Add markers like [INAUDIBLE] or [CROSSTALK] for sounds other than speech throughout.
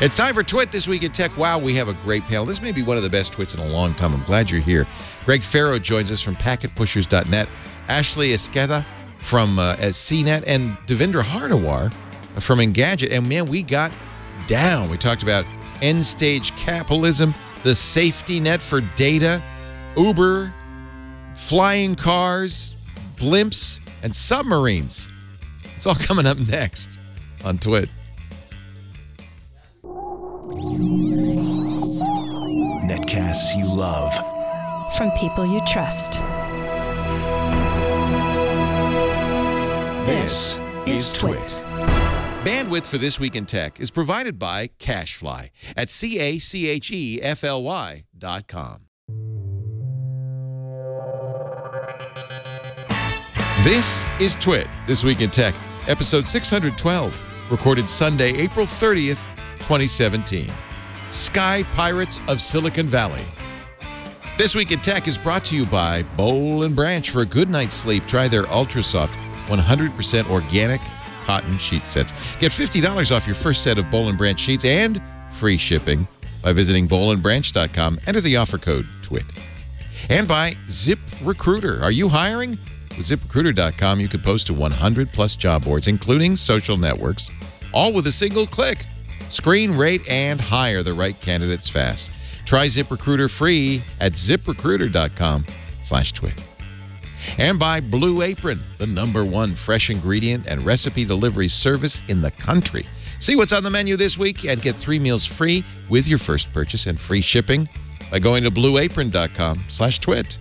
It's time for Twit This Week at Tech. Wow, we have a great panel. This may be one of the best twits in a long time. I'm glad you're here. Greg Ferro joins us from packetpushers.net. Ashley Esqueda from uh, CNET and Devindra Hardawar from Engadget. And man, we got down. We talked about end stage capitalism, the safety net for data, Uber, flying cars, blimps, and submarines. It's all coming up next on Twit. Netcasts you love. From people you trust. This is Twit. Bandwidth for This Week in Tech is provided by CacheFly at C-A-C-H-E-F-L-Y dot com. This is Twit, This Week in Tech, episode 612, recorded Sunday, April 30th, 2017. Sky Pirates of Silicon Valley. This Week in Tech is brought to you by Bowl and Branch. For a good night's sleep, try their Ultra Soft 100% organic cotton sheet sets. Get $50 off your first set of Bowl and Branch sheets and free shipping by visiting bowlandbranch.com. Enter the offer code TWIT. And by Zip Recruiter. Are you hiring? With ziprecruiter.com, you can post to 100 plus job boards, including social networks, all with a single click. Screen, rate, and hire the right candidates fast. Try ZipRecruiter free at ziprecruiter.com slash twit. And by Blue Apron, the number one fresh ingredient and recipe delivery service in the country. See what's on the menu this week and get three meals free with your first purchase and free shipping by going to blueapron.com slash twit.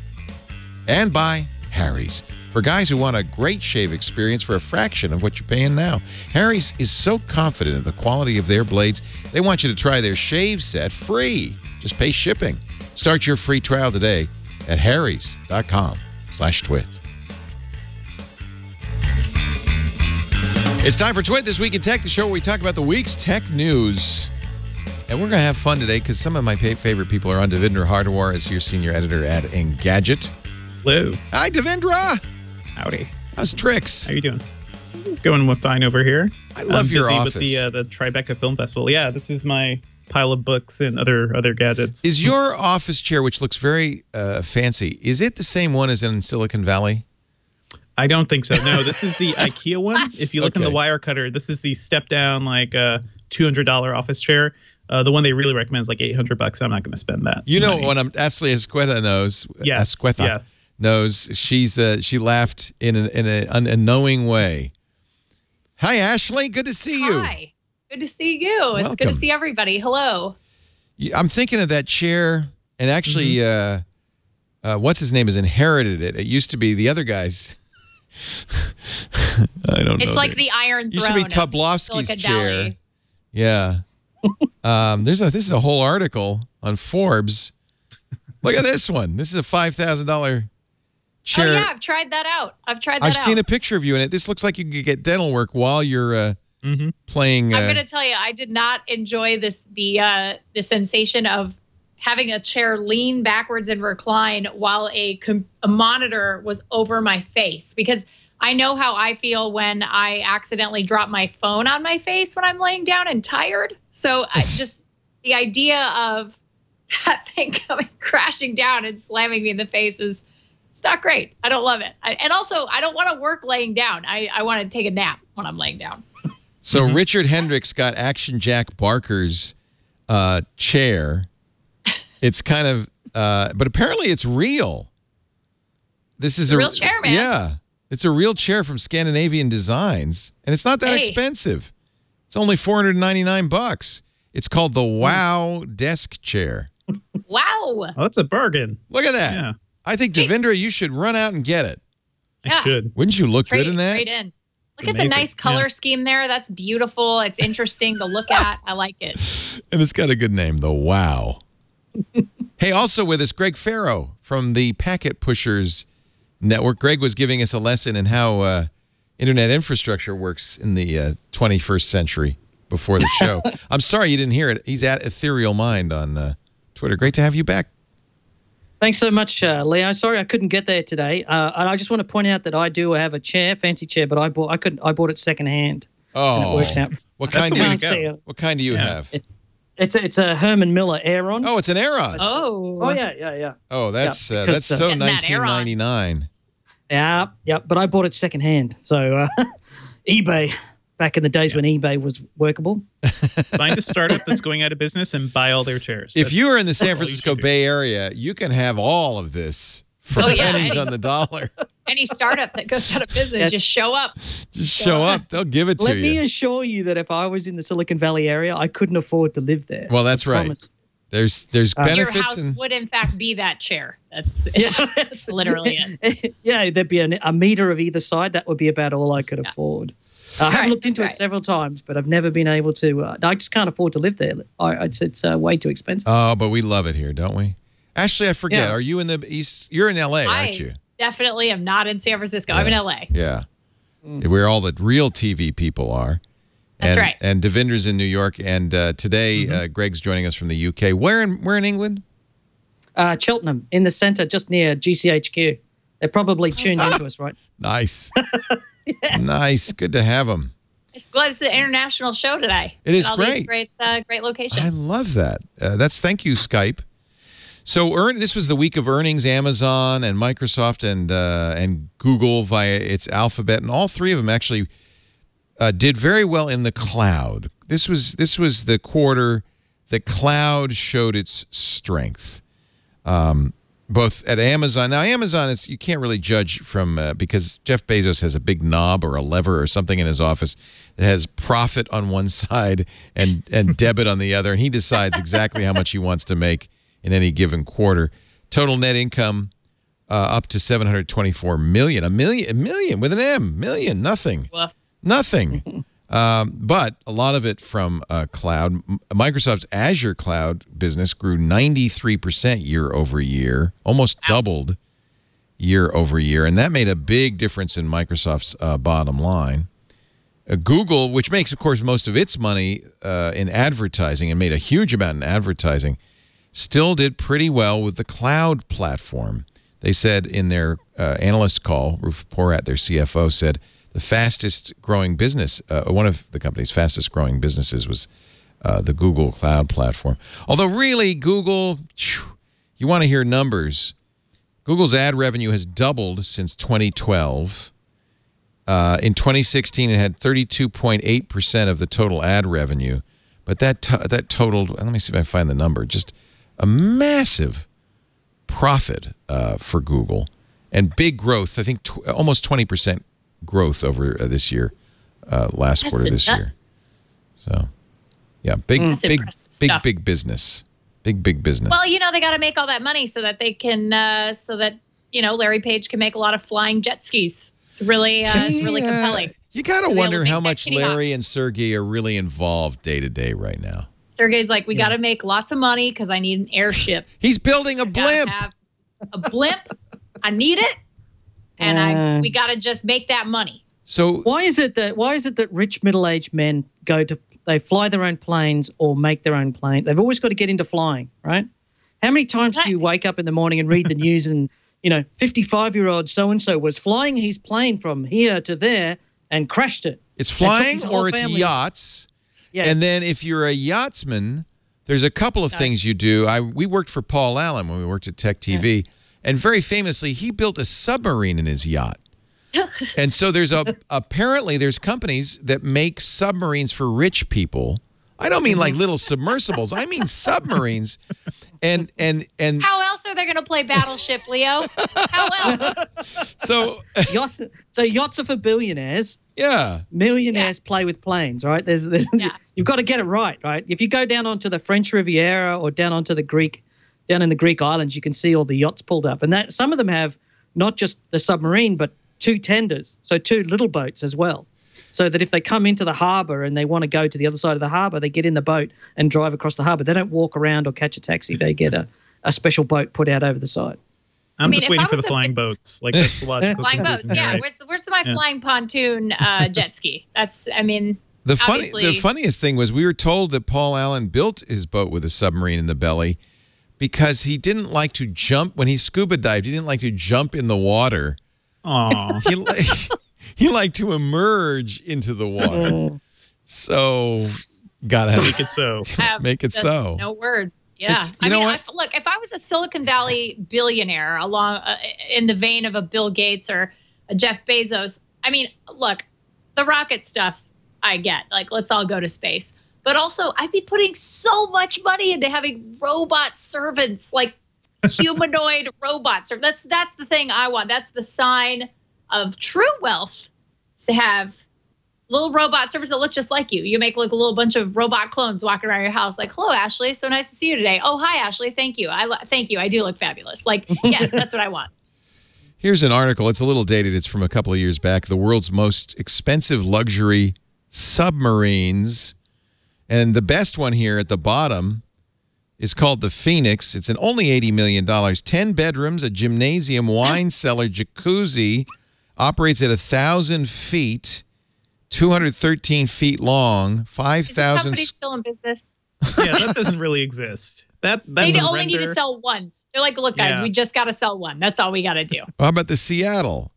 And by Harry's. For guys who want a great shave experience for a fraction of what you're paying now, Harry's is so confident in the quality of their blades, they want you to try their shave set free. Just pay shipping. Start your free trial today at harrys.com slash twit. It's time for Twit This Week in Tech, the show where we talk about the week's tech news. And we're going to have fun today because some of my favorite people are on. Devindra Hardawar is your senior editor at Engadget. Hello. Hi, Devendra. Howdy. How's Tricks? How you doing? It's going with fine over here. I love I'm your busy office. with the uh, the Tribeca Film Festival. Yeah, this is my pile of books and other other gadgets. Is your office chair, which looks very uh, fancy, is it the same one as in Silicon Valley? I don't think so. No, this is the [LAUGHS] IKEA one. If you look in the wire cutter, this is the step down like uh, two hundred dollar office chair. Uh, the one they really recommend is like eight hundred bucks. I'm not going to spend that. You know money. when I'm Ashley Esqueda knows. Yes. Esqueda Yes. Knows she's uh, she laughed in a, in a, an knowing way. Hi, Ashley. Good to see you. Hi. Good to see you. It's good to see everybody. Hello. I'm thinking of that chair, and actually, Mm-hmm. uh, uh, what's his name has inherited it. It used to be the other guy's. [LAUGHS] I don't know. It's like the the Iron used to Throne. be of Tobolowsky's chair. Valley. Yeah. um, there's a this is a whole article on Forbes. Look at this one. This is a five thousand dollar chair. Oh yeah, I've tried that out. I've tried that out. I've out. seen a picture of you in it. This looks like you could get dental work while you're uh, Mhm. playing. I'm Uh, gonna tell you, I did not enjoy this the uh, the sensation of having a chair lean backwards and recline while a, com- a monitor was over my face because I know how I feel when I accidentally drop my phone on my face when I'm laying down and tired. So I [LAUGHS] just the idea of [LAUGHS] that thing coming [LAUGHS] crashing down and slamming me in the face is it's not great. I don't love it. I, and also, I don't want to work laying down. I, I want to take a nap when I'm laying down. so Richard Hendricks got Action Jack Barker's uh, chair. It's kind of, uh, but apparently it's real. This is a real chair, man. Yeah, it's a real chair from Scandinavian Designs, and it's not that Hey. expensive. It's only four hundred ninety nine bucks. It's called the Wow Desk Chair. Wow. Oh, that's a bargain. Look at that. Yeah, I think Devindra, you should run out and get it. I Yeah. should. Wouldn't you look Trade, good in that? trade in. Look It's at the nice color Yeah. scheme there. That's beautiful. It's interesting to look at. I like it. [LAUGHS] And it's got a good name, the Wow. [LAUGHS] hey, also with us, Greg Ferro from the Packet Pushers Network. Greg was giving us a lesson in how uh, internet infrastructure works in the uh, 21st century before the show. [LAUGHS] I'm sorry you didn't hear it. He's at Ethereal Mind on uh, Twitter. Great to have you back. Thanks so much, uh, Leo. Sorry I couldn't get there today, uh, and I just want to point out that I do have a chair, fancy chair, but I bought I couldn't I bought it secondhand, and it Oh, works out. what kind the do you, to Can't go. see it. what kind do you Yeah. have? It's It's a, it's a Herman Miller Aeron. Oh, it's an Aeron. Oh. Oh, yeah, yeah, yeah. Oh, that's uh, because, that's uh, so Getting that 1999. Yeah, yeah. But I bought it secondhand. So uh, [LAUGHS] eBay, back in the days when eBay was workable. [LAUGHS] Find a startup that's going out of business and buy all their chairs. If That's- you are in the San Francisco. Bay Area, you can have all of this for Oh, yeah. pennies on the dollar. [LAUGHS] Any startup that goes out of business, Yes. just show up. Just show up; they'll give it to you. Let me you. assure you that if I was in the Silicon Valley area, I couldn't afford to live there. Well, that's I right. promise. There's there's Uh, Your house and would, in fact, be that chair. That's [LAUGHS] Yeah, that's literally it. yeah, there'd be a, a meter of either side. That would be about all I could afford. Uh, I have Right, looked into that's it several times, but I've never been able to. Uh, I just can't afford to live there. I, it's it's uh, way too expensive. oh, but we love it here, don't we? Ashley, I forget. Yeah. Are you in the east? You're in L.A., I aren't you? definitely am not in San Francisco. I'm in LA. Yeah, Mm. where all the real TV people are. That's and, right. And Devindra's in New York, and uh, today Mm-hmm. uh, Greg's joining us from the UK. Where in where in England? Uh, Cheltenham, in the centre, just near GCHQ. They're probably [LAUGHS] tuned into us, right? Nice, [LAUGHS] nice. Good to have them. It's glad it's an international show today. It is great. Great, uh, great location. I love that. Uh, that's thank you, Skype. So, earn, this was the week of earnings. Amazon and Microsoft and uh, and Google via its Alphabet, and all three of them actually uh, did very well in the cloud. This was this was the quarter the cloud showed its strength. Um, both at Amazon. Now, Amazon, it's you can't really judge from uh, because Jeff Bezos has a big knob or a lever or something in his office that has profit on one [LAUGHS] side and and debit on the other, and he decides exactly how much he wants to make in any given quarter. Total net income uh, up to 724 million, a million, a million with an M, million, nothing. Woof. Nothing. [LAUGHS] um, but a lot of it from uh, cloud. Microsoft's Azure cloud business grew 93% year over year, almost doubled year over year. And that made a big difference in Microsoft's uh, bottom line. Uh, Google, which makes, of course, most of its money uh, in advertising and made a huge amount in advertising, still did pretty well with the cloud platform. They said in their uh, analyst call, Ruth Porat, their CFO, said the fastest growing business, uh, one of the company's fastest growing businesses was uh, the Google Cloud platform. Although, really, Google, phew, you want to hear numbers. Google's ad revenue has doubled since 2012. Uh, in 2016, it had 32.8% of the total ad revenue, but that that totaled. Let me see if I find the number. Just a massive profit uh, for Google and big growth. I think tw- almost 20% growth over uh, this year, uh, last That's quarter this year. So, yeah, big, That's big, big, stuff. big business. Big, big business. Well, you know they got to make all that money so that they can, uh, so that you know Larry Page can make a lot of flying jet skis. It's really, uh, it's really Yeah. compelling. You got to be able to wonder how much. Larry and Sergey are really involved day to day right now. Sergey's like, we got to make lots of money because I need an airship. He's building a blimp. have a blimp. I need it, and I Uh. we got to just make that money. So Why is it that why is it that rich middle-aged men go to they fly their own planes or make their own plane? They've always got to get into flying, right? How many times do you wake up in the morning and read the news and you know, 55-year-old so and so was flying his plane from here to there and crashed it. it's flying or it's family- yachts. Yes. And then if you're a yachtsman, there's a couple of things you do. I we worked for Paul Allen when we worked at Tech TV, and very famously, he built a submarine in his yacht. and so there's a [LAUGHS] apparently there's companies that make submarines for rich people. I don't mean like mm-hmm. little submersibles. I mean submarines. And and and How else are they going to play Battleship, Leo? How else? [LAUGHS] so [LAUGHS] yachts, so yachts are for billionaires. yeah. Millionaires play with planes, right? There's, there's Yeah. you've got to get it right, right? If you go down onto the French Riviera or down onto the Greek, down in the Greek islands, you can see all the yachts pulled up, and that some of them have not just the submarine, but two tenders, so two little boats as well. So that if they come into the harbour and they want to go to the other side of the harbour, they get in the boat and drive across the harbour. They don't walk around or catch a taxi. They get a, a special boat put out over the side. I'm mean, just waiting for was the a- flying boats. Like that's the logical [LAUGHS] flying conclusion boats, here, yeah. right? Where's where's my Yeah. flying pontoon uh, [LAUGHS] jet ski? That's, I mean, The funny, the funniest thing was we were told that Paul Allen built his boat with a submarine in the belly because he didn't like to jump when he scuba dived. He didn't like to jump in the water. Aw. He li- [LAUGHS] he liked to emerge into the water. So Gotta have Make it so. [LAUGHS] have Make it so. No words. Yeah. It's- you I know mean, what? I, look, if I was a Silicon Valley billionaire along uh, in the vein of a Bill Gates or a Jeff Bezos, I mean, look, the rocket stuff I get. Like, let's all go to space. But also, I'd be putting so much money into having robot servants, like humanoid [LAUGHS] robots. Or that's that's the thing I want. That's the sign of true wealth to have little robot servants that look just like you. You make like a little bunch of robot clones walking around your house, like, "Hello, Ashley. So nice to see you today." Oh, hi, Ashley. Thank you. I lo- thank you. I do look fabulous. Like, [LAUGHS] yes, that's what I want. Here's an article. It's a little dated. It's from a couple of years back. The world's most expensive luxury submarines. And the best one here at the bottom is called the Phoenix. It's an only $80 million, 10 bedrooms, a gymnasium, wine cellar, jacuzzi, operates at a 1,000 feet, 213 feet long, Is this 5,000. company still in business? Yeah, that doesn't really exist. That that's they a only need to sell one. They're like, look, guys, Yeah. we just got to sell one. That's all we got to do. How about the Seattle?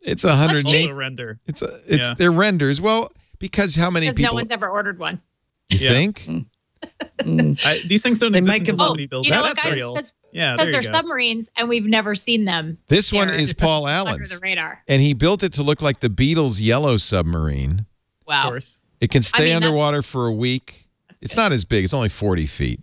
It's a 108. also render. It's a, it's Yeah. they're renders. Well, because how many Because people no one's ever ordered one. You Yeah. think? Mm. [LAUGHS] I, these things don't They exist make until them- Oh, somebody builds you know them. what, guys? real. Because Yeah, there they're go. submarines and we've never seen them This one is Paul under Allen's. the radar. and he built it to look like the Beatles' yellow submarine. Wow. course. It can stay mean, underwater for a week. It's good. not as big. It's only 40 feet.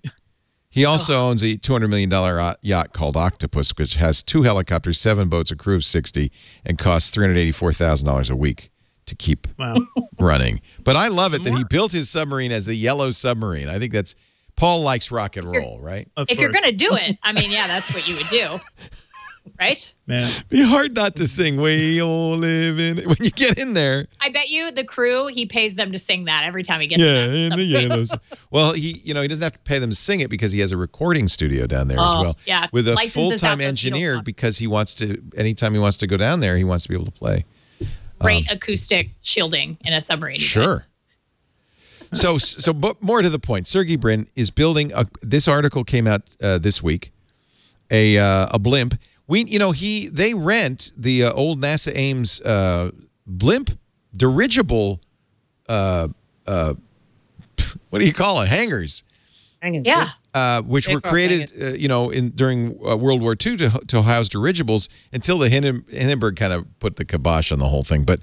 He also owns a $200 million yacht called Octopus, which has two helicopters, seven boats, a crew of 60, and costs $384,000 a week to keep Wow. [LAUGHS] running. But I love it that he built his submarine as a yellow submarine. I think that's Paul likes rock and roll, right? Of If you're going to do it, I mean, yeah, that's what you would do. [LAUGHS] Right? man. Be hard not to sing "We All Live in" [LAUGHS] when you get in there. I bet you the crew, he pays them to sing that every time he gets Yeah, in in the submarine. yellows. Well, he, you know, he doesn't have to pay them to sing it because he has a recording studio down there as Oh, well. yeah. with a full-time out the Beatles engineer because he wants to. Anytime he wants to go down there, he wants to be able to play. Great acoustic shielding in a submarine. Sure. So, so, but more to the point, Sergey Brin is building. A, this article came out uh, this week. A uh, a blimp. We, you know, he they rent the uh, old NASA Ames uh, blimp dirigible. Uh, uh, what do you call it? Hangars. Hangers, Yeah. Uh, which were created, uh, you know, in during uh, World War II to to house dirigibles until the Hinden, Hindenburg kind of put the kibosh on the whole thing. But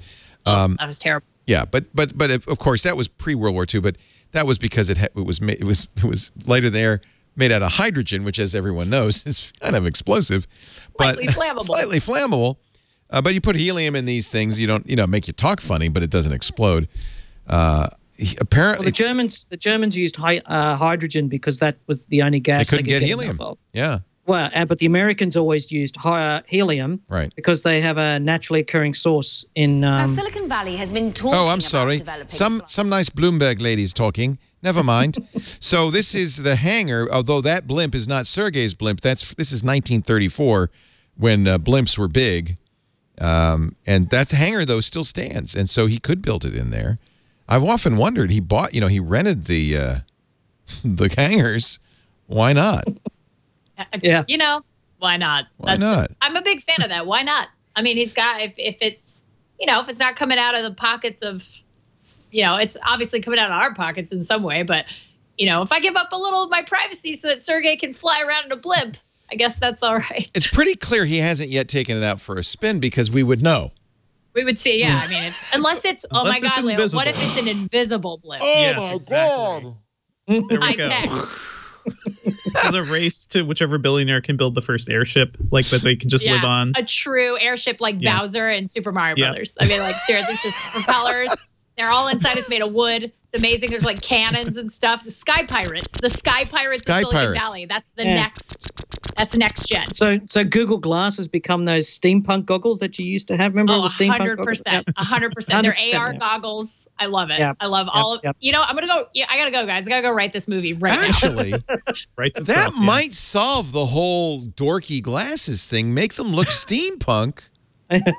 um, That was terrible. yeah, but but but of of course that was pre World War II. But that was because it ha- it was it was it was lighter than air, made out of hydrogen, which, as everyone knows, [LAUGHS] is kind of explosive, Slightly but flammable. [LAUGHS] slightly flammable. Uh, but you put helium in these things, you don't, you know, make you talk funny, but it doesn't explode. Uh, he- Well, apparently, the Germans, the Germans used hy- uh, hydrogen because that was the only gas they gas couldn't could get enough helium. Of. Yeah, Well, uh, but the Americans always used hi- uh, helium right. because they have a naturally occurring source in. Now, Um, Silicon Valley has been talking Oh, I'm about sorry. developing Some flight- some nice Bloomberg ladies talking. Never mind. [LAUGHS] so this is the hangar. Although that blimp is not Sergey's blimp. That's this is 1934 when uh, blimps were big, um, and that hangar though still stands, and so he could build it in there. I've often wondered. He bought, you know, he rented the uh, [LAUGHS] the hangars. Why not? [LAUGHS] Yeah. You know, why not? Why not? I'm a big fan of that. Why not? I mean, he's got if if it's you know if it's not coming out of the pockets of you know it's obviously coming out of our pockets in some way, but you know if I give up a little of my privacy so that Sergey can fly around in a blimp, I guess that's all right. It's pretty clear he hasn't yet taken it out for a spin because we would know. We would see, yeah. I mean, if, unless it's oh Unless my it's god, Leo, what if it's an invisible blimp? Oh yes, exactly. There we High go. tech. [LAUGHS] This is a race to whichever billionaire can build the first airship, like that they can just live on. A true airship like Yeah. Bowser and Super Mario Yeah. Brothers. I mean, like seriously, it's just [LAUGHS] propellers. They're all inside. It's made of wood. It's amazing. There's like cannons and stuff. The Sky Pirates. The Sky Pirates Sky of Silicon Pirates. Valley. That's the Yeah. next. That's next gen. so, so Google Glass has become those steampunk goggles that you used to have. Remember Oh, the steampunk hundred goggles? percent, Yeah. hundred percent. They're [LAUGHS] AR yeah. goggles. I love it. Yeah. I love all of. yep. You know, I'm gonna go. Yeah, I gotta go, guys. I gotta go write this movie right now. Actually, [LAUGHS] Right. that might solve the whole dorky glasses thing. Make them look [LAUGHS] steampunk.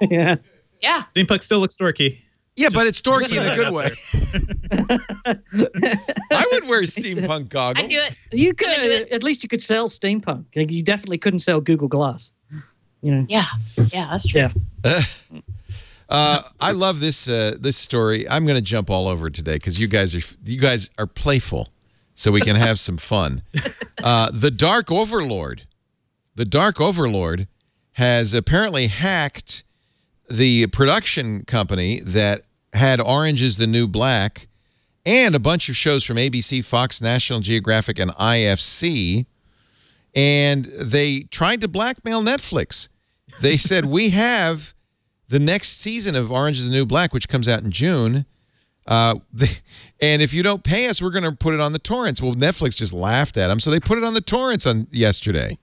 yeah. Yeah. Steampunk still looks dorky. Yeah, but it's dorky in a good way. [LAUGHS] I would wear [LAUGHS] steampunk goggles. I do it. You could do it. at least you could sell steampunk. You definitely couldn't sell Google Glass. You know. Yeah. Yeah. That's true. Yeah. [LAUGHS] Uh, I love this uh, this story. I'm going to jump all over today because you guys are you guys are playful, so we can have some fun. Uh, the Dark Overlord, the Dark Overlord, has apparently hacked the production company that had Orange is the New Black and a bunch of shows from ABC, Fox, National Geographic, and IFC. And they tried to blackmail Netflix. They [LAUGHS] said, We have the next season of Orange is the New Black, which comes out in June. Uh, they, [LAUGHS] and if you don't pay us, we're going to put it on the torrents. Well, Netflix just laughed at them, so they put it on the torrents on yesterday.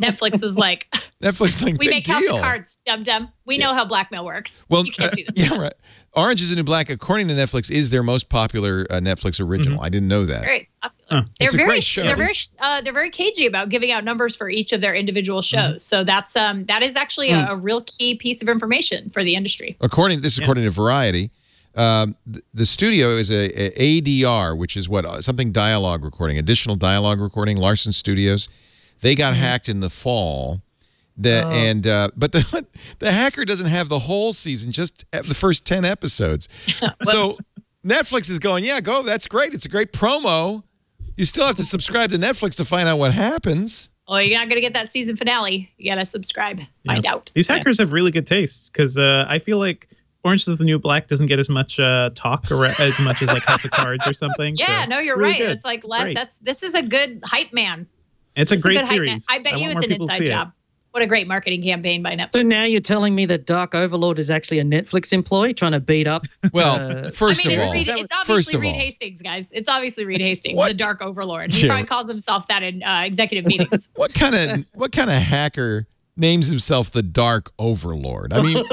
Netflix was like, [LAUGHS] Netflix like "We big make house deal. of cards, dum dum. We know how blackmail works. Well, you can't uh, do this." [LAUGHS] yeah, right. Orange is the New Black, according to Netflix, is their most popular uh, Netflix original. I didn't know that. Very popular. Huh. They're It's a very, great show. they're very, uh, they're very cagey about giving out numbers for each of their individual shows. Mm-hmm. So that's um, that is actually a, a real key piece of information for the industry. According this is according to Variety, um, th- the studio is a, a ADR, which is what uh, something dialogue recording, additional dialogue recording. Larson Studios, they got Mm-hmm. hacked in the fall. The, Oh. and uh, but the [LAUGHS] the hacker doesn't have the whole season, just the first ten episodes. [LAUGHS] so Netflix is going, yeah, go. That's great. It's a great promo. You still have to subscribe to Netflix to find out what happens. Oh, you're not gonna get that season finale. You gotta subscribe, find out. These hackers have really good taste because uh, I feel like Orange is the New Black doesn't get as much uh, talk or as much as like House of Cards or something. [LAUGHS] Yeah, so no, you're really right. good. It's like less. great. That's this is a good hype man. It's a It's great good hype man. series. I bet you it's an inside see it. job. What a great marketing campaign by Netflix. So now you're telling me that Dark Overlord is actually a Netflix employee trying to beat up. [LAUGHS] Well, Uh, first I mean, of it's, all, Reed, it's was- first obviously of Reed all. Hastings, guys. It's obviously Reed [LAUGHS] Hastings, What? the Dark Overlord. He Jim. probably calls himself that in uh, executive meetings. [LAUGHS] what kind of what kind of hacker names himself the Dark Overlord? I mean,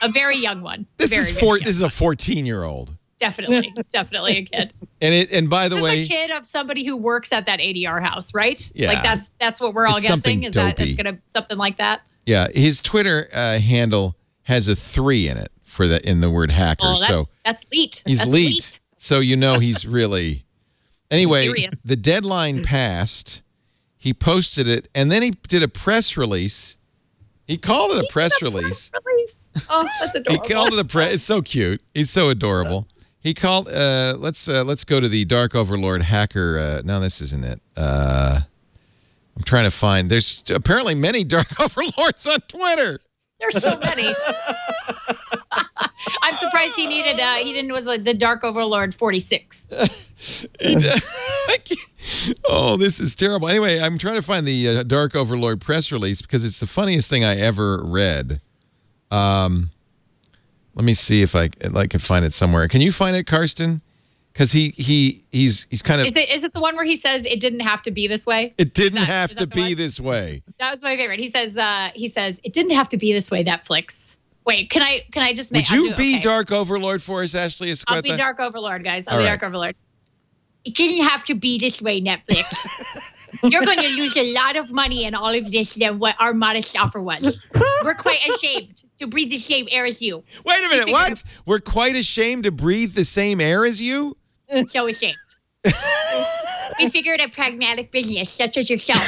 a very young one. this very, is very four. This is a fourteen-year-old, definitely, definitely a kid. [LAUGHS] and it. And by the way, a kid of somebody who works at that ADR house, right? Yeah. Like that's that's what we're all guessing. Is that it's gonna something like that? yeah, his Twitter uh, handle has a three in it for the in the word hacker. Oh, that's so that's leet. he's that's leet. So you know he's really. [LAUGHS] Anyway, serious. the deadline passed. He posted it, and then he did a press release. He called it a press release. Release. Oh, that's adorable. [LAUGHS] He called it a press. It's so cute. He's so adorable. He called. Uh, let's uh, let's go to the Dark Overlord hacker. Uh, no, this isn't it. Uh, I'm trying to find. There's apparently many [LAUGHS] Dark Overlords on Twitter. There's so many. [LAUGHS] I'm surprised he needed. Uh, he didn't was like the Dark Overlord 46. [LAUGHS] Oh, this is terrible. Anyway, I'm trying to find the uh, Dark Overlord press release because it's the funniest thing I ever read. Um, let me see if I, I can find it somewhere. Can you find it, Karsten? Because he he he's he's kind of. Is it is it the one where he says it didn't have to be this way? It didn't that- have to be one? this way. That was my favorite. He says uh, he says it didn't have to be this way. Netflix. Wait, can I can I just make? Would you be okay. Dark Overlord for us, Ashley I'll be Esqueda? Dark Overlord, guys. I'll All be right. Dark Overlord. It didn't have to be this way, Netflix. [LAUGHS] You're going to lose a lot of money in all of this than what our modest offer was. We're quite ashamed to breathe the same air as you. Wait a minute. What? We're quite ashamed to breathe the same air as you. So ashamed. we figured a pragmatic business such as yourself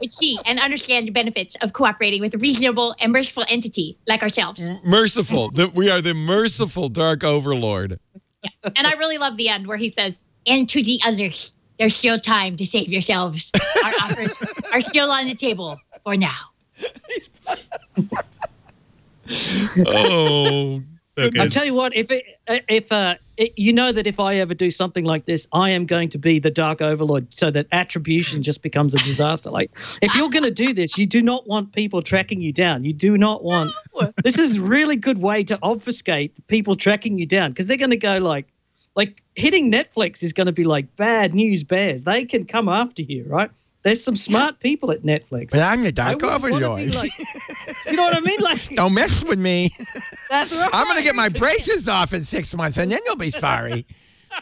would see and understand the benefits of cooperating with a reasonable and merciful entity like ourselves. Mm. Merciful. the, we are the merciful Dark Overlord. Yeah. And I really love the end where he says, and to the others, there's still time to save yourselves. Our offers [LAUGHS] are still on the table for now. [LAUGHS] Oh. So good. I tell you what, if it, if uh, it, you know that if I ever do something like this, I am going to be the Dark Overlord, so that attribution just becomes a disaster. Like, if you're going to do this, you do not want people tracking you down. You do not want. No. This is a really good way to obfuscate people tracking you down because they're going to go like, like hitting Netflix is going to be like bad news bears. They can come after you, right? There's some smart people at Netflix. I'm the Dark wouldn't wanna be Overlord. like- [LAUGHS] you know what I mean? Like, Don't mess with me. that's right. [LAUGHS] I'm gonna get my braces off in six months, and then you'll be sorry. [LAUGHS]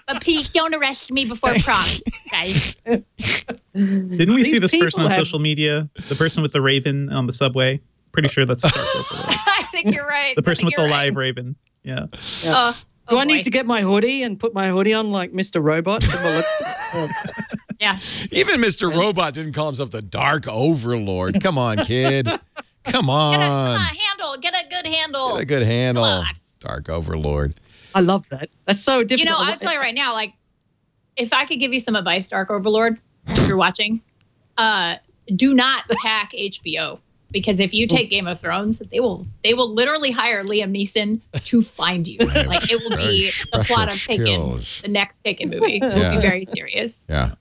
But please don't arrest me before prom, guys. Didn't we see this person people on have- social media? The person with the raven on the subway. Pretty sure that's Dark Overlord. I think you're right. The person with the right. live raven. Yeah. Oh, Do oh I boy. need to get my hoodie and put my hoodie on like Mr. Robot? Have a look. Yeah. Even Mr. Robot didn't call himself the Dark Overlord. Come on, [LAUGHS] kid. Come Get a, on. uh, handle. Get a good handle. Get a good handle. Come on. Dark Overlord. I love that. That's so difficult. You know, I'll tell you right now, like, if I could give you some advice, Dark Overlord, if you're watching, uh, do not hack HBO because if you take Game of Thrones, they will they will literally hire Liam Neeson to find you. have Like it will be the plot of Taken, the next Taken movie. It will be very serious. Yeah.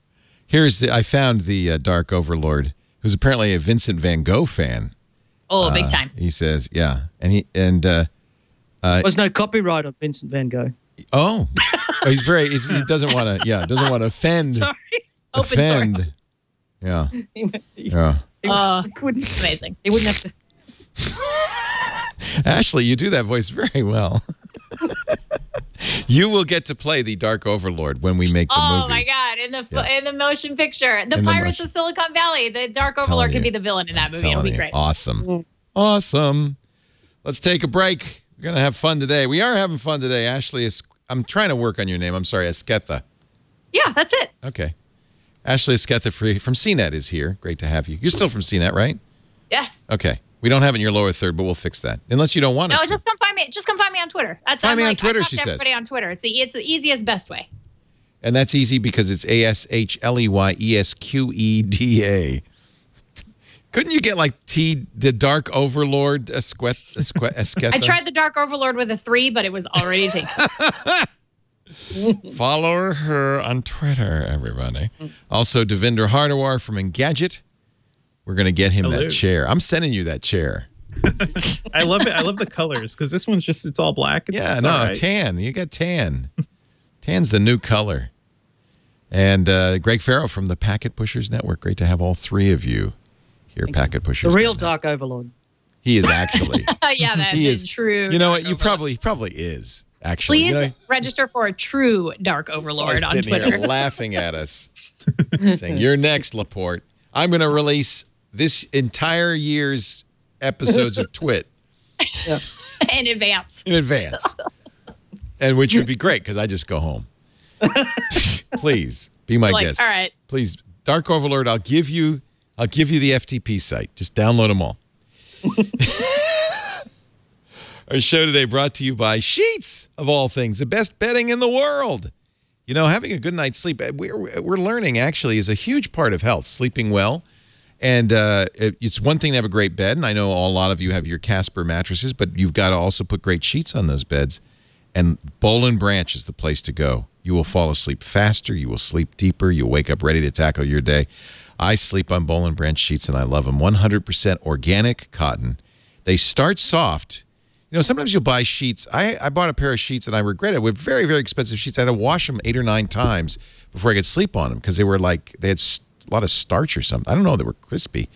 Here's the I found the uh, Dark Overlord, who's apparently a Vincent Van Gogh fan. Oh, Uh, big time. He says, yeah, and he and uh, There's no copyright on Vincent Van Gogh. oh, Oh, he's very he's, he doesn't want to yeah doesn't want to offend [LAUGHS] Sorry. Open offend. source. Yeah, [LAUGHS] He, yeah. Oh, wouldn't, amazing. he wouldn't have to. Ashley, you do that voice very well. you will get to play the Dark Overlord when we make the Oh movie. Oh my God! In the Yeah. in the motion picture, the In Pirates motion- of Silicon Valley, the Dark Telling Overlord you. could be the villain in that movie. It'll Telling be you. great. Awesome. Awesome. Let's take a break. We're going to have fun today. We are having fun today. Ashley is, I'm trying to work on your name. I'm sorry, Esqueda. Yeah, that's it. Okay. Ashley free from CNET is here. Great to have you. You're still from CNET, right? Yes. Okay. We don't have it in your lower third, but we'll fix that. Unless you don't want No, us to. just come find me. Just come find me on Twitter. That's Find I'm me on Twitter, she says. Everybody on Twitter. It's the it's the easiest, best way. And that's easy because it's A S H L E Y E S Q E D A. Couldn't you get like T, the Dark Overlord Esquet, Esquet, [LAUGHS] Esqueda? I tried the Dark Overlord with a three, but it was already taken. [LAUGHS] Follow her on Twitter, everybody. Also, Devindra Hardawar from Engadget. We're going to get him Hello. that chair. I'm sending you that chair. [LAUGHS] I love it. I love the colors because this one's just it's all black. It's, yeah, it's no, all right. tan. You got tan. [LAUGHS] Tan's the new color. And uh, Greg Ferro from the Packet Pushers Network. Great to have all three of you here, Packet The Pushers. The real Network. Dark Overlord. He is actually. [LAUGHS] yeah, that he is is true. You know what? You Overlord. probably probably is actually. Please You know, register for a true Dark Overlord on Twitter. here [LAUGHS] laughing at us, saying, "You're next, Laporte." I'm going to release this entire year's episodes of Twit [LAUGHS] in advance. in advance, and which would be great because I just go home. [LAUGHS] Please be my like, guest. all right. Please, Dark Overlord. I'll give you. I'll give you the FTP site. Just download them all. Our show today brought to you by Sheets, of all things, the best bedding in the world. You know, having a good night's sleep, uh, we're, we're learning actually is a huge part of health, sleeping well. And uh, it's one thing to have a great bed. And I know a lot of you have your Casper mattresses, but you've got to also put great sheets on those beds. And Bowl and Branch is the place to go. You will fall asleep faster. You will sleep deeper. You'll wake up ready to tackle your day. I sleep on Bowl and Branch sheets and I love them. 100% organic cotton. They start soft. You know, sometimes you'll buy sheets. I, I bought a pair of sheets and I regret it. With very, very expensive sheets, I had to wash them eight or nine times before I could sleep on them because they were like, they had a lot of starch or something. I don't know. They were crispy.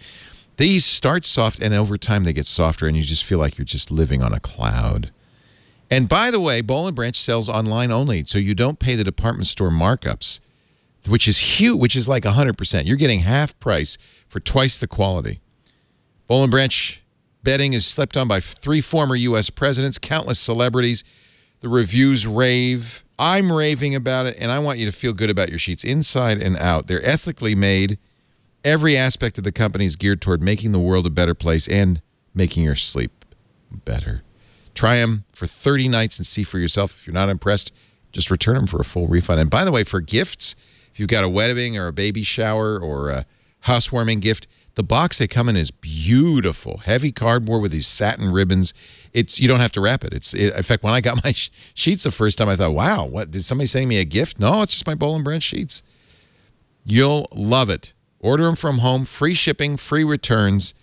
These start soft and over time they get softer and you just feel like you're just living on a cloud. And by the way, Bowl and Branch sells online only, so you don't pay the department store markups, which is huge, which is like 100%. You're getting half price for twice the quality. Bowl and Branch bedding is slept on by three former U.S. presidents, countless celebrities. The reviews rave. I'm raving about it, and I want you to feel good about your sheets inside and out. They're ethically made. Every aspect of the company is geared toward making the world a better place and making your sleep better. Try them for 30 nights and see for yourself. If you're not impressed, just return them for a full refund. And by the way, for gifts, if you've got a wedding or a baby shower or a housewarming gift, the box they come in is beautiful, heavy cardboard with these satin ribbons. It's you don't have to wrap it. It's it, in fact when I got [LAUGHS] my sh- sheets the first time, I thought, "Wow, what did somebody send me a gift?" No, it's just my Bowl and Branch sheets. You'll love it. Order them from home, free shipping, free returns,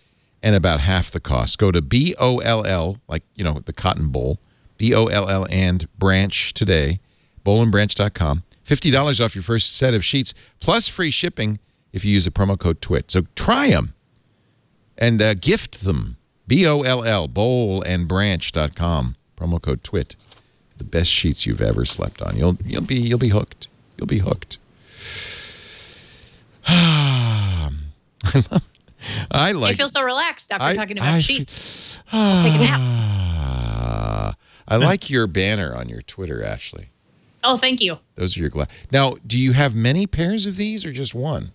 and about half the cost. Go to B O L L, like, you know, the cotton bowl, B O L L and branch today, bowlandbranch.com. $50 off your first set of sheets, plus free shipping if you use the promo code TWIT. So try them and uh, gift them. B O L L, bowlandbranch.com, promo code TWIT. The best sheets you've ever slept on. You'll you'll be you'll be hooked. You'll be hooked. [SIGHS] I love. I I feel so relaxed after I- talking about I sheets. fe- take a nap. [SIGHS] I like your banner on your Twitter, Ashley. Oh, thank you. Those are your glass. Now, do you have many pairs of these or just one?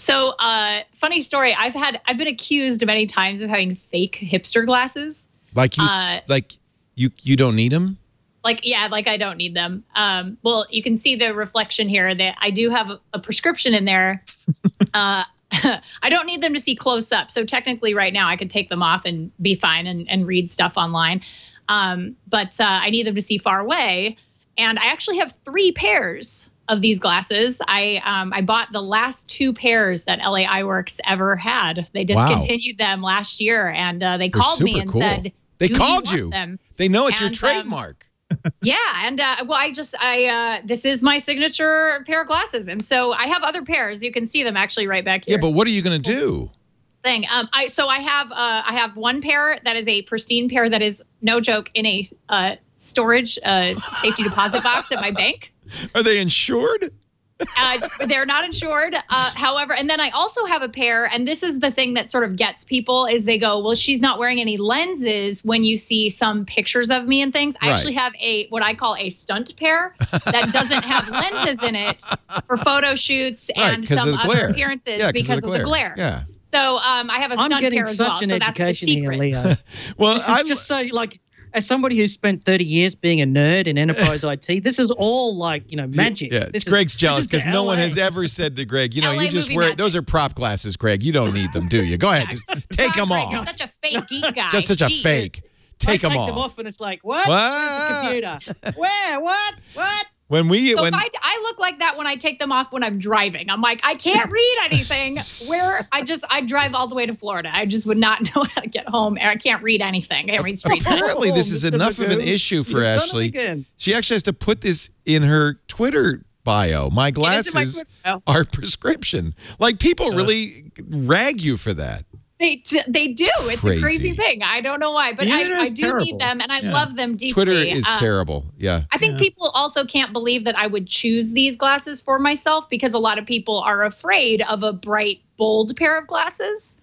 So, uh, funny story. I've had I've been accused many times of having fake hipster glasses. Like you, Uh, like You you don't need them. like yeah like i don't need them um well you can see the reflection here that i do have a, a prescription in there [LAUGHS] uh [LAUGHS] i don't need them to see close up so technically right now i could take them off and be fine and, and read stuff online um but uh, i need them to see far away and i actually have three pairs of these glasses i um i bought the last two pairs that LA Eyeworks ever had they Wow. discontinued them last year and uh, they They're called me and cool. said They called you. them They know it's your And, um, trademark. [LAUGHS] yeah and uh, well i just i uh this is my signature pair of glasses and so i have other pairs you can see them actually right back here yeah, but what are you going to do? thing um i so i have uh i have one pair that is a pristine pair that is no joke in a uh storage uh safety deposit box at my bank Are they insured? uh, they're not insured. Uh, however, and then I also have a pair, and this is the thing that sort of gets people is they go, well, she's not wearing any lenses when you see some pictures of me and things. I Right. actually have a what I call a stunt pair that doesn't have [LAUGHS] lenses in it for photo shoots Right, and 'cause some other appearances Yeah, because of the glare. Yeah. So um, I have a I'm stunt pair as well. such an so that's education here, secret. Leo. [LAUGHS] Well, I just say like as somebody who's spent 30 years being a nerd in enterprise [LAUGHS] IT, this is all like you know magic. Yeah, this Greg's this jealous because no one has ever said to Greg, you know, LA you just wear magic. those are prop glasses, Greg. You don't need them, do you? Go ahead, just [LAUGHS] take them Greg, off. You're such a fake geek [LAUGHS] guy. Just such a Jeez. fake. I Take them take off. them off and it's like what? What? Where's the computer? Where? What? What? When we So when if I, I look like that when I take them off when I'm driving. I'm like, I can't [LAUGHS] read anything. Where I just I drive all the way to Florida. I just would not [LAUGHS] know how to get home, and I can't read anything. I can't read street signs. apparently this is Mr. enough of an issue for you've Ashley. She actually has to put this in her Twitter bio. My It is in my glasses Twitter bio. are prescription. Like people really rag you for that. They t- they do. It's a Crazy. crazy thing. I don't know why, but I, I do terrible. need them, and I Yeah. love them deeply. Twitter is Uh, terrible. Yeah. I think Yeah. people also can't believe that I would choose these glasses for myself because a lot of people are afraid of a bright, bold pair of glasses.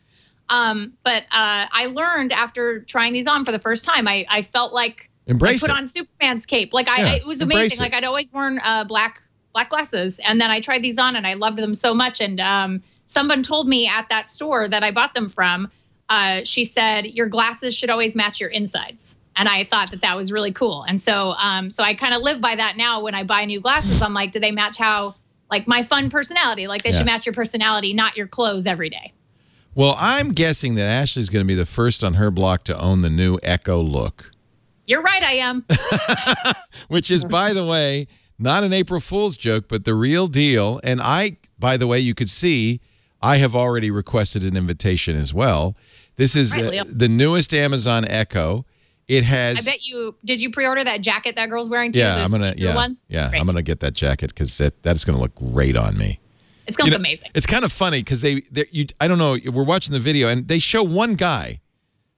Um, but uh, I learned after trying these on for the first time, I, I felt like Embrace I put it. on Superman's cape. Like I, Yeah, it was amazing. it. Like I'd always worn uh, black black glasses, and then I tried these on, and I loved them so much. And um, someone told me at that store that I bought them from, uh, she said your glasses should always match your insides. And I thought that that was really cool. And so, um, so I kind of live by that now. When I buy new glasses, I'm like, do they match how, like, my fun personality? Like, they Yeah. should match your personality, not your clothes every day. Well, I'm guessing that Ashley's going to be the first on her block to own the new Echo look, You're right, I am. [LAUGHS] which is, by the way, not an April Fool's joke, but the real deal. And I, by the way, you could see I have already requested an invitation as well. This is Right, uh, the newest Amazon Echo. It has. I bet you. Did you pre-order that jacket that girl's wearing too? yeah, I'm gonna. Yeah, One? yeah, Great. I'm gonna get that jacket because that, that is gonna look great on me. It's gonna You know, amazing. It's kind of funny because they, they, you, I don't know. We're watching the video and they show one guy,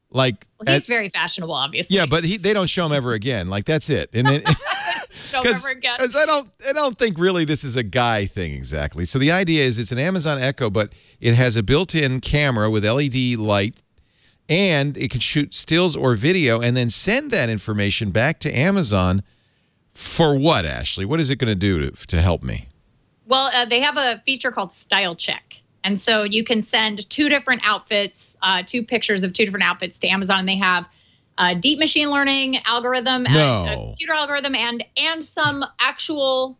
like, Well, he's at- very fashionable, obviously. yeah, but he, they don't show him ever again. Like that's it. And then, [LAUGHS] [LAUGHS] [LAUGHS] Show because ever again. I don't, I don't think really this is a guy thing exactly. So the idea is it's an Amazon Echo, but it has a built-in camera with LED light, and it can shoot stills or video, and then send that information back to Amazon. For what, Ashley? What is it going to do to to help me? Well, uh, they have a feature called Style Check. And so you can send two different outfits, uh, two pictures of two different outfits to Amazon, and they have a deep machine learning algorithm, and a computer algorithm, and and some actual,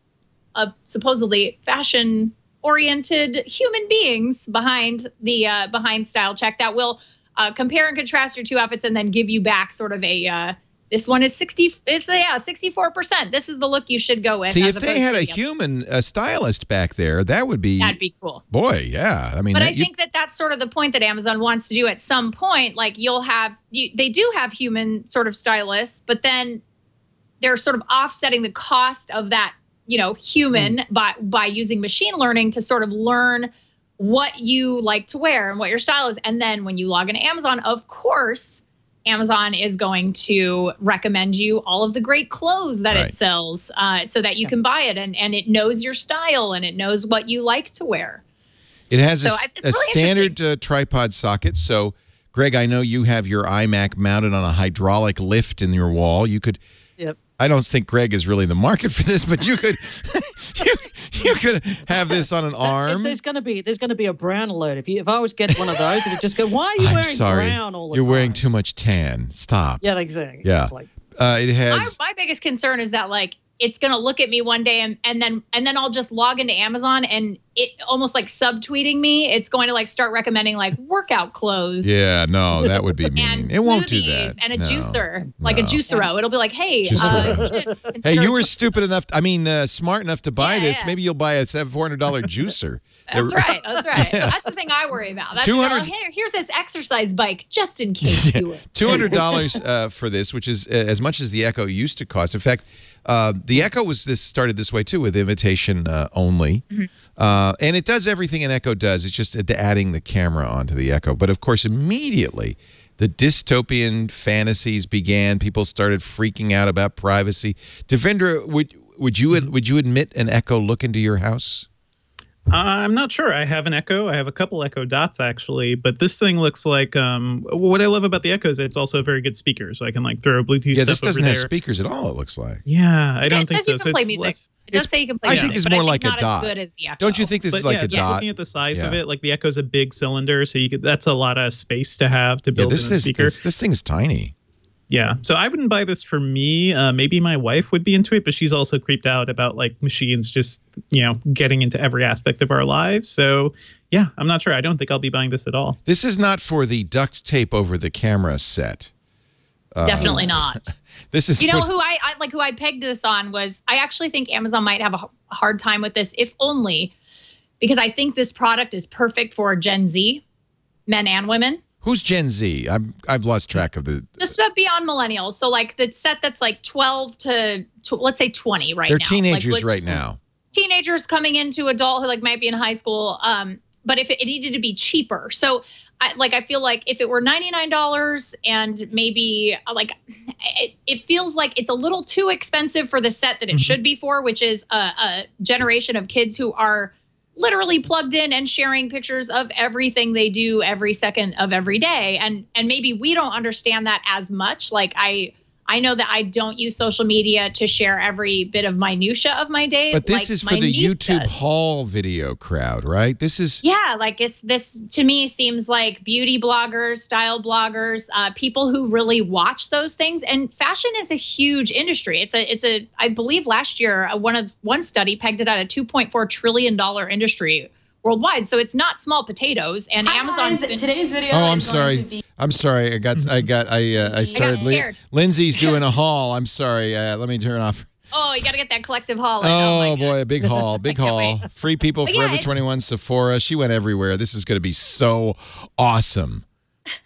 uh, supposedly fashion oriented human beings behind the uh, behind Style Check that will uh, compare and contrast your two outfits, and then give you back sort of a. This one is sixty. It's uh, yeah, sixty-four percent. This is the look you should go with. See, if they had a human a stylist back there, that would be, that'd be cool. boy, yeah. I mean, but that, I think that that's sort of the point that Amazon wants to do at some point. Like you'll have, you, they do have human sort of stylists, but then they're sort of offsetting the cost of that, you know, human Hmm. by by using machine learning to sort of learn what you like to wear and what your style is. And then when you log into Amazon, of course, Amazon is going to recommend you all of the great clothes that Right. it sells, uh, so that you can buy it and and it knows your style and it knows what you like to wear. It has a, So s- it's a really standard uh, tripod socket. So, Greg, I know you have your iMac mounted on a hydraulic lift in your wall. You could. Yep. I don't think Greg is really the market for this, but you could, [LAUGHS] [LAUGHS] you, [LAUGHS] you could have this on an arm. There's going to be there's going to be a brown alert. If you if I always get one of those, it'd just go, "Why are you I'm wearing sorry, brown all the you're time?" wearing too much tan. Stop. Yeah, exactly. Yeah. Like, Uh, it My, has. my biggest concern is that like it's gonna look at me one day and, and then and then I'll just log into Amazon and it almost like subtweeting me. It's going to like start recommending like workout clothes. Yeah, no, that would be [LAUGHS] mean. And It won't do that. And a No. juicer, like a No. juicero. It'll be like, hey, uh, you [LAUGHS] Hey, you were stupid enough. I mean, uh, smart enough to buy Yeah, this. yeah. Maybe you'll buy a seven four hundred dollar juicer. [LAUGHS] That's right. That's right. Yeah. That's the thing I worry about. That's 200 oh, here, here's this exercise bike just in case you do it. Two hundred dollars uh, for this, which is uh, as much as the Echo used to cost. In fact, uh, the Echo was this started this way too, with invitation uh, only, Mm-hmm. Uh, and it does everything an Echo does. It's just adding the camera onto the Echo. But of course, immediately the dystopian fantasies began. People started freaking out about privacy. Devindra, would would you Mm-hmm. would you admit an Echo look into your house? I'm not sure. I have an Echo. I have a couple Echo Dots actually, but this thing looks like um. What I love about the Echo is it's also a very good speaker, so I can like throw a Bluetooth. Yeah, this doesn't have there. speakers at all. It looks like. Yeah, I It don't think says so. you So can play it's music. less- It does It's- say you can play I music. think it's more like a not dot. As good as the Echo. Don't you think this is like yeah, a just dot? looking at the size of it, like the Echo's a big cylinder, so you could that's a lot of space to have to Yeah, build this in a is speaker. this, this thing is tiny. Yeah, so I wouldn't buy this for me. Uh, maybe my wife would be into it, but she's also creeped out about like machines just you know getting into every aspect of our lives. So yeah, I'm not sure. I don't think I'll be buying this at all. This is not for the duct tape over the camera set. Definitely not. [LAUGHS] This is You know for- who I, I like who I pegged this on was I actually think Amazon might have a hard time with this if only because I think this product is perfect for Gen Z, men and women. Who's Gen Z? I'm I've lost track of the. Just about beyond millennials. So like the set that's like 12 to, to let's say 20 right They're now. teenagers like, right now. Teenagers coming into adulthood like might be in high school. Um, but if it, it needed to be cheaper. So I like I feel like if it were $99 and maybe uh, like it, it feels like it's a little too expensive for the set that it Mhm. should be for, which is a, a generation of kids who are literally plugged in and sharing pictures of everything they do every second of every day. And and maybe we don't understand that as much. Like i i know that i don't use social media to share every bit of minutia of my day But this like is for the YouTube does. haul video crowd, right? This is yeah like it's this to me seems like beauty bloggers style bloggers uh, people who really watch those things and fashion is a huge industry it's a it's a i believe last year uh, one of one study pegged it at a 2.4 trillion dollar industry worldwide so it's not small potatoes and Hi, amazon's guys. been Today's video Oh, I'm is sorry. be I'm sorry. I got I got I uh, I started. Lin- scared. Lindsay's [LAUGHS] doing a haul. I'm sorry. Uh, let me turn off. oh you got to get that collective haul in. Oh, my God. boy, a big haul, [LAUGHS] big haul. wait. Free people, But Forever it's- 21, Sephora. She went everywhere. This is going to be so awesome.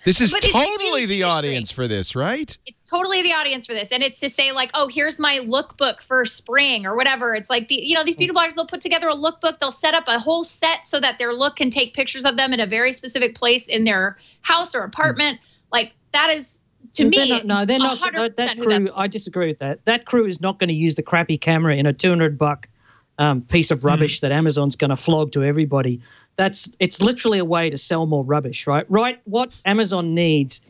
This is [LAUGHS] But it's a totally huge the history. audience for this, right? it's totally the audience for this and it's to say like oh here's my lookbook for spring or whatever it's like the you know these hmm. beauty bloggers they'll put together a lookbook they'll set up a whole set so that their look can take pictures of them in a very specific place in their house or hmm. apartment like that is to They're me not- no, they're not. That that- crew, I disagree with that. That crew is not going to use the crappy camera in a 200 buck um, piece of hmm. rubbish that Amazon's going to flog to everybody. That's it's literally a way to sell more rubbish, right? Right. What Amazon needs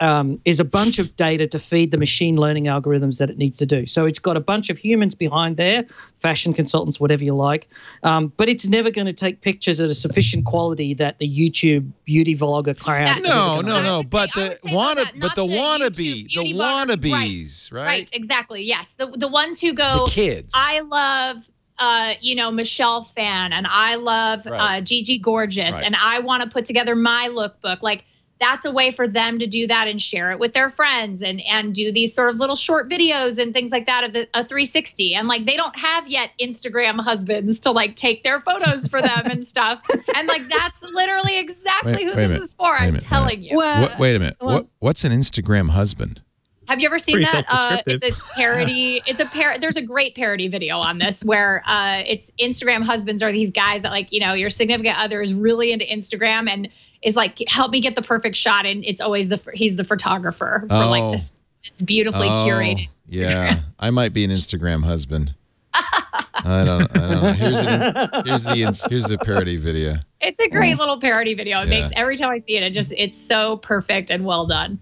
um, is a bunch of data to feed the machine learning algorithms that it needs to do. So it's got a bunch of humans behind there, fashion consultants, whatever you like, um, but it's never going to take pictures at a sufficient quality that the YouTube beauty vlogger crowd. Yeah. is No, no, no. But say- the would wanna, that, but the the wannabe, the beauty bloggers. wannabes, right? right exactly yes the the ones who go The kids. I love uh, you know, Michelle Phan and I love Right. uh, Gigi Gorgeous Right. and I want to put together my lookbook. Like that's a way for them to do that and share it with their friends and and do these sort of little short videos and things like that of the, a 360. And like they don't have yet Instagram husbands to like take their photos for them and [LAUGHS] stuff. And like that's literally exactly Wait- who wait this is for. Wait a I'm minute, wait a telling you. Well, What, wait a minute. well- what, what's an Instagram husband? Have you ever seen Pretty that? Uh, it's a parody. [LAUGHS] It's a par. There's a great parody video on this where uh, it's Instagram husbands are these guys that like you know your significant other is really into Instagram and is like help me get the perfect shot and it's always the he's the photographer for Oh. like this. It's beautifully Oh, curated. Yeah, I might be an Instagram husband. I don't. I don't know. Here's an, here's the here's the parody video. It's a great little parody video. It Yeah. makes every time I see it, it just it's so perfect and well done.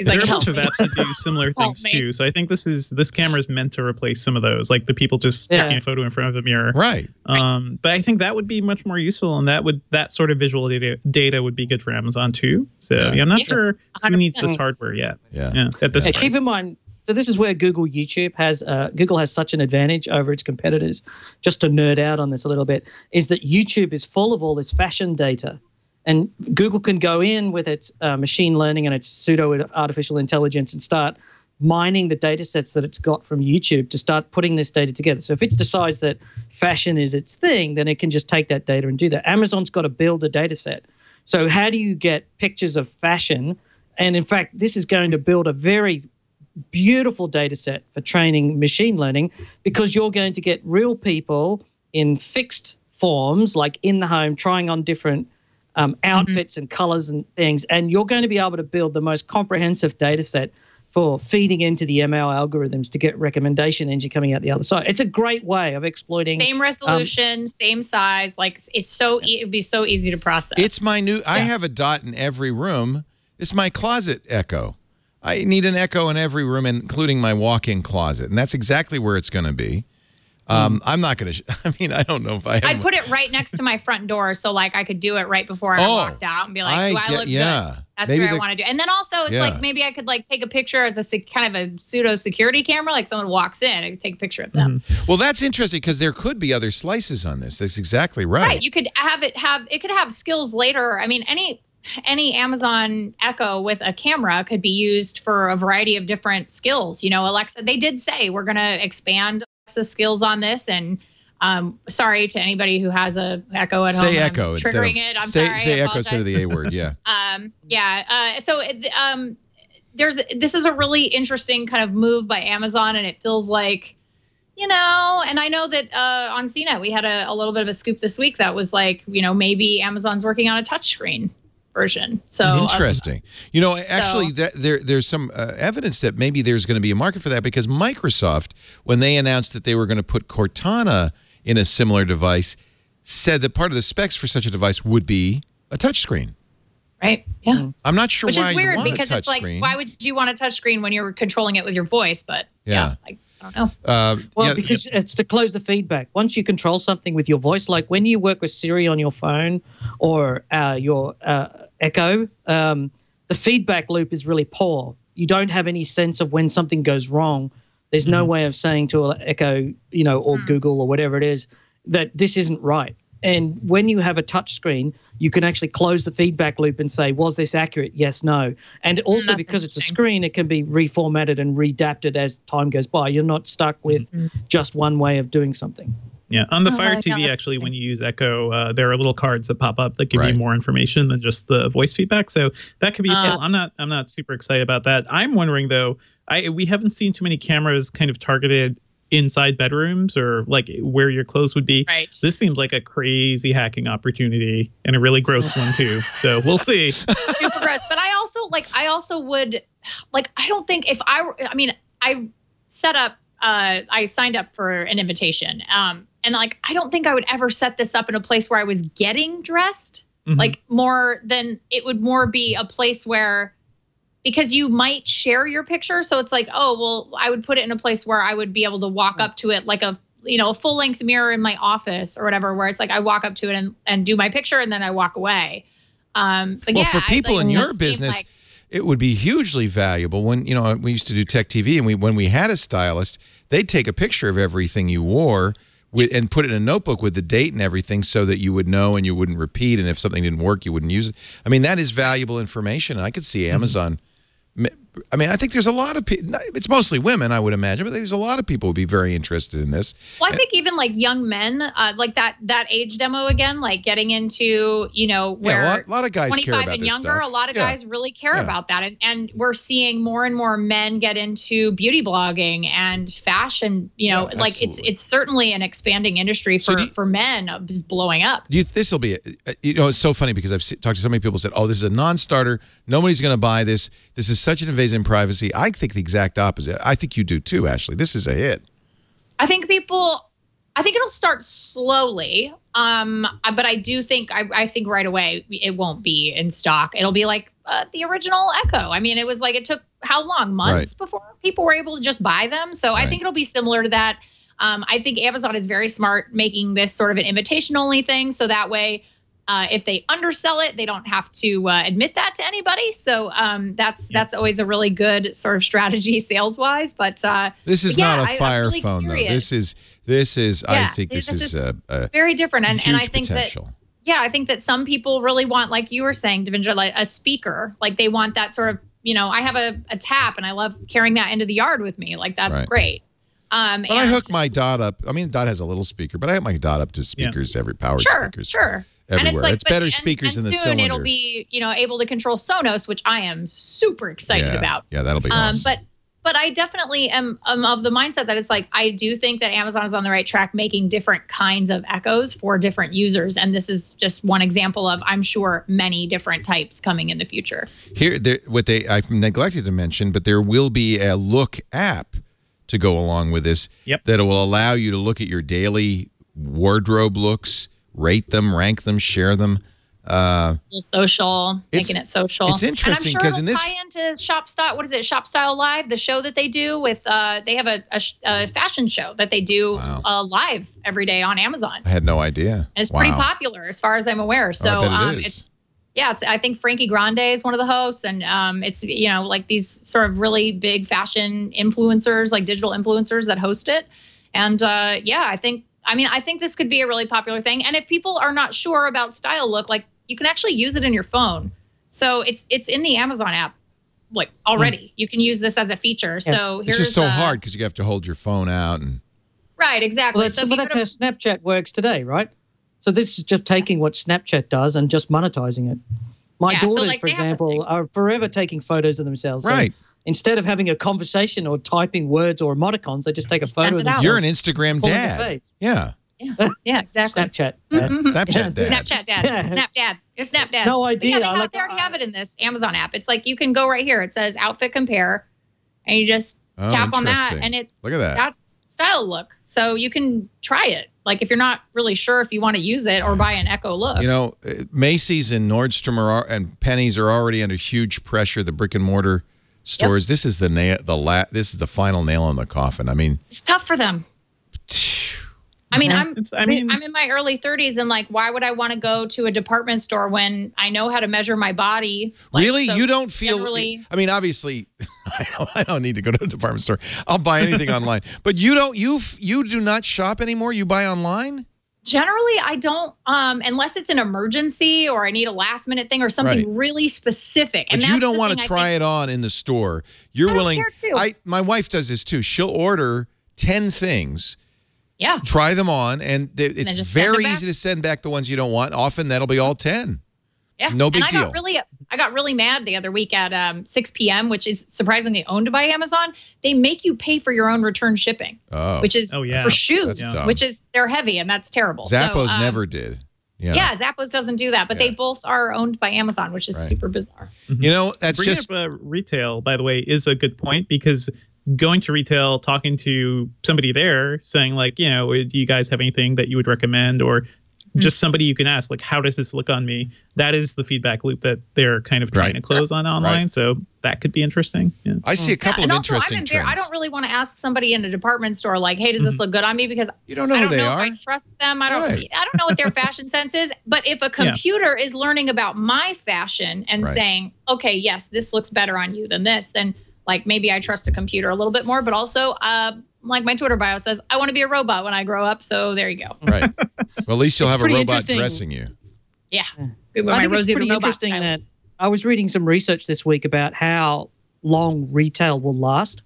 He's there like, are a help bunch of apps that do [LAUGHS] similar things too. So I think this is this camera is meant to replace some of those, like the people just Yeah. taking a photo in front of the mirror. Right. Um, but I think that would be much more useful, and that would that sort of visual data, data would be good for Amazon too. So Yeah. yeah, I'm not Yes, sure who needs this hardware yet. Yeah. Yeah, at this Yeah, point. keep in mind, So this is where Google YouTube has uh, Google has such an advantage over its competitors. Just to nerd out on this a little bit, is that YouTube is full of all this fashion data, and Google can go in with its uh, machine learning and its pseudo artificial intelligence and start mining the data sets that it's got from YouTube to start putting this data together. So if it decides that fashion is its thing, then it can just take that data and do that. Amazon's got to build a data set. So how do you get pictures of fashion? And in fact, this is going to build a very beautiful data set for training machine learning because you're going to get real people in fixed forms, like in the home, trying on different um, outfits mm-hmm. and colors and things. And you're going to be able to build the most comprehensive data set for feeding into the ML algorithms to get recommendation engine coming out the other side. It's a great way of exploiting same resolution, um, same size. Like it's so e- it'd be so easy to process. It's my new. I have a dot in every room. It's my closet echo. I need an echo in every room, including my walk-in closet, and that's exactly where it's going to be. Um, I'm not going [LAUGHS] to. I mean, I don't know if I. I'd put it right next to my front door, so like I could do it right before I oh, walked out and be like, "Do I, I look yeah. good?" That's maybe where the, I want to do. And then also, it's yeah. like maybe I could like take a picture as a kind of a pseudo security camera, like someone walks in, I could take a picture of them. Mm-hmm. Well, that's interesting because there could be other slices on this. That's exactly right. Right. You could have it have it could have skills later. I mean, any any Amazon Echo with a camera could be used for a variety of different skills. You know, Alexa, they did say we're going to expand Alexa skills on this. And um, sorry to anybody who has a Echo at say home. Say Echo instead of, it. I'm say, sorry. Say Echo instead of the A word. Yeah. [LAUGHS] um, yeah. Uh, so um, there's this is a really interesting kind of move by Amazon, and it feels like you know, and I know that uh, on CNET we had a, a, little bit of a scoop this week that was like, you know, maybe Amazon's working on a touchscreen version. So um, interesting. Um, you know, actually, so, that, there there's some uh, evidence that maybe there's going to be a market for that because Microsoft, when they announced that they were going to put Cortana in a similar device, said that part of the specs for such a device would be a touchscreen. Right. Yeah. Hmm. I'm not sure Which why is weird you want because it's like, screen. why would you want a touchscreen when you're controlling it with your voice? But yeah, yeah like, I know. Uh, well, yeah, because yeah. it's to close the feedback. Once you control something with your voice, like when you work with Siri on your phone or uh, your uh, Echo, um, the feedback loop is really poor. You don't have any sense of when something goes wrong. There's no mm-hmm. way of saying to Echo, you know, or mm. Google or whatever it is, that this isn't right. And when you have a touch screen, you can actually close the feedback loop and say, was this accurate? Yes, no. And also because it's a screen, it can be reformatted and readapted as time goes by. You're not stuck with mm-hmm. just one way of doing something. Yeah, on the oh, Fire TV, actually, when you use Echo, uh, there are little cards that pop up that give right. you more information than just the voice feedback. So that could be. Uh, I'm not, I'm not super excited about that. I'm wondering though, I we haven't seen too many cameras kind of targeted inside bedrooms or like where your clothes would be. Right. This seems like a crazy hacking opportunity and a really gross one too. So we'll see. [LAUGHS] Super gross. But I also like I also would like I don't think if I I mean I set up uh I signed up for an invitation. Um and like I don't think I would ever set this up in a place where I was getting dressed. Mm-hmm. Like more than it would more be a place where because you might share your picture so it's like oh well I would put it in a place where I would be able to walk up to it like a you know a full length mirror in my office or whatever where it's like I walk up to it and and do my picture and then I walk away. Um well, yeah, for people like, in your business like, it would be hugely valuable when you know we used to do tech TV and we when we had a stylist they'd take a picture of everything you wore with, and put it in a notebook with the date and everything so that you would know and you wouldn't repeat. And if something didn't work, you wouldn't use it. I mean, that is valuable information. And I could see mm-hmm. Amazon. Mm -hmm I mean, I think there's a lot of people. It's mostly women, I would imagine, but there's a lot of people would be very interested in this. Well, I think even like young men, uh, like that that age demo again, like getting into you know where yeah, a, lot, a lot of guys 25 and younger, stuff. a lot of yeah. guys really care yeah. about that, and and we're seeing more and more men get into beauty blogging and fashion. You know, like it's it's certainly an expanding industry for so you, for men, uh, is blowing up. You, This will be, uh, you know, it's so funny because I've talked to so many people said, oh, this is a non-starter. Nobody's going to buy this. This is such an invasive privacy. I think the exact opposite. I think you do too, Ashley. This is a hit. I think people, I think it'll start slowly. Um, but I do think, I, I think right away it won't be in stock. It'll be like uh, the original Echo. I mean, it was like it took how long? Months right. before people were able to just buy them. So right. I think it'll be similar to that. Um, I think Amazon is very smart making this sort of an invitation only thing. So that way, Uh, if they undersell it, they don't have to uh, admit that to anybody. So um, that's that's always a really good sort of strategy [LAUGHS] sales wise. But uh, This is but yeah, not I- a I'm fire really phone though. This is this is I think this, this is, is a, a very different. And, huge and I think that yeah, I think that some people really want, like you were saying, Devindra, like a speaker. Like they want that sort of, you know, I have a, a tap and I love carrying that into the yard with me. Like that's Right. great. Um, But I hook my dot up. I mean, dot has a little speaker, but I hook my dot up to speakers every powered sure, speakers sure. Everywhere. it's, but- better and- speakers and than the soon cylinder. it'll be, you know, able to control Sonos, which I am super excited yeah, about. Yeah, that'll be Um, awesome. but but I definitely am, am of the mindset that it's like I do think that Amazon is on the right track, making different kinds of echoes for different users, and this is just one example of I'm sure many different types coming in the future. Here, there, what they I've neglected to mention, but there will be a Look app to go along with this. Yep. That will allow you to look at your daily wardrobe looks, rate them, rank them, share them. Uh, social, making it social. it's interesting and I'm 'cause sure in this- tie into Shop Style. What is it? Shop Style Live, the show that they do with. Uh, they have a, a, a fashion show that they do Wow. uh, live every day on Amazon. I had no idea. And it's wow. pretty popular as far as I'm aware. So bet it um, it's yeah, it's I think Frankie Grande is one of the hosts, and um, it's you know like these sort of really big fashion influencers, like digital influencers that host it. And uh, yeah, I think I mean I think this could be a really popular thing. And if people are not sure about style look, like you can actually use it in your phone. So it's it's in the Amazon app, like already. Hmm. You can use this as a feature. So It's here's just so hard because you have to hold your phone out and Right, exactly. Well, that's, so well, that's how Snapchat works today, right? So this is just taking what Snapchat does and just monetizing it. My Yeah, so, daughters, like, for they have a example, are forever taking photos of themselves. So right. Instead of having a conversation or typing words or emoticons, they just take a Just photo of it themselves. You're an Instagram dad. face. Yeah. yeah, exactly. Snapchat. Mhm. Snapchat dad. Snapchat dad. Yeah. Snap dad. Your Snap dad. No But idea. Yeah, they, have, like they already have it in this Amazon app. It's like you can go right here. It says outfit compare, and you just Oh, tap on that, and it's Look at that. that's style look. So you can try it. Like if you're not really sure if you want to use it or buy an Echo look. You know, uh, Macy's and Nordstrom are and Penny's are already under huge pressure. The brick and mortar stores. This is the nail. The la- This is the final nail in the coffin. I mean, it's tough for them. I mean, I'm It's, I mean, I'm in my early 30s, and like, why would I want to go to a department store when I know how to measure my body? Like, really, so you don't feel. generally- I mean, obviously, [LAUGHS] I don't, I don't need to go to a department store. I'll buy anything [LAUGHS] online. But you don't. You you do not shop anymore. You buy online. Generally, I don't, um, unless it's an emergency or I need a last minute thing or something Right. really specific. But you don't want to try it on in the store. You're I willing. to. I my wife does this too. She'll order ten things. Yeah. try them on, and th- it's just very easy to send back the ones you don't want. Often that'll be all ten. Yeah. No big and I deal. got really, I got really mad the other week at um, 6 p.m., which is surprisingly owned by Amazon. They make you pay for your own return shipping, Oh, which is Oh, yeah. for shoes, That's dumb. which is they're heavy and that's terrible. So, Zappos um, never did. Yeah. Yeah, Zappos doesn't do that, but Yeah. they both are owned by Amazon, which is Right. super bizarre. You know, that's bringing just up uh, retail, by the way, is a good point because going to retail, talking to somebody there, saying like, you know, do you guys have anything that you would recommend, or Hmm. just somebody you can ask, like, how does this look on me? That is the feedback loop that they're kind of trying Right. to close on online. So that could be interesting. Yeah. I see a couple Yeah, and of also, I'm interesting trends. I don't really want to ask somebody in a department store like, "Hey, does this Mm-hmm. look good on me?" Because you don't know I don't they know are. if I trust them. I don't. Right. I don't know what their fashion [LAUGHS] sense is. But if a computer is learning about my fashion and Right. saying, "Okay, yes, this looks better on you than this," then like maybe I trust a computer a little bit more. But also, uh, like my Twitter bio says, I want to be a robot when I grow up. So there you go. right. Well, at least you'll have a robot dressing you. Yeah. With I think it's Rosie the pretty robot interesting that. I was reading some research this week about how long retail will last,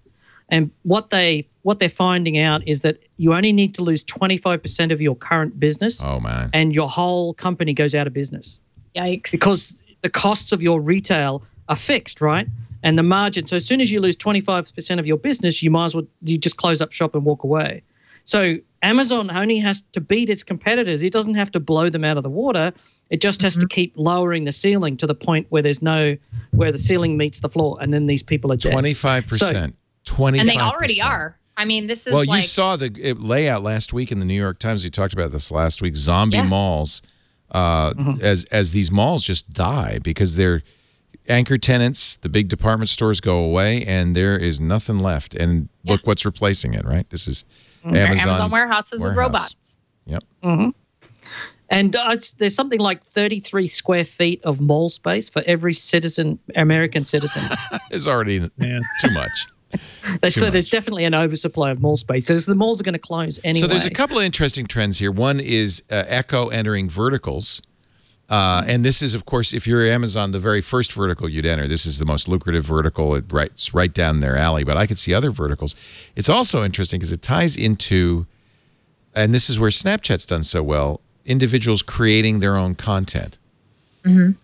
and what they what they're finding out is that you only need to lose 25% of your current business, Oh man. and your whole company goes out of business Yikes. because the costs of your retail are fixed, right? And the margin. So as soon as you lose 25% of your business, you might as well you just close up shop and walk away. So Amazon only has to beat its competitors. It doesn't have to blow them out of the water. It just has Mm-hmm. to keep lowering the ceiling to the point where there's no where the ceiling meets the floor, and then these people are dead. Twenty-five percent. Twenty. and they already are. I mean, this is Well, like you saw the it, layout last week in the New York Times. We talked about this last week. Zombie Yeah. malls, uh, Mm-hmm. as as these malls just die because they're anchor tenants. The big department stores go away, and there is nothing left. And look what's replacing it. Right. This is Amazon. Amazon warehouses with robots. Yep. And uh, there's something like 33 square feet of mall space for every citizen, American citizen. [LAUGHS] It's already Yeah. too much. [LAUGHS] so much. there's definitely an oversupply of mall space. So the malls are going to close anyway. So there's a couple of interesting trends here. One is uh, Echo entering verticals. Uh, and this is, of course, if you're Amazon, the very first vertical you'd enter. This is the most lucrative vertical. It right, it's right down their alley. But I could see other verticals. It's also interesting because it ties into, and this is where Snapchat's done so well, individuals creating their own content.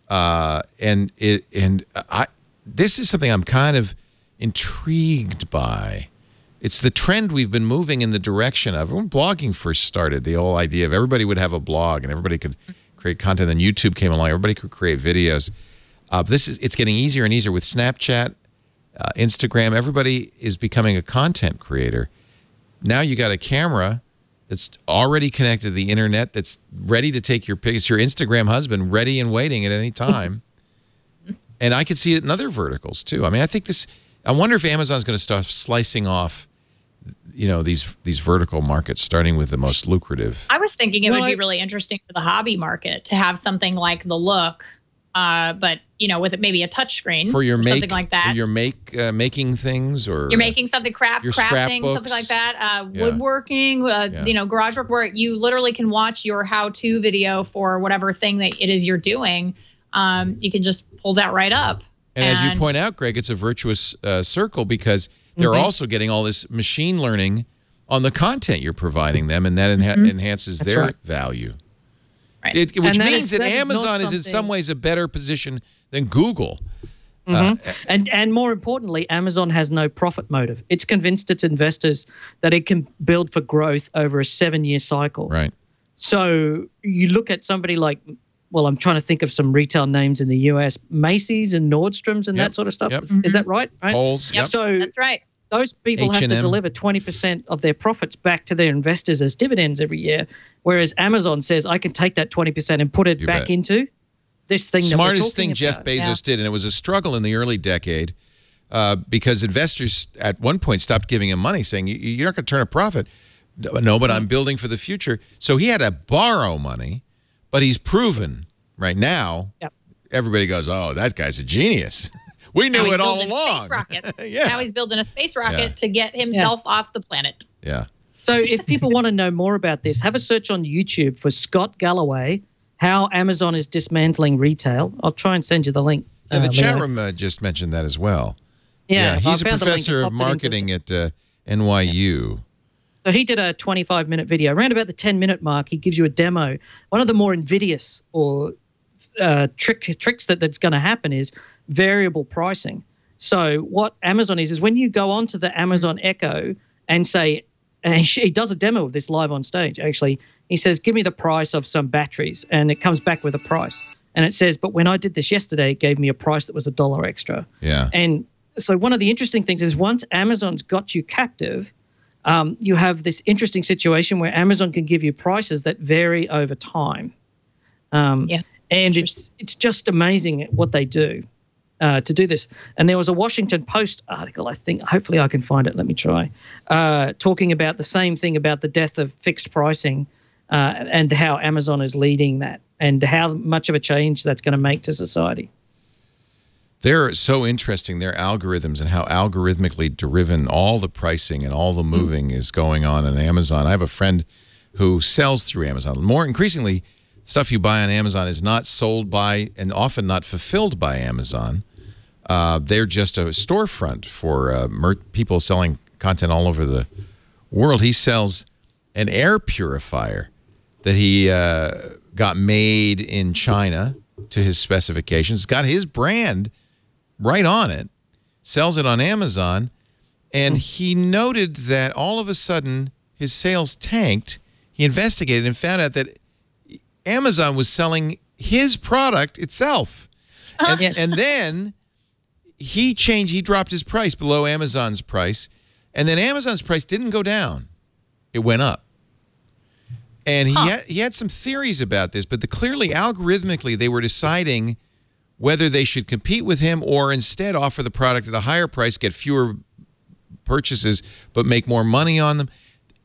Uh, and it and I this is something I'm kind of intrigued by. It's the trend we've been moving in the direction of. When blogging first started, the whole idea of everybody would have a blog and everybody could create content. Then YouTube came along, everybody could create videos. Uh, this is it's getting easier and easier with Snapchat, uh, Instagram. Everybody is becoming a content creator. Now you got a camera that's already connected to the internet that's ready to take your pictures. Your Instagram husband ready and waiting at any [LAUGHS] time. and I could see it in other verticals too. I mean, I think this. I wonder if Amazon's going to start slicing off, you know, these these vertical markets, starting with the most lucrative. I was thinking it Well, would be I- really interesting for the hobby market to have something like the look, uh, but you know, with it maybe a touch screen For your or make, something like that. for your make uh, making things, or You're making something craft, your crafting, something like that. Uh, Yeah. Woodworking, uh, Yeah. you know, garage work, where you literally can watch your how-to video for whatever thing that it is you're doing. Um, you can just pull that right up. And as you point out, Greg, it's a virtuous uh, circle because they're Mm-hmm. also getting all this machine learning on the content you're providing them, and that enha- Mm-hmm. enhances That's their right. value. Right. It, which that means is- that, that Amazon is in some ways a better position than Google. Mhm. and and more importantly, Amazon has no profit motive. It's convinced its investors that it can build for growth over a seven-year cycle. Right. So you look at somebody like, well, I'm trying to think of some retail names in the U.S. Macy's and Nordstroms and Yep, that sort of stuff. yep. Is, is that right? right? Kohl's. Yep. Yep. So That's right. those people have to H&M. deliver 20% of their profits back to their investors as dividends every year, whereas Amazon says I can take that 20% and put it You back bet. into this thing. that we're Smartest talking thing Jeff. Bezos Now- did, and it was a struggle in the early decade uh, because investors at one point stopped giving him money, saying, "You're not going to turn a profit." No, but I'm building for the future. So he had to borrow money, but he's proven right now. Yep. Everybody goes, "Oh, that guy's a genius." [LAUGHS] we knew it all along. [LAUGHS] Yeah, Now he's building a space rocket Yeah. to get himself off the planet. yeah. So if people want to know more about this, have a search on YouTube for Scott Galloway, how Amazon is dismantling retail. I'll try and send you the link. Yeah, the uh, chat Leo. room uh, just mentioned that as well. Yeah, I he's a found the link and professor of popped it into- marketing at uh, NYU. So he did a 25 minute video. Around about the 10 minute mark, he gives you a demo. One of the more invidious or uh, trick tricks that that's going to happen is variable pricing. So what Amazon is is when you go onto the Amazon Echo and say, and he, he does a demo of this live on stage. Actually, he says, "Give me the price of some batteries," and it comes back with a price. And it says, "But when I did this yesterday, it gave me a price that was a dollar extra." Yeah. And so one of the interesting things is once Amazon's got you captive, um, you have this interesting situation where Amazon can give you prices that vary over time. Um, Yeah. And it's it's just amazing what they do uh, to do this. And there was a Washington Post article, I think. Hopefully, I can find it. Let me try. Uh, talking about the same thing about the death of fixed pricing uh, and how Amazon is leading that, and how much of a change that's going to make to society. They're so interesting, their algorithms and how algorithmically driven all the pricing and all the moving is going on in Amazon. I have a friend who sells through Amazon. More increasingly, stuff you buy on Amazon is not sold by and often not fulfilled by Amazon. Uh, they're just a storefront for uh, mer- people selling content all over the world. He sells an air purifier that he uh, got made in China to his specifications. It's got his brand right on it, sells it on Amazon, and hmm. he noted that all of a sudden his sales tanked. He investigated and found out that Amazon was selling his product itself. Uh-huh. And, Yes. and then he changed, he dropped his price below Amazon's price, and then Amazon's price didn't go down, it went up. And he, had, he had some theories about this, but the, clearly algorithmically they were deciding whether they should compete with him or instead offer the product at a higher price, get fewer purchases, but make more money on them.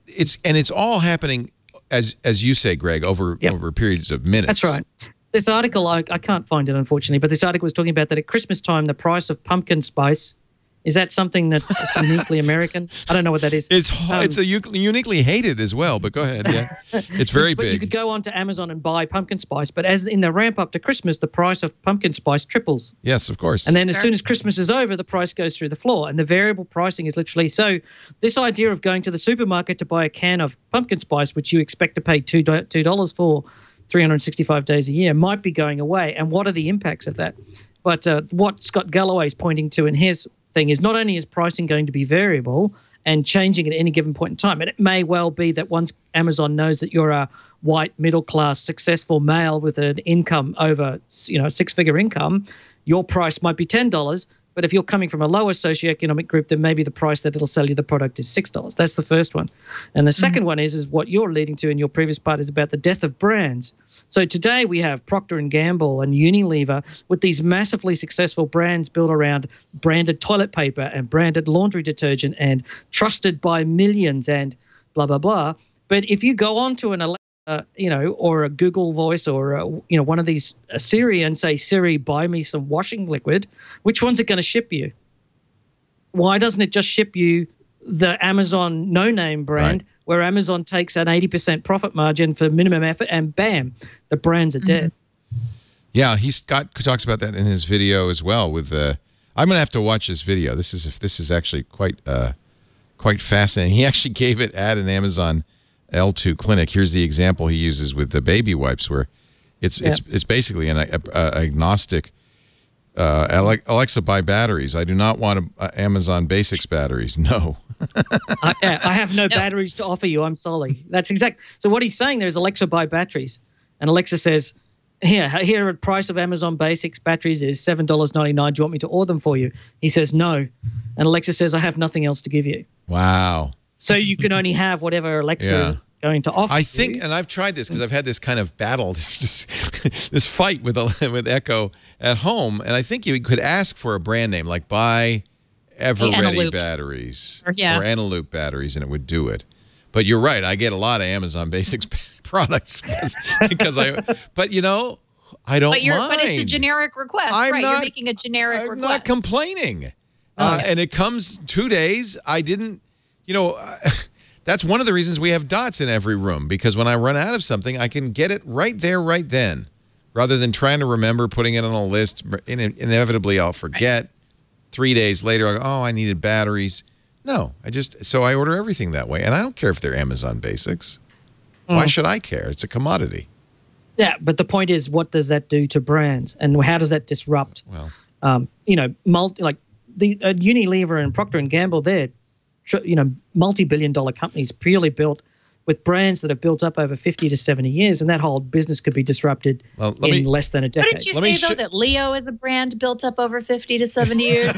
It's and it's all happening as as you say, Greg, over Yep. over periods of minutes. That's right. This article, I, I can't find it unfortunately, but this article was talking about that at Christmas time, the price of pumpkin spice is that something that's [LAUGHS] uniquely American? I don't know what that is. It's Um, it's a uniquely hated as well. But go ahead. Yeah, [LAUGHS] it's very but you could go on to Amazon and buy pumpkin spice, but as in the ramp up to Christmas, the price of pumpkin spice triples. yes, of course. And then as soon as Christmas is over, the price goes through the floor. And the variable pricing is literally so. This idea of going to the supermarket to buy a can of pumpkin spice, which you expect to pay two two dollars for, 365 days a year, might be going away. And what are the impacts of that? But uh, what Scott Galloway is pointing to in his thing is not only is pricing going to be variable and changing at any given point in time, and it may well be that once Amazon knows that you're a white middle class successful male with an income over you know six figure income, your price might be ten dollars. But if you're coming from a lower socioeconomic group, then maybe the price that it'll sell you the product is six dollars. That's the first one. And the mm-hmm. 2nd one is is what you're leading to in your previous part is about the death of brands. So today we have Procter and Gamble and Unilever with these massively successful brands built around branded toilet paper and branded laundry detergent and trusted by millions and blah blah blah. But if you go on to an Alexa, you know, or a Google Voice or a, you know one of these a Siri and say Siri, buy me some washing liquid, which one's it going to ship you? Why doesn't it just ship you the Amazon no-name brand, Right. where Amazon takes an 80% profit margin for minimum effort, and bam, the brands are dead. Yeah, he's got talks about that in his video as well. With uh, I'm gonna have to watch this video. This is this is actually quite uh, quite fascinating. He actually gave it at an Amazon L2 clinic. Here's the example he uses with the baby wipes, where it's it's it's basically an a, a, agnostic. Uh, Alexa, buy batteries. I do not want a, uh, Amazon Basics batteries. [LAUGHS] No. I, I have [LAUGHS] no batteries to offer you. I'm sorry. That's exact. So what he's saying there is Alexa buy batteries, and Alexa says, "Here, here, at price of Amazon Basics batteries is seven dollars ninety nine. Do you want me to order them for you?" He says no, and Alexa says, "I have nothing else to give you." Wow. So you can only have whatever Alexa Yeah. is going to offer. I you. think, and I've tried this because I've had this kind of battle, [LAUGHS] this just this fight with [LAUGHS] with Echo at home, and I think you could ask for a brand name like buy Ever Ready batteries Or- yeah. or Eneloop batteries, and it would do it. But you're right, I get a lot of Amazon Basics [LAUGHS] products because, because I. But you know, I don't But you're mind. but it's a generic request, I'm right? not- you're making a generic I'm request. not complaining. Uh, and it comes two days. I didn't, you know, uh, [LAUGHS] that's one of the reasons we have dots in every room because when I run out of something, I can get it right there, right then, rather than trying to remember putting it on a list. In- Inevitably, I'll forget. Three days later, I go, oh, I needed batteries. No, I just so I order everything that way, and I don't care if they're Amazon Basics. Why should I care? It's a commodity. Yeah, but the point is, what does that do to brands, and how does that disrupt? Well, Um, you know, multi like the uh, Unilever and Procter and Gamble, they're you know multi-billion-dollar companies purely built with brands that have built up over 50 to 70 years, and that whole business could be disrupted Well, in me- less than a decade. Didn't you Let me say though that Leo is a brand built up over 50 to 70 [LAUGHS] years?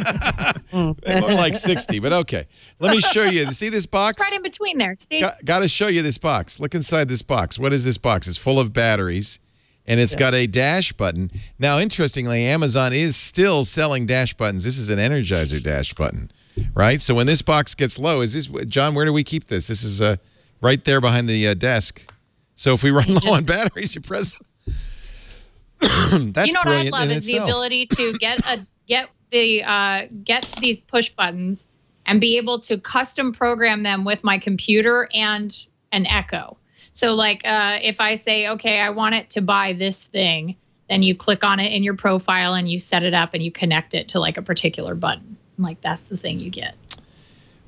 more like sixty, but okay. Let me show you. See this box? right in between there. See? Got, got to show you this box. Look inside this box. What is this box? It's full of batteries, and it's got a dash button. Now, interestingly, Amazon is still selling dash buttons. This is an Energizer dash button, right? So when this box gets low, is this John? Where do we keep this? This is uh, right there behind the uh, desk. So if we run low on batteries, you press. [CLEARS THROAT] That's you know what I love is the ability to get a get the uh, get these push buttons and be able to custom program them with my computer and an Echo. So like uh, if I say okay, I want it to buy this thing, then you click on it in your profile and you set it up and you connect it to like a particular button. I'm like that's the thing you get.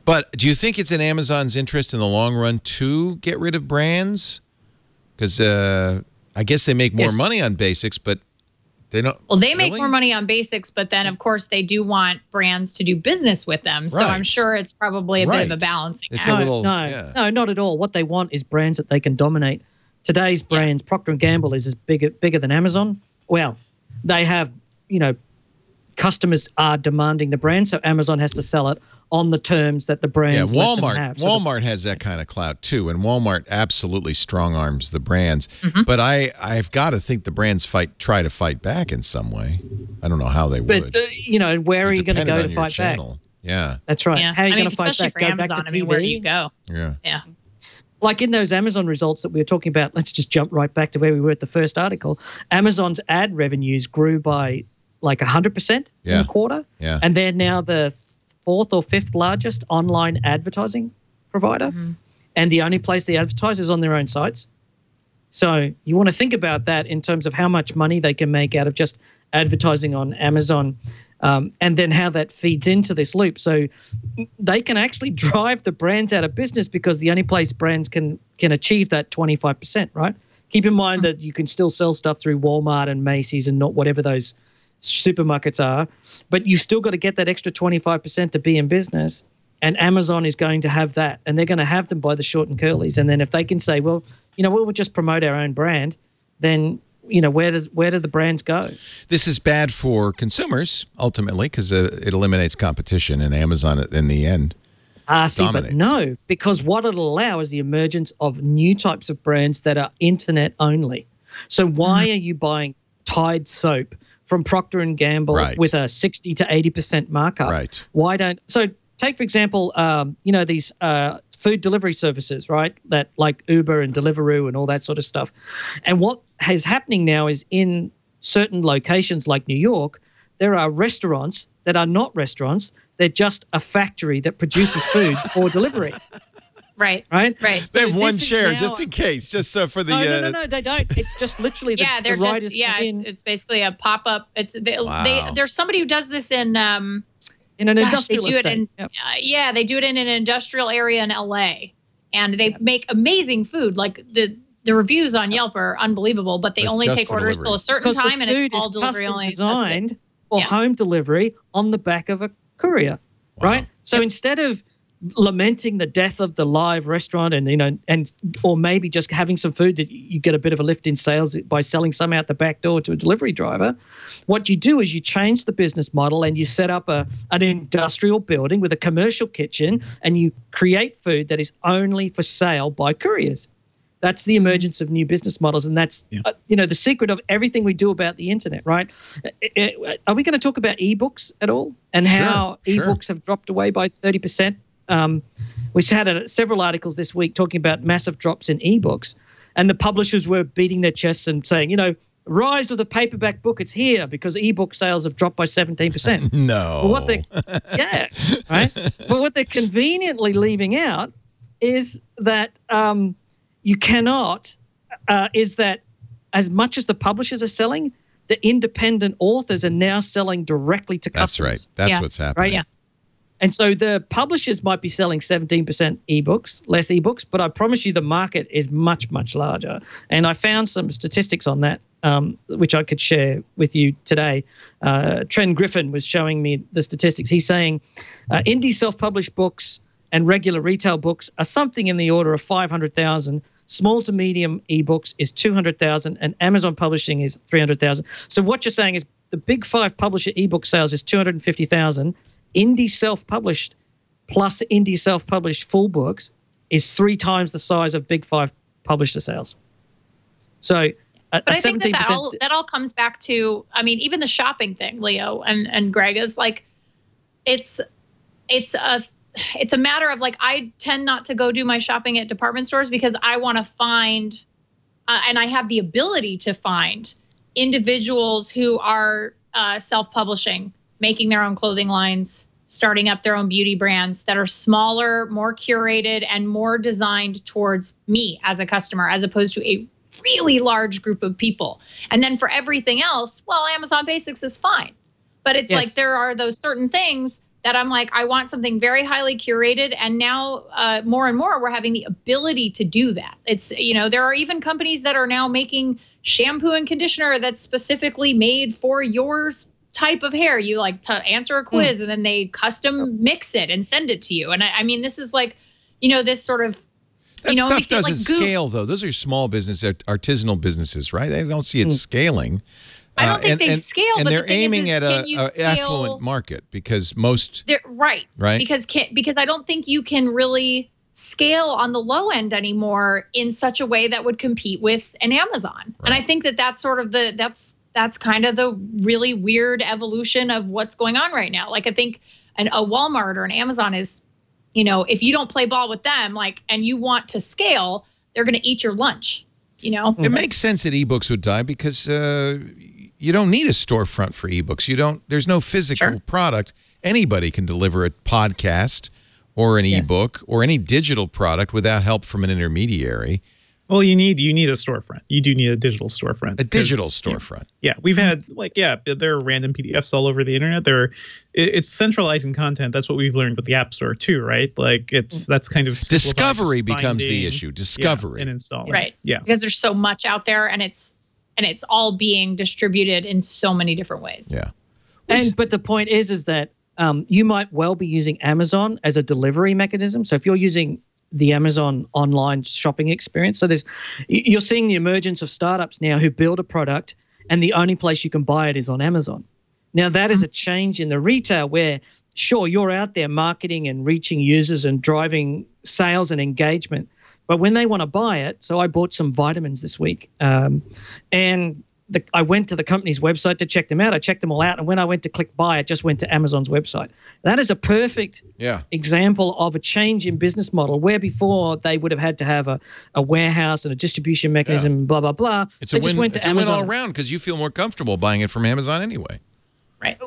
But do you think it's in Amazon's interest in the long run to get rid of brands? Because uh, I guess they make more Yes. money on basics, but they don't. Well, they make Really? more money on basics, but then of course they do want brands to do business with them. So Right. I'm sure it's probably a bit of a balancing It's act. a no, little- no, yeah. no, not at all. What they want is brands that they can dominate. Today's brands, Procter and Gamble is as bigger bigger than Amazon. Well, they have, you know, customers are demanding the brand, so Amazon has to sell it on the terms that the Yeah, brands let them Walmart. have. So the- Walmart has that kind of clout too, and Walmart absolutely strong arms the brands. Mm-hmm. But I, I've got to think the brands fight, try to fight back in some way. I don't know how they but would. uh, you know, where are you going to go to your fight back? Yeah, That's right. Yeah. How are you I mean, going to fight especially back? for Go Amazon. back to I mean, TV? where do you go? yeah. Yeah. like in those Amazon results that we were talking about, let's just jump right back to where we were at the first article. Amazon's ad revenues grew by like 100% in Yeah. the quarter. Yeah. And they're now the fourth or fifth largest online advertising provider. And the only place they advertise is on their own sites. So you want to think about that in terms of how much money they can make out of just advertising on Amazon, um, and then how that feeds into this loop. So they can actually [LAUGHS] drive the brands out of business because the only place brands can can achieve that 25%, right? Keep in mind that you can still sell stuff through Walmart and Macy's and not whatever those supermarkets are, but you've still got to get that extra 25% to be in business. And Amazon is going to have that, and they're going to have them by the short and curlies. And then if they can say, well, you know, we'll just promote our own brand, then you know where does where do the brands go? This is bad for consumers ultimately because uh, it eliminates competition, and Amazon in the end. Ah, see, but no, because what it'll allow is the emergence of new types of brands that are internet only. So why Mm-hmm. are you buying Tide soap from Procter and Gamble Right. with a sixty to eighty percent markup? Right. Why don't so? Take for example, um, you know these uh, food delivery services, right? That like Uber and Deliveroo and all that sort of stuff. And what is happening now is in certain locations like New York, there are restaurants that are not restaurants. They're just a factory that produces food for delivery, [LAUGHS] Right. right? Right. They have So one this is chair now- just in case, just uh, for the. No, uh, no, no, no, they don't. It's just literally the, yeah, they're the writers just yeah. come It's, in it's basically a pop up. It's they, Wow. they there's somebody who does this in um in an gosh, industrial they do it in Yep. uh, yeah they do it in an industrial area in L.A. and they make amazing food. Like the the reviews on Yelp are unbelievable, but they It's only take orders delivery. till a certain because time, the and it's all delivery only. Designed for Yeah. home delivery on the back of a courier, Wow. right? So instead of lamenting the death of the live restaurant and you know and or maybe just having some food that you get a bit of a lift in sales by selling some out the back door to a delivery driver. What you do is you change the business model and you set up a an industrial building with a commercial kitchen and you create food that is only for sale by couriers. That's the emergence of new business models and that's Yeah. uh, you know the secret of everything we do about the internet right? Uh, uh, are we going to talk about ebooks at all? And Sure, how sure. ebooks have dropped away by 30% um, we had uh several articles this week talking about massive drops in ebooks and the publishers were beating their chests and saying you know rise of the paperback book it's here because ebook sales have dropped by 17% [LAUGHS] no. well, what they, yeah, right. But what they're conveniently leaving out is that um, you cannot, uh, is that as much as the publishers are selling, the independent authors are now selling directly to customers. That's right. That's Yeah. what's happening. Right. Yeah. And so the publishers might be selling 17% ebooks, less ebooks, but I promise you the market is much, much larger. And I found some statistics on that, um, which I could share with you today. Uh, Trent Griffin was showing me the statistics. He's saying uh, indie self published books and regular retail books are something in the order of 500,000. Small to medium ebooks is 200,000, and Amazon publishing is 300,000. So what you're saying is the big five publisher ebook sales is 250,000 indie self-published plus indie self-published full books is three times the size of big five publisher sales. So, a, But a I think that, 17% that all that all comes back to I mean even the shopping thing, Leo and and Greg is like it's it's a it's a matter of like I tend not to go do my shopping at department stores because I want to find uh, and I have the ability to find individuals who are uh, self-publishing, making their own clothing lines, starting up their own beauty brands that are smaller, more curated, and more designed towards me as a customer, as opposed to a really large group of people. And then for everything else, well, Amazon Basics is fine. But it's Yes. like there are those certain things that I'm like, I want something very highly curated. And now, uh, more and more, we're having the ability to do that. It's, you know, there are even companies that are now making shampoo and conditioner that's specifically made for yours type of hair. You like to answer a quiz and then they custom mix it and send it to you. And I, I mean, this is like, you know, this sort of That you know, stuff doesn't Goop- scale, though. Those are small business, artisanal businesses, right? They don't see it Hmm. scaling. I don't Uh, think and, they and, scale, and but the they're thing aiming is at can a, a affluent market because most They're, right. Right. Because can because I don't think you can really scale on the low end anymore in such a way that would compete with an Amazon. And I think that that's sort of the that's that's kind of the really weird evolution of what's going on right now. Like I think an, a Walmart or an Amazon is you know, if you don't play ball with them, like, and you want to scale, they're going to eat your lunch. You know, It makes sense that ebooks would die because uh, you don't need a storefront for ebooks. You don't. There's no physical Sure. product. Anybody can deliver a podcast or an Yes. ebook or any digital product without help from an intermediary. Well, you need you need a storefront. You do need a digital storefront. A digital storefront. Yeah, we've had like yeah, there are random PDFs all over the internet. There, it, it's centralizing content. That's what we've learned with the App Store too, right? Like it's that's kind of Discovery just becomes the finding- issue. yeah, Discovery. and installing. Right. Yeah. because there's so much out there and it's and it's all being distributed in so many different ways. yeah. And but the point is, is that um, you might well be using Amazon as a delivery mechanism. So if you're using the Amazon online shopping experience, so there's you're seeing the emergence of startups now who build a product, and the only place you can buy it is on Amazon. Now that is a change in the retail where sure you're out there marketing and reaching users and driving sales and engagement, but when they want to buy it, so I bought some vitamins this week, um, and the, I went to the company's website to check them out. I checked them all out, and when I went to click buy, it just went to Amazon's website. That is a perfect Yeah. example of a change in business model where before they would have had to have a, a warehouse and a distribution mechanism, blah blah blah. It's they a just win. went to It's a win Amazon. all around because you feel more comfortable buying it from Amazon anyway. Right.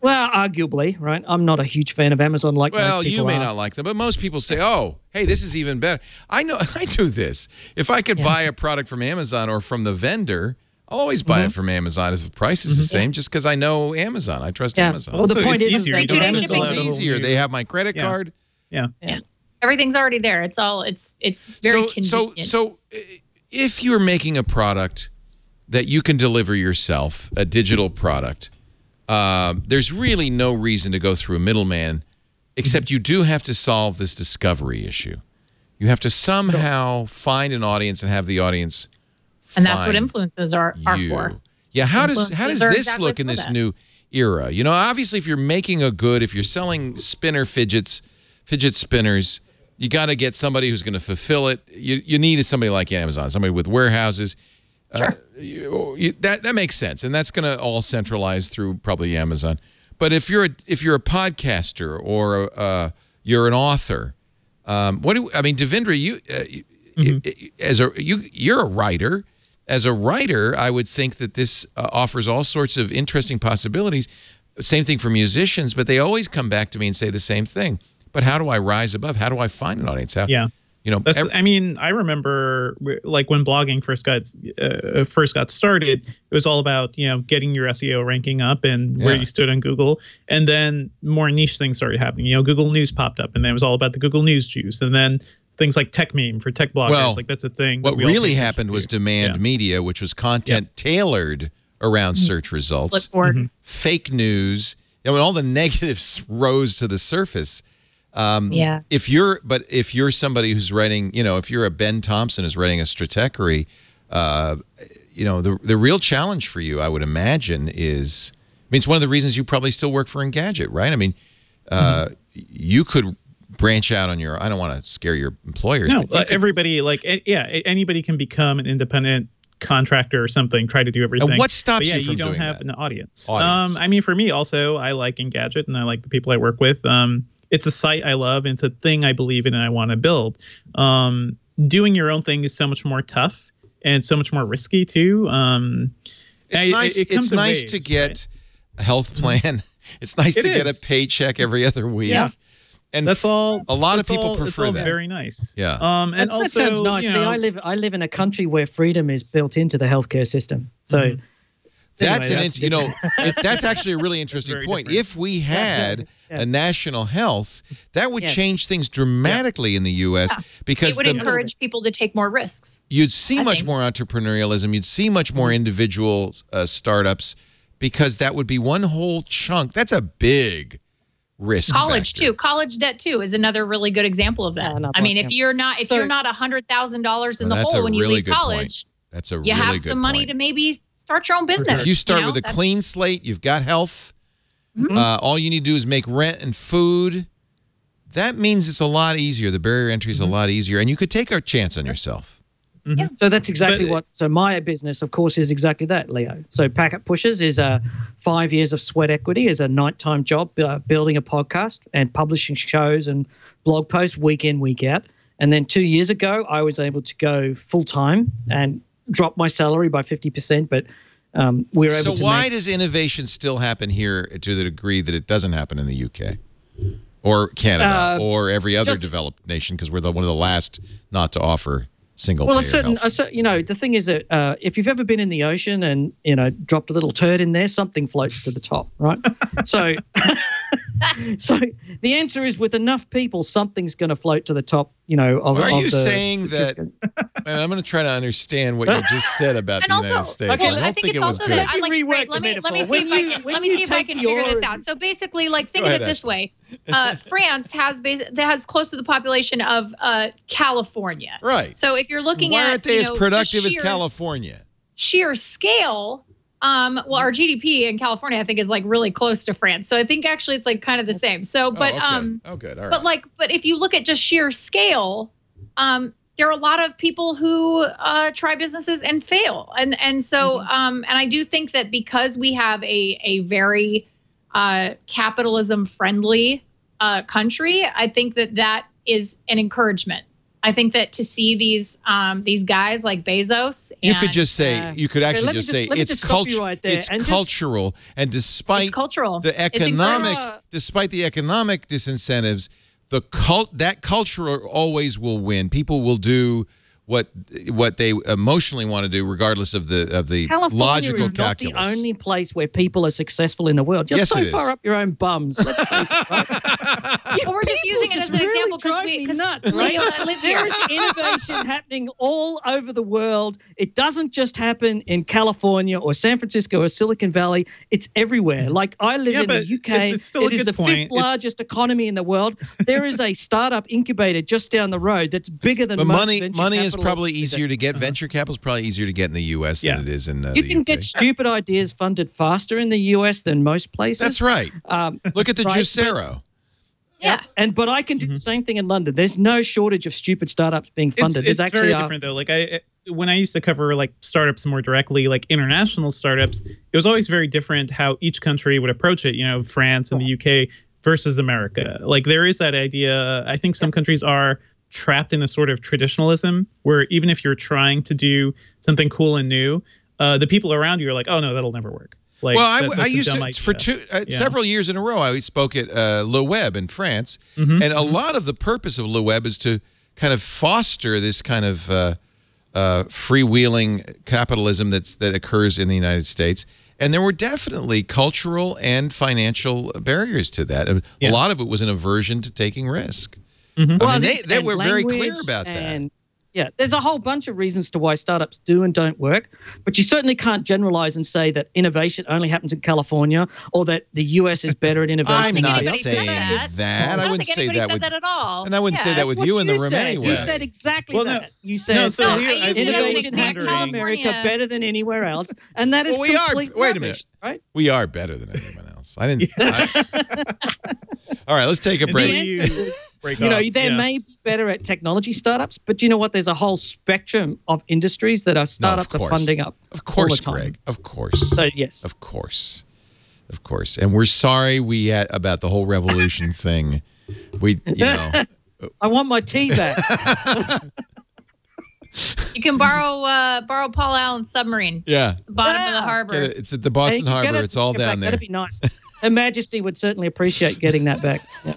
Well, arguably, right? I'm not a huge fan of Amazon like Well, you may are. not like them, but most people say, "Oh, hey, this is even better." I know [LAUGHS] I do this. If I could buy a product from Amazon or from the vendor, I'll always buy Mm-hmm. it from Amazon if the price is the same, just because I know Amazon. I trust Yeah. Amazon. Well, the Also, point it's is, is easier. that You don't have to Two-day fill it's out a whole easier. They have my credit Yeah. card. Yeah. Yeah. Everything's already there. It's all it's it's very so, so, convenient. so, uh, if you're making a product that you can deliver yourself, a digital product, uh, there's really no reason to go through a middleman, except you do have to solve this discovery issue. You have to somehow find an audience and have the audience. And that's what influences are, are you. for. Yeah, how does how does this exactly look in this that. new era? You know, obviously, if you're making a good, if you're selling spinner fidgets, fidget spinners, you got to get somebody who's going to fulfill it. You you need somebody like Amazon, somebody with warehouses. Uh, you, you, that that makes sense, and that's going to all centralize through probably Amazon. But if you're a, if you're a podcaster or a, uh, you're an author, um, what do I mean, Devindra? You, uh, you- as a you you're a writer. As a writer, I would think that this uh, offers all sorts of interesting possibilities. Same thing for musicians, but they always come back to me and say the same thing. But how do I rise above? How do I find an audience? How, Yeah. you know, That's. I mean, I remember like when blogging first got uh, first got started. It was all about you know getting your SEO ranking up and where Yeah. you stood on Google, and then more niche things started happening. You know, Google News popped up, and then it was all about the Google News juice, and then things like Techmeme for tech bloggers. Well, like that's a thing. what that we really happened was to. demand Yeah. media, which was content tailored around search results. Flipboard. fake news. I mean, all the [LAUGHS] negatives rose to the surface. Um, Yeah. If you're, but if you're somebody who's writing, you know, if you're a Ben Thompson who's writing a stratechery, uh, you know, the the real challenge for you, I would imagine, is. I mean, it's one of the reasons you probably still work for Engadget, right? I mean, uh, you could branch out on your. I don't want to scare your employers. No, but you uh, everybody like yeah, anybody can become an independent contractor or something. Try to do everything. what stops But yeah, you from don't doing have that? an audience. Audience. Um, I mean, for me also, I like Engadget and I like the people I work with. Um, it's a site I love. And it's a thing I believe in and I want to build. Um, doing your own thing is so much more tough and so much more risky too. Um, It's I- nice. it comes it's nice waves, to get right? a health plan. [LAUGHS] It's nice It to get a paycheck every other week. Yeah. And That's all. A lot of people all- it's prefer all that. Very nice. Yeah. Um, and That's, also, that sounds nice. you See, I live I live in a country where freedom is built into the healthcare system. So Mhm. That's Anyway, an, that's you know, [LAUGHS] it, that's actually a really interesting point. different. If we had Yeah. a national health, that would Yes. change things dramatically in the U.S. because It would the, encourage people to take more risks. you'd see I much think. more entrepreneurialism. You'd see much more individual uh, startups because that would be one whole chunk. That's a big risk. College factor. too. College debt too is another really good example of that. Yeah, I mean, if you're not if So- you're not a hundred thousand dollars in Well, the hole a when you really leave good point. college, That's a you really have good some money point. to maybe start your own business. If you start know? with a clean slate, you've got health. Mm-hmm. Uh, all you need to do is make rent and food. That means it's a lot easier. The barrier entry Mm-hmm. is a lot easier, and you could take a chance on yourself. Mhm. Yeah. So that's exactly But- what. So my business, of course, is exactly that, Leo. So Packet Pushers is a five years of sweat equity, is a nighttime job, uh, building a podcast and publishing shows and blog posts week in, week out. And then two years ago, I was able to go full time and drop my salary by fifty percent. But um, we were So able to. why make, does innovation still happen here to the degree that it doesn't happen in the UK or Canada Uh, or every other just- developed nation because we're the one of the last not to offer single well, a certain, health? a certain, you know, the thing is that uh, if you've ever been in the ocean and you know dropped a little turd in there, something floats to the top, right? [LAUGHS] so, [LAUGHS] [LAUGHS] so the answer is with enough people, something's going to float to the top. You know, of, Are of you the, saying that? [LAUGHS] Man, I'm going to try to understand what you just said about And the also, United States. Okay, I don't I think think it's it was also good. that I Let like. me let me let me metaphor. see if When I can let me see if I take can figure this out. So basically, like think Go of it this Ashley. way: uh, [LAUGHS] France has bas- that has close to the population of uh, California. right. So if you're looking Why at aren't they you as know, the productive as California? sheer scale, um, well, our GDP in California, I think, is like really close to France. So I think actually it's like kind of the same. So, but oh, okay. um, oh, good. All right. but like, but if you look at just sheer scale, um, there are a lot of people who uh, try businesses and fail, and and so Mm-hmm. um, and I do think that because we have a a very uh, capitalism friendly uh, country, I think that that is an encouragement. I think that to see these um, these guys like Bezos, you could just say, uh, you could actually just, just- say it's just stop you culture. right it's and just- cultural, and despite it's cultural. the economic, despite the economic disincentives, the cult that culture always will win. People will do what what they emotionally want to do, regardless of the of the California logical is not calculus. the only place where people are successful in the world. You're Yes, so it far up your own bums. Let's face it, right? [LAUGHS] Well, we're just People using it as an really example because we because nuts, right? Leo and I live There here. is innovation happening all over the world. It doesn't just happen in California or San Francisco or Silicon Valley. It's everywhere. Like I live Yeah, in the UK. it's- it's still a it is good the point. fifth It's- largest economy in the world. There is a startup incubator just down the road that's bigger than But most money money is capital probably easier to get. Venture capital is probably easier to get in the U.S. Yeah. than it is in uh, You the can UK. get stupid ideas funded faster in the US than most places. That's right. Um, Look at the Right, Juicero. Yeah. and but I can do Mm-hmm. the same thing in London. There's no shortage of stupid startups being funded. it's There's actually very a- different though. Like I, when I used to cover like startups more directly, like international startups, it was always very different how each country would approach it. You know, France and the UK versus America. Like there is that idea. I think some countries are trapped in a sort of traditionalism where even if you're trying to do something cool and new, uh, the people around you are like, oh no, that'll never work. Like, well, I, that- I used to idea. for two uh, Yeah. several years in a row. I spoke at uh, Le Web in France, Mhm, and a lot of the purpose of Le Web is to kind of foster this kind of uh, uh, freewheeling capitalism that's that occurs in the United States. And there were definitely cultural and financial barriers to that. A Yeah. lot of it was an aversion to taking risk. Mhm. I Well, mean, they, they were very clear language about that. Yeah, there's a whole bunch of reasons to why startups do and don't work, but you certainly can't generalize and say that innovation only happens in California or that the US is better at innovation. [LAUGHS] I'm than not anybody anybody saying said that. that. I, I wouldn't say anybody that said with, that at all. and I wouldn't say that with you what in the you room said. anyway. You said exactly Well, no. that. You said No, so No, Leo, I used I it think as an innovation exact in America California. better than anywhere else, and that is Well, we are- complete wait a minute. right? We are better than anyone else. I didn't. I- [LAUGHS] all right, let's take a Until break. You answer is- break you know, off. they Yeah. may be better at technology startups, but you know what? There's a whole spectrum of industries that are No, startups are funding up. Of course, time. Greg. Of course. So yes, Of course. Of course. And we're sorry we had about the whole revolution [LAUGHS] thing. We, you know, [LAUGHS] I want my tea back. [LAUGHS] You can borrow uh, borrow Paul Allen's submarine, yeah. bottom of the harbor. It. It's at the Boston Hey, Harbor. gotta It's all take back. down there. That'd be nice. Her Majesty would certainly appreciate getting that back. Yeah.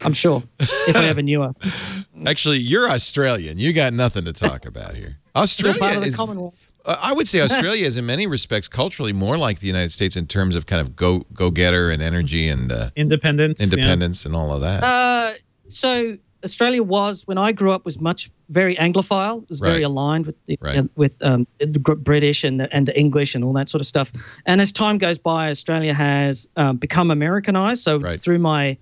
I'm sure if I ever knew her. [LAUGHS] Actually, you're Australian. You got nothing to talk about here. Australia part of the is. Commonwealth. Uh, I would say [LAUGHS] Australia is in many respects culturally more like the United States in terms of kind of go go getter and energy and uh, independence. yeah. independence and all of that. Uh, so Australia was when I grew up was much very Anglophile. It was very aligned with the, Right. with um, the British and the, and the English and all that sort of stuff. And as time goes by, Australia has um, become Americanized. So Right. through my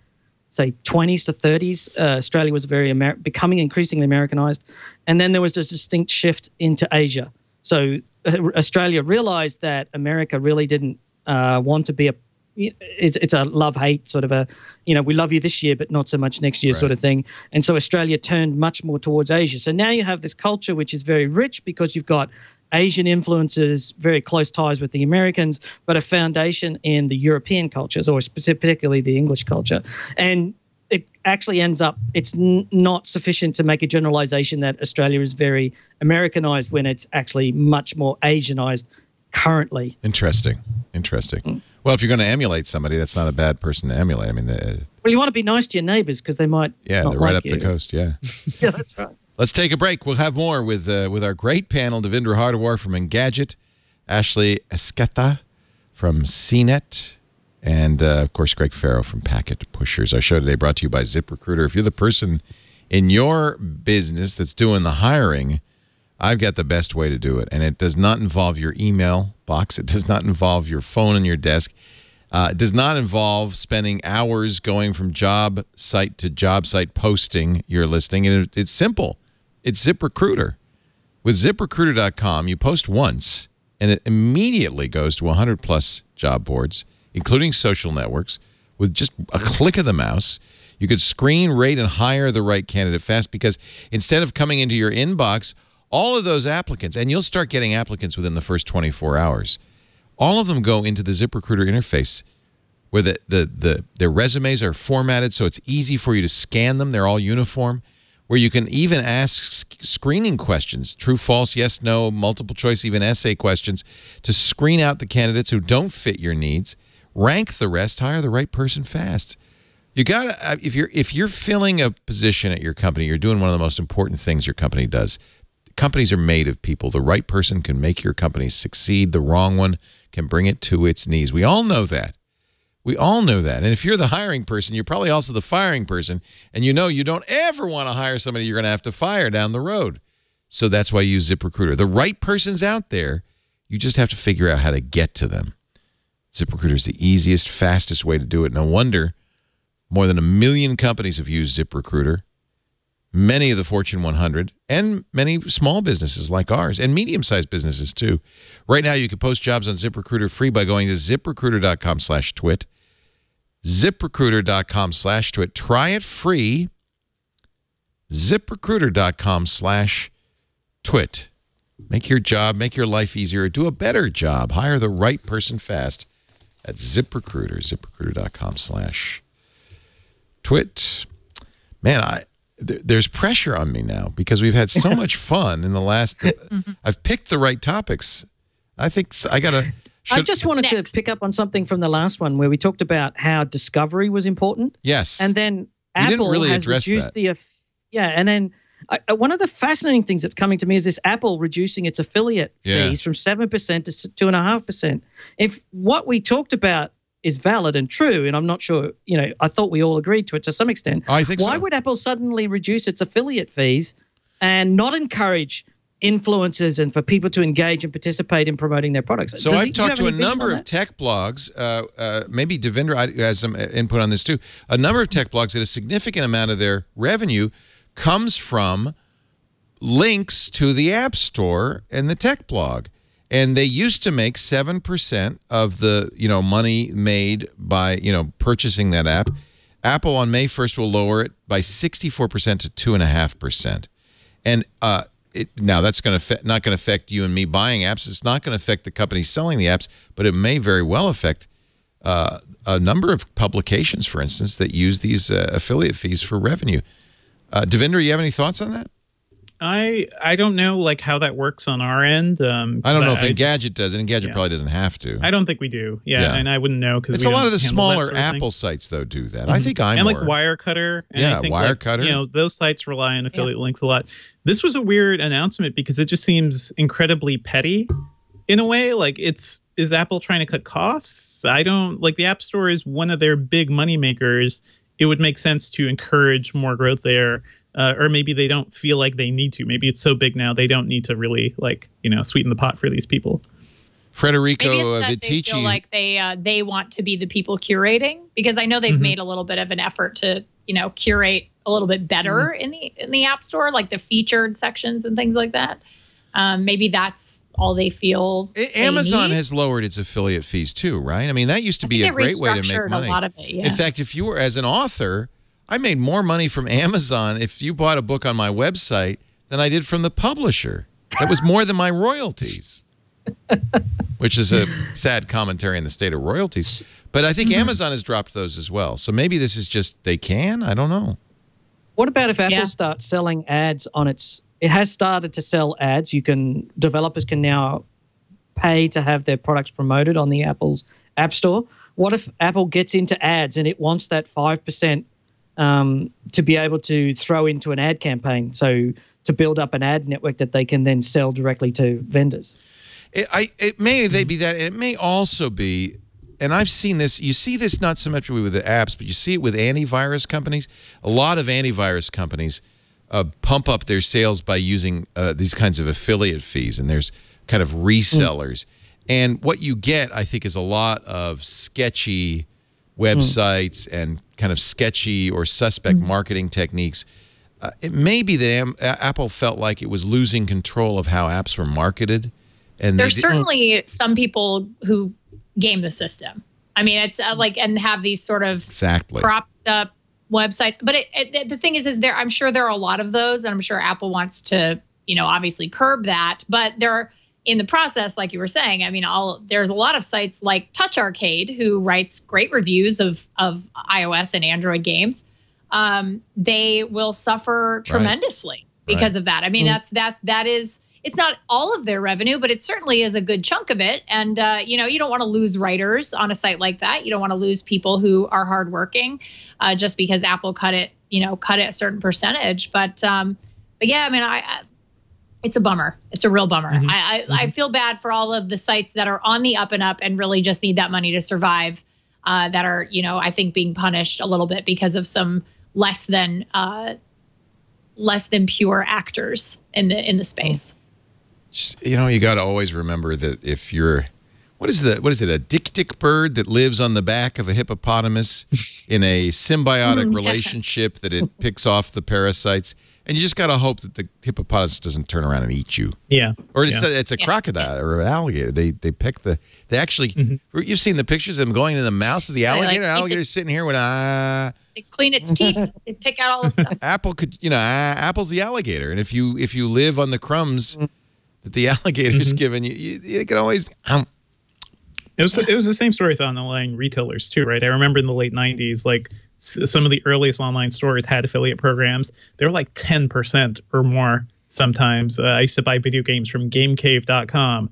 say 20s to 30s, uh, Australia was very Amer- becoming increasingly Americanized. And then there was a distinct shift into Asia. So uh, Australia realized that America really didn't uh, want to be a it's it's a love hate sort of a you know we love you this year but not so much next year Right. sort of thing and so australia turned much more towards asia so now you have this culture which is very rich because you've got asian influences very close ties with the americans but a foundation in the european cultures or particularly the english culture and it actually ends up it's n- not sufficient to make a generalization that australia is very americanized when it's actually much more asianized currently Interesting. Interesting. Mm. Well, if you're going to emulate somebody, that's not a bad person to emulate. I mean, uh, well you want to be nice to your neighbors because they might yeah, they're right like up you. the coast. Yeah. [LAUGHS] yeah that's right Let's take a break. We'll have more with uh, with our great panel: Devindra Hardawar from Engadget, Ashley Esqueda from CNET, and uh, of course Greg Ferro from Packet Pushers. Our show today brought to you by ZipRecruiter. If you're the person in your business that's doing the hiring, I've got the best way to do it, and it does not involve your email box. It does not involve your phone on your desk. Uh, it does not involve spending hours going from job site to job site posting your listing. And it, it's simple. It's ZipRecruiter. With ZipRecruiter.com, you post once, and it immediately goes to 100 plus job boards, including social networks, with just a click of the mouse. You could screen, rate, and hire the right candidate fast because instead of coming into your inbox, all of those applicants, and you'll start getting applicants within the first 24 hours, all of them go into the ZipRecruiter interface where the, the, the their resumes are formatted so it's easy for you to scan them. They're all uniform. Where you can even ask screening questions, true, false, yes, no, multiple choice, even essay questions, to screen out the candidates who don't fit your needs, rank the rest, hire the right person fast. You got to uh, if you're if you're filling a position at your company, you're doing one of the most important things your company does. Companies are made of people. The right person can make your company succeed. The wrong one can bring it to its knees. We all know that. We all know that. And if you're the hiring person, you're probably also the firing person. And you know you don't ever want to hire somebody you're going to have to fire down the road. So that's why you use ZipRecruiter. The right person's out there. You just have to figure out how to get to them. ZipRecruiter is the easiest, fastest way to do it. No wonder more than a million companies have used ZipRecruiter. Many of the Fortune 100 and many small businesses like ours and medium-sized businesses too. Right now, you can post jobs on ZipRecruiter free by going to ZipRecruiter.com slash twit. ZipRecruiter.com slash twit. Try it free. ZipRecruiter.com slash twit. Make your job, make your life easier, do a better job. Hire the right person fast at ZipRecruiter. ZipRecruiter.com slash twit. Man, I th- there's pressure on me now because we've had so much fun in the last. [LAUGHS] Mm-hmm. I've picked the right topics. I think I gotta. I just wanted next? to pick up on something from the last one where we talked about how discovery was important, yes, and then didn't Apple really has address reduced that. the yeah, and then I, I- one of the fascinating things that's coming to me is this Apple reducing its affiliate Yeah. fees from seven percent to two and a half percent. If what we talked about is valid and true, and I'm not sure, you know, I thought we all agreed to it to some extent. I think Why so. would Apple suddenly reduce its affiliate fees and not encourage influencers and for people to engage and participate in promoting their products? So Does I've you talked to a number of tech blogs. Uh, uh, maybe Devindra has some uh, input on this too. A number of tech blogs that a significant amount of their revenue comes from links to the App Store and the tech blog. And they used to make seven percent of the you know money made by you know purchasing that app. Apple on May first will lower it by sixty four percent to two and a half percent. And uh, it, now that's going to not going to affect you and me buying apps. It's not going to affect the companies selling the apps, but it may very well affect uh, a number of publications, for instance, that use these uh, affiliate fees for revenue. Uh, Devindra, you have any thoughts on that? I I don't know like how that works on our end. Um, I don't know if I- Engadget does, and Engadget yeah. probably doesn't have to. I don't think we do. Yeah, Yeah. and I wouldn't know because It's a lot of the smaller Apple sites, though, do that. I think I'm and like Wirecutter. And Yeah, I think, like, Wirecutter. you know, those sites rely on affiliate links a lot. This was a weird announcement because it just seems incredibly petty in a way. Like it's is Apple trying to cut costs? I don't like the App Store is one of their big money makers. It would make sense to encourage more growth there. Uh, or maybe they don't feel like they need to. Maybe it's so big now they don't need to really like you know sweeten the pot for these people. Federico Maybe uh, it's that they Viticci. feel like they uh, they want to be the people curating because I know they've Mhm. made a little bit of an effort to you know curate a little bit better in the in the App Store, like the featured sections and things like that. Um, maybe that's all they feel. A- they Amazon need. has lowered its affiliate fees too, right? I mean, that used to I be a great way to make money. A lot of it, yeah. In fact, if you were as an author, I made more money from Amazon if you bought a book on my website than I did from the publisher. That was more than my royalties. [LAUGHS] Which is a sad commentary on the state of royalties. But I think hmm. Amazon has dropped those as well. So maybe this is just they can. I don't know. What about if Apple Yeah. starts selling ads on its? It has started to sell ads. You can developers can now pay to have their products promoted on the Apple's App Store. What if Apple gets into ads and it wants that five percent um, to be able to throw into an ad campaign? So to build up an ad network that they can then sell directly to vendors. It, I, it may they be that. and It may also be, and I've seen this. You see this not so much with the apps, but you see it with antivirus companies. A lot of antivirus companies uh, pump up their sales by using uh, these kinds of affiliate fees, and there's kind of resellers. And what you get, I think, is a lot of sketchy websites and kind of sketchy or suspect marketing techniques. Uh, it may be that Am- Apple felt like it was losing control of how apps were marketed, and There's they did- certainly some people who game the system. I mean, it's uh, like and have these sort of exactly propped up websites. But it, it, the thing is, is there? I'm sure there are a lot of those, and I'm sure Apple wants to, you know, obviously curb that. But there are in the process, like you were saying. I mean, all there's a lot of sites like Touch Arcade who writes great reviews of of iOS and Android games. Um, they will suffer tremendously because of that. I mean, that's that that is. It's not all of their revenue, but it certainly is a good chunk of it. And uh, you know, you don't want to lose writers on a site like that. You don't want to lose people who are hardworking uh, just because Apple cut it, you know, cut it a certain percentage. But um, but yeah, I mean, I, I it's a bummer. It's a real bummer. Mhm. I, I I feel bad for all of the sites that are on the up and up and really just need that money to survive. Uh, that are you know I think being punished a little bit because of some less than uh, less than pure actors in the in the space. You know, you got to always remember that if you're, what is the, what is it, a dictic bird that lives on the back of a hippopotamus in a symbiotic [LAUGHS] relationship that it picks off the parasites, and you just got to hope that the hippopotamus doesn't turn around and eat you. Yeah. Or it's, Yeah. a, it's a Yeah. crocodile or an alligator. They they pick the they actually Mm-hmm. you've seen the pictures of them going in the mouth of the alligator. keep it- Alligator's sitting here with ah. They clean its teeth. [LAUGHS] they pick out all the stuff. Apple could you know ah, Apple's the alligator, and if you if you live on the crumbs that the [LAUGHS] alligator's Mm-hmm. given you, you, you can always. Um, It was it was the same story with online retailers too, right? I remember in the late '90s, like s- some of the earliest online stores had affiliate programs. They were like 10% or more sometimes. Uh, I used to buy video games from GameCave.com,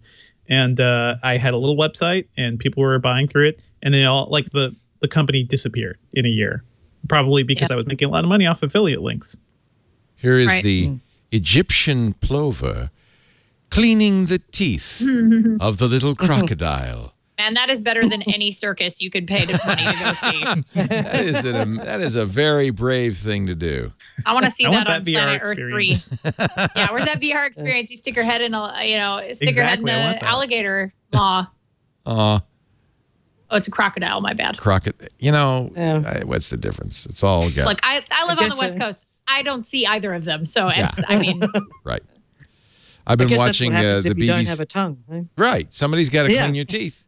and uh, I had a little website, and people were buying through it, and then all like the the company disappeared in a year, probably because I was making a lot of money off affiliate links. Here is Right. the Egyptian plover cleaning the teeth [LAUGHS] of the little [LAUGHS] crocodile. And that is better than any circus you could pay to money to go see. [LAUGHS] That is an, that is a very brave thing to do. I want to see I that want on that VR Planet Earth Three. experience. [LAUGHS] yeah, where's that VR experience? You stick your head in a, you know, stick your head in Exactly, an alligator maw. Aw, Oh, it's a crocodile. My bad. crocodile. You know, Yeah. I- what's the difference? It's all good. Look, I, I live on the West uh, Coast. I don't see either of them. So Yeah. it's, I mean, [LAUGHS] right. I've I been guess watching that's what uh, the if you don't have a tongue. eh? right. Somebody's got to Yeah. clean your teeth.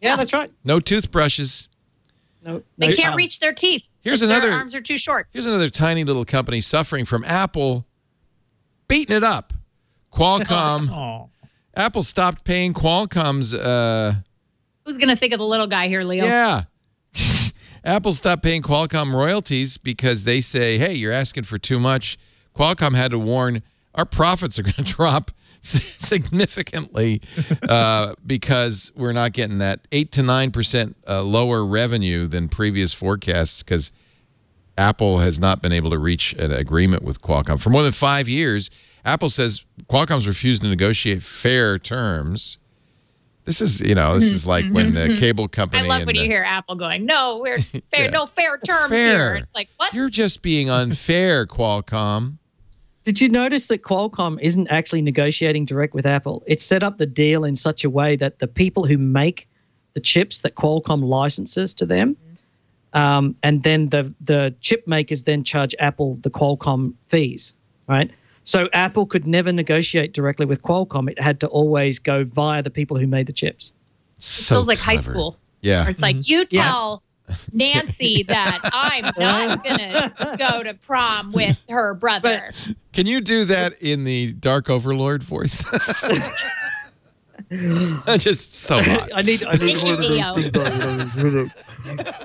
Yeah, that's right. No toothbrushes. No, they no can't tongue. reach their teeth. Here's Their another- arms are too short. Here's another tiny little company suffering from Apple beating it up. Qualcomm. [LAUGHS] Oh, Apple stopped paying Qualcomm's. Uh, Who's gonna think of the little guy here, Leo? yeah. [LAUGHS] Apple stopped paying Qualcomm royalties because they say, hey, you're asking for too much. Qualcomm had to warn our profits are going [LAUGHS] to drop [LAUGHS] significantly uh, because we're not getting that 8 to 9% uh, lower revenue than previous forecasts because Apple has not been able to reach an agreement with Qualcomm. For more than five years, Apple says Qualcomm's refused to negotiate fair terms. This is, you know, this is like when the cable company. Mm-hmm. I love when the- you hear Apple going, "No, we're [LAUGHS] fair, Yeah. no fair terms Fair. here." It's like what? You're just being unfair, Qualcomm. Did you notice that Qualcomm isn't actually negotiating direct with Apple? It set up the deal in such a way that the people who make the chips that Qualcomm licenses to them, um, and then the the chip makers then charge Apple the Qualcomm fees, right? So Apple could never negotiate directly with Qualcomm. It had to always go via the people who made the chips. It feels like high school. Yeah. Where it's like you Yeah. tell Nancy that I'm not gonna go to prom with her brother. Can you do that in the Dark Overlord voice? [LAUGHS] [LAUGHS] Just so hot. [LAUGHS] I need I need one of those things. I, you know,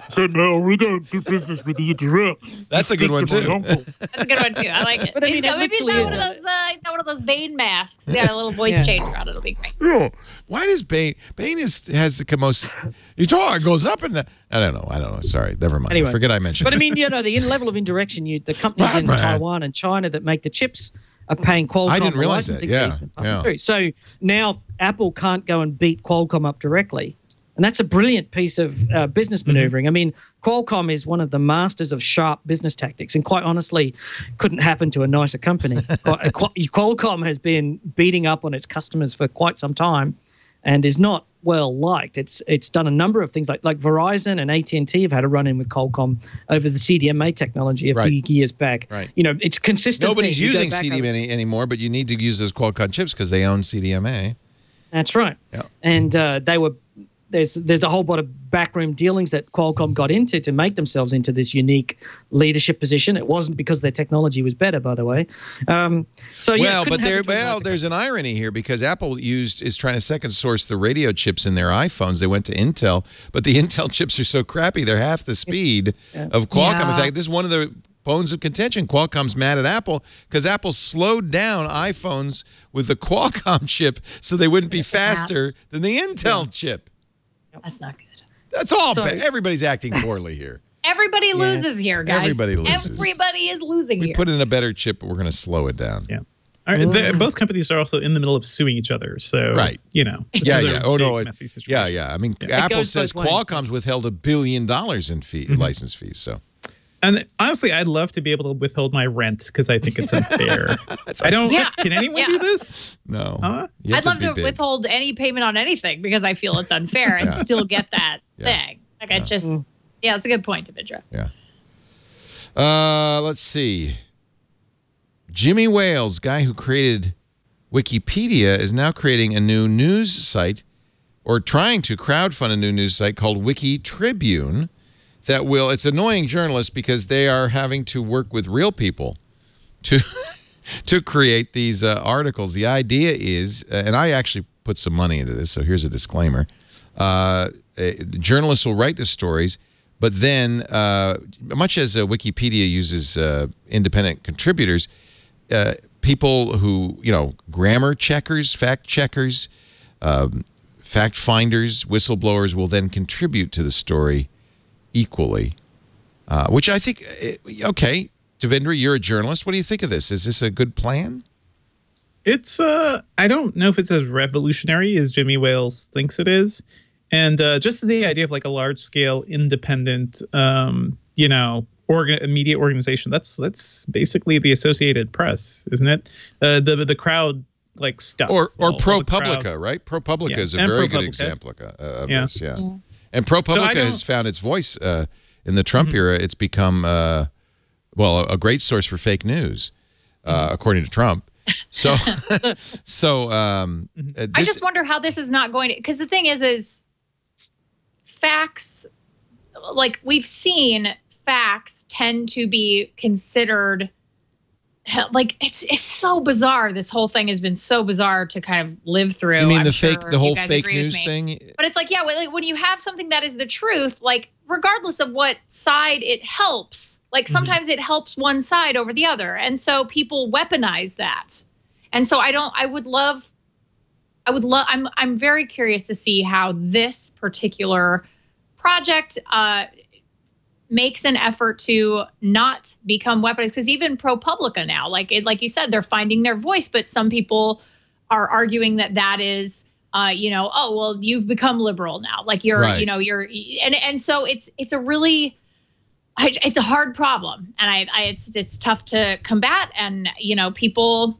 So no, we don't do business with the internet. That's a good one Speak to my too. [LAUGHS] That's a good one too. I like it. But I He's mean, got- maybe he's literally got one of those. Uh, he's got one of those Bane masks. He's got a little voice Yeah. changer on it. It'll be great. Yeah. Why does Bane Bane is has the most you talk goes up and I don't know. I don't know. Sorry. Never mind. Anyway. Forget I mentioned. But I mean, you know, the in level of indirection, you the companies in Right. Taiwan and China that make the chips are paying Qualcomm I didn't realize that, licensing yeah, fees and passing yeah. through. So now Apple can't go and beat Qualcomm up directly. And that's a brilliant piece of uh, business Mm-hmm. maneuvering. I mean, Qualcomm is one of the masters of sharp business tactics, and quite honestly, couldn't happen to a nicer company. [LAUGHS] Qual- Qualcomm has been beating up on its customers for quite some time, and is not well liked. It's it's done a number of things like like Verizon and AT and T have had a run in with Qualcomm over the CDMA technology a Right. few years back. Right. You know, it's consistent. Nobody's thing. You go using CDMA any, anymore, but you need to use those Qualcomm chips because they own CDMA. That's right. Yeah. And uh, they were there's there's a whole lot of backroom dealings that Qualcomm got into to make themselves into this unique leadership position. It wasn't because their technology was better, by the way. Um, so yeah, well, but there, happen to a well, there's an irony here because Apple used is trying to second source the radio chips in their iPhones. They went to Intel, but the [LAUGHS] Intel chips are so crappy; they're half the speed of Qualcomm. In fact, this is one of the bones of contention. Qualcomm's mad at Apple because Apple slowed down iPhones with the [LAUGHS] Qualcomm chip so they wouldn't be faster than the Intel chip. That's not good. That's all. So- Everybody's acting poorly here. Everybody loses here, guys. Everybody loses. Everybody is losing We here. put in a better chip, but we're going to slow it down. Yeah. All right, both companies are also in the middle of suing each other, so Right. you know. this Yeah, is a yeah. Oh no, it- messy situation. yeah, yeah. I mean, Apple says both ways. Qualcomm's withheld a billion dollars in fee Mm-hmm. license fees. So And honestly, I'd love to be able to withhold my rent because I think it's unfair. [LAUGHS] I don't. Yeah. Can anyone Yeah. do this? no, Huh? You I'd love be to big. withhold any payment on anything because I feel it's unfair and Yeah. still get that [LAUGHS] Yeah. thing. Like I just, yeah, it's a good point, Devindra. Yeah. Uh, let's see. Jimmy Wales, guy who created Wikipedia, is now creating a new news site or trying to crowdfund a new news site called WikiTribune that will it's annoying journalists because they are having to work with real people to [LAUGHS] to create these uh, articles. The idea is, uh, and I actually put some money into this, so here's a disclaimer. Uh, uh, journalists will write the stories, but then, uh, much as uh, Wikipedia uses uh, independent contributors, uh, people who, you know, grammar checkers, fact checkers, um, fact finders, whistleblowers will then contribute to the story equally, uh, which I think, uh, okay, Devindra, you're a journalist. What do you think of this? Is this a good plan? It's uh I don't know if it's as revolutionary as Jimmy Wales thinks it is. And uh, just the idea of like a large scale independent um, you know, organ media organization. That's that's basically the Associated Press, isn't it? Uh, the the crowd like stuff. Or or all- all the crowd- ProPublica, right? ProPublica Yeah, is a and very good ProPublica. example of, uh, of Yeah. this. Yeah. Yeah. And ProPublica So has found its voice uh, in the Trump Mm-hmm. era. It's become uh, well a, a great source for fake news, uh, Mm-hmm. according to Trump. So [LAUGHS] [LAUGHS] so um, Mm-hmm. uh, I just wonder how this is not going to because the thing is is facts like we've seen facts tend to be considered like it's it's so bizarre. This whole thing has been so bizarre to kind of live through. You mean I'm the sure fake the whole fake news thing? but it's like yeah when, like, when you have something that is the truth like regardless of what side it helps like Mm-hmm. sometimes it helps one side over the other. And so people weaponize that. And so i don't i would love i would love i'm i'm very curious to see how this particular project uh makes an effort to not become weaponized because even ProPublica now, like it, like you said, they're finding their voice, but some people are arguing that that is, uh, you know, oh well, you've become liberal now, like you're, Right. you know, you're, and and so it's it's a really, it's a hard problem, and I, I it's it's tough to combat, and you know, people.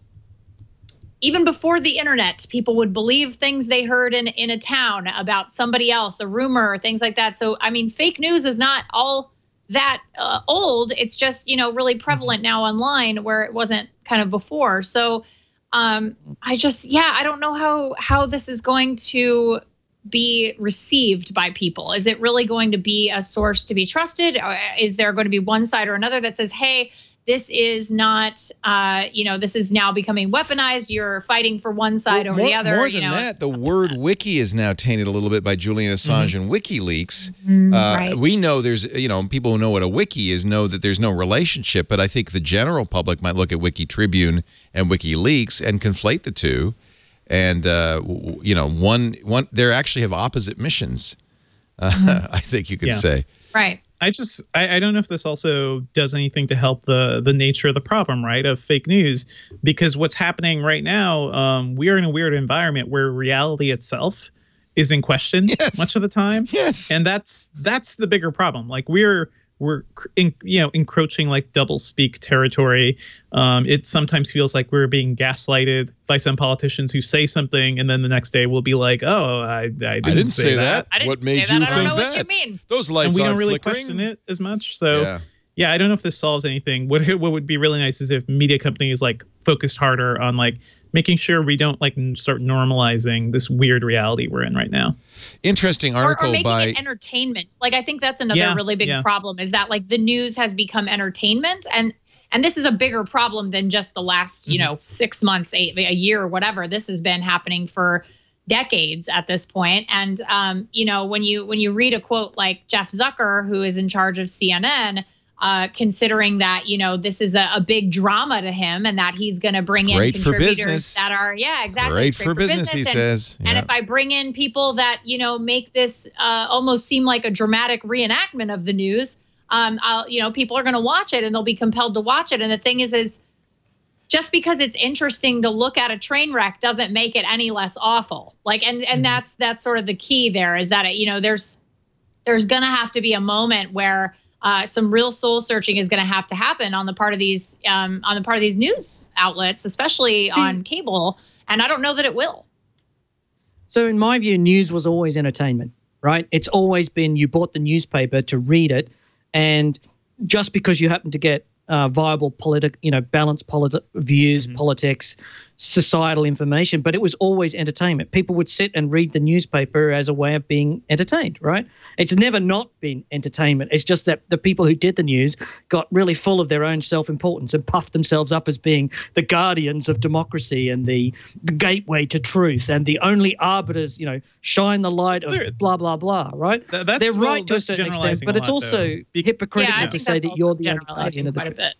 Even before the internet, people would believe things they heard in, in a town about somebody else, a rumor, or things like that. So, I mean, fake news is not all that uh, old. It's just you know really prevalent now online where it wasn't kind of before. So um, I just yeah I don't know how how this is going to be received by people. Is it really going to be a source to be trusted? Or is there going to be one side or another that says, hey, this is not, uh, you know, this is now becoming weaponized. You're fighting for one side Well, over more, the other. More you than know, that, the word wiki is now tainted a little bit by Julian Assange and WikiLeaks. Uh, Mm-hmm. right. We know there's, you know, people who know what a wiki is know that there's no relationship, but I think the general public might look at WikiTribune and WikiLeaks and conflate the two. And, uh, w- w- you know, one, one, they actually have opposite missions, uh, [LAUGHS] I think you could Yeah. say. right. I just I, I don't know if this also does anything to help the the nature of the problem, right? Of fake news, because what's happening right now, um, we are in a weird environment where reality itself is in question Yes. much of the time, Yes. and that's that's the bigger problem. Like we're we're in, you know encroaching like double speak territory. Um, it sometimes feels like we're being gaslighted by some politicians who say something, and then the next day we'll be like, "Oh, I, I didn't, I didn't say that. I didn't What say made that. you I don't think know what you mean. Those lights and we don't aren't really flickering. question it as much. So Yeah. yeah, I don't know if this solves anything. What what would be really nice is if media companies like focused harder on like making sure we don't like start normalizing this weird reality we're in right now. Interesting Or, or article making by it entertainment. Like I think that's another Yeah, really big yeah. problem is that like the news has become entertainment and and this is a bigger problem than just the last, you Mhm. know, 6 months, a, a year or whatever. This has been happening for decades at this point and um you know when you when you read a quote like Jeff Zucker who is in charge of CNN uh, considering that you know this is a, a big drama to him and that he's going to bring in great for contributors business. that are yeah exactly great it's for business, he and- says. and if I bring in people that you know make this uh, almost seem like a dramatic reenactment of the news, um, I'll you know people are going to watch it and they'll be compelled to watch it. And the thing is, is just because it's interesting to look at a train wreck doesn't make it any less awful. Like, and and that's that's sort of the key there is that you know there's there's going to have to be a moment where uh, some real soul searching is going to have to happen on the part of these um, on the part of these news outlets, especially See- on cable. And I don't know that it will. So, in my view, news was always entertainment, right? It's always been you bought the newspaper to read it, and just because you happen to get uh, viable politic, you know, balanced politi- views, politics, societal information, but it was always entertainment. People would sit and read the newspaper as a way of being entertained, right? It's never not been entertainment. It's just that the people who did the news got really full of their own self-importance and puffed themselves up as being the guardians of democracy and the, the gateway to truth and the only arbiters, you know, shine the light of They're- blah blah blah, right? Th- that's They're well, right to a certain extent, generalizing but a it's lot, also though. Hypocritical yeah, to say that you're the only guardian of the quite a truth.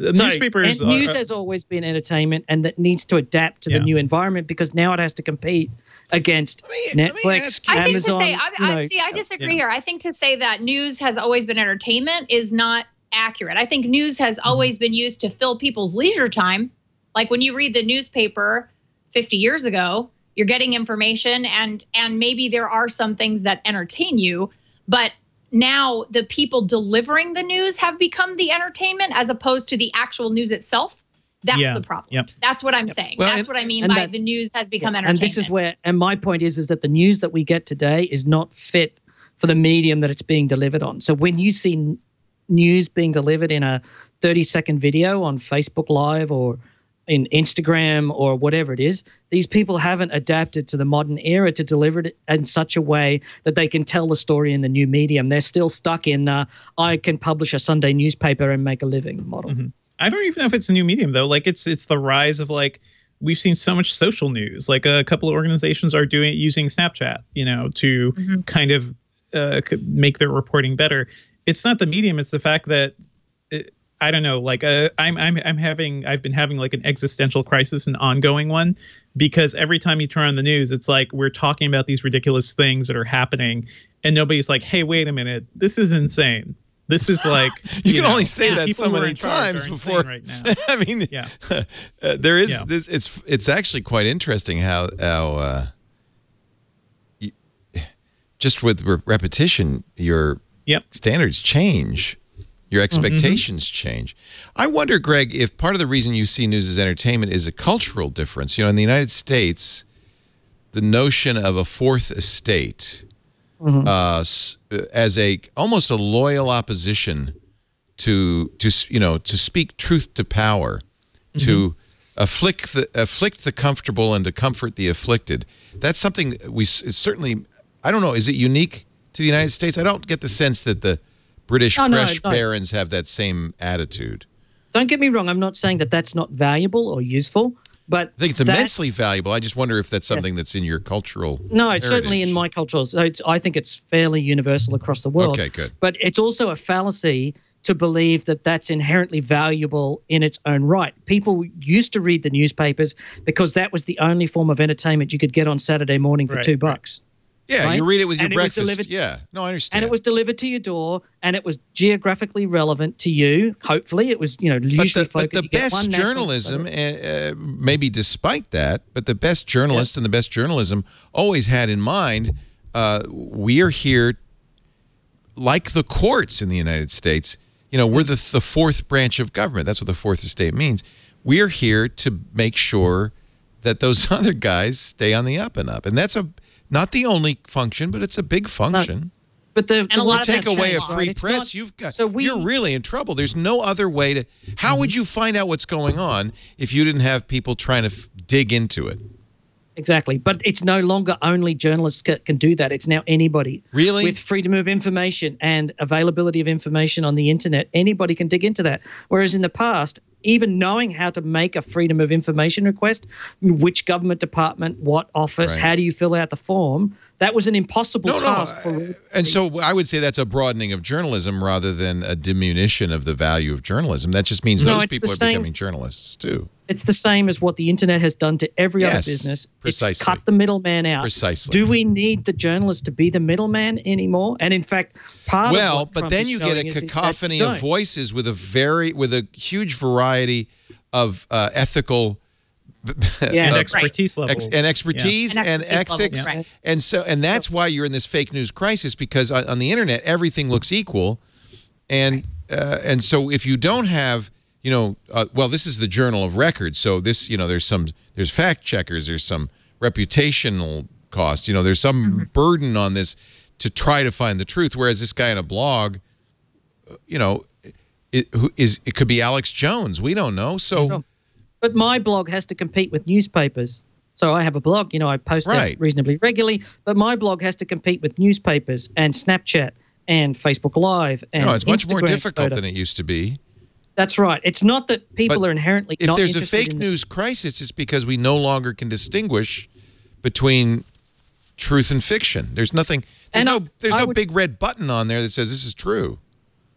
Bit. the Sorry, newspapers and are- news has always been entertainment, and that needs to adapt to Yeah. the new environment because now it has to compete against me- let me Netflix, ask you- I think to say, I, you know, see, I disagree yeah. here. I think to say that news has always been entertainment is not accurate. I think news has Mm-hmm. always been used to fill people's leisure time. Like when you read the newspaper 50 years ago, you're getting information and and maybe there are some things that entertain you, but now the people delivering the news have become the entertainment as opposed to the actual news itself. That's Yeah, the problem. yep. That's what I'm saying. Well, That's and- what I mean by that- the news has become and entertainment. this is where, and my point is, is that the news that we get today is not fit for the medium that it's being delivered on. So when you see news being delivered in a 30 second video on Facebook Live or in Instagram or whatever it is, these people haven't adapted to the modern era to deliver it in such a way that they can tell the story in the new medium. They're still stuck in uh, I can publish a Sunday newspaper and make a living model. Mhm. I don't even know if it's a new medium though. Like it's it's the rise of like we've seen so much social news. Like a couple of organizations are doing using Snapchat, you know, to Mhm. kind of uh, make their reporting better. It's not the medium; it's the fact that it, I don't know. Like uh, I'm I'm I'm having I've been having like an existential crisis, an ongoing one, because every time you turn on the news, it's like we're talking about these ridiculous things that are happening, and nobody's like, "Hey, wait a minute, this is insane." This is like [LAUGHS] You, can know, only say yeah, that so many times before. right now. [LAUGHS] I mean, Yeah. [LAUGHS] uh, there is Yeah. this. It's it's actually quite interesting how how uh, y- [SIGHS] just with re- repetition, your Yep. standards change. Your expectations change. I wonder, Greg, if part of the reason you see news as entertainment is a cultural difference. You know, in the United States, the notion of a fourth estate uh, s- uh, as a almost a loyal opposition to to you know to speak truth to power, to afflict the afflict the comfortable and to comfort the afflicted. That's something we is certainly. I don't know. Is it unique to the United States? I don't get the sense that the British Oh, no, press no. barons have that same attitude. Don't get me wrong. I'm not saying that that's not valuable or useful, but I think it's that- immensely valuable. I just wonder if that's something that's in your cultural. No, it's certainly in my cultural. So it's, I think it's fairly universal across the world. Okay, good. But it's also a fallacy to believe that that's inherently valuable in its own right. People used to read the newspapers because that was the only form of entertainment you could get on Saturday morning for Right, two right. Yeah, right? you read it with your And breakfast. delivered- yeah, no, I understand. And it was delivered to your door, and it was geographically relevant to you. Hopefully, it was you know usually but the, but focused. the you get best journalism, uh, maybe despite that, but the best journalists and the best journalism always had in mind, uh, we are here, like the courts in the United States. You know, we're the the fourth branch of government. That's what the fourth estate means. We are here to make sure that those [LAUGHS] other guys stay on the up and up, and that's a not the only function, but it's a big function. But the, And the a lot word of take that's away a free It's press, not- you've got so we- you're really in trouble. There's no other way to. How would mm-hmm. you find out what's going on if you didn't have people trying to f- dig into it? Exactly. But it's no longer only journalists ca- can do that. It's now anybody. Really? With freedom of information and availability of information on the internet, anybody can dig into that. Whereas in the past, even knowing how to make a freedom of information request, which government department, what office, Right. how do you fill out the form, that was an impossible No, no. task. uh, for, And so I would say that's a broadening of journalism rather than a diminution of the value of journalism. That just means No, those people are same- becoming journalists too. it's the same as what the internet has done to every Yes, other business. precisely. It's cut the middleman out. Precisely. Do we need the journalist to be the middleman anymore? And in fact, part of Well, but Trump then you get a is- is that cacophony of voices with a very with a huge variety of uh, ethical [LAUGHS] Yeah, and uh, expertise level. ex- and expertise And and, expertise levels, ethics right. and so and that's why you're in this fake news crisis because on, on the internet everything looks equal and uh, and so if you don't have you know uh, well this is the journal of record so this you know there's some there's fact checkers there's some reputational cost you know there's some Mm-hmm. burden on this to try to find the truth whereas this guy in a blog uh, you know it, who is it could be Alex Jones we don't know so No. But my blog has to compete with newspapers. So I have a blog, you know, I post Right. that reasonably regularly, but my blog has to compete with newspapers and Snapchat and Facebook Live and no it's much more difficult photo. than it used to be That's right. It's not that people But are inherently if there's a fake news crisis, it's because we no longer can distinguish between truth and fiction. There's nothing. There's And no. I- there's I no would- big red button on there that says this is true.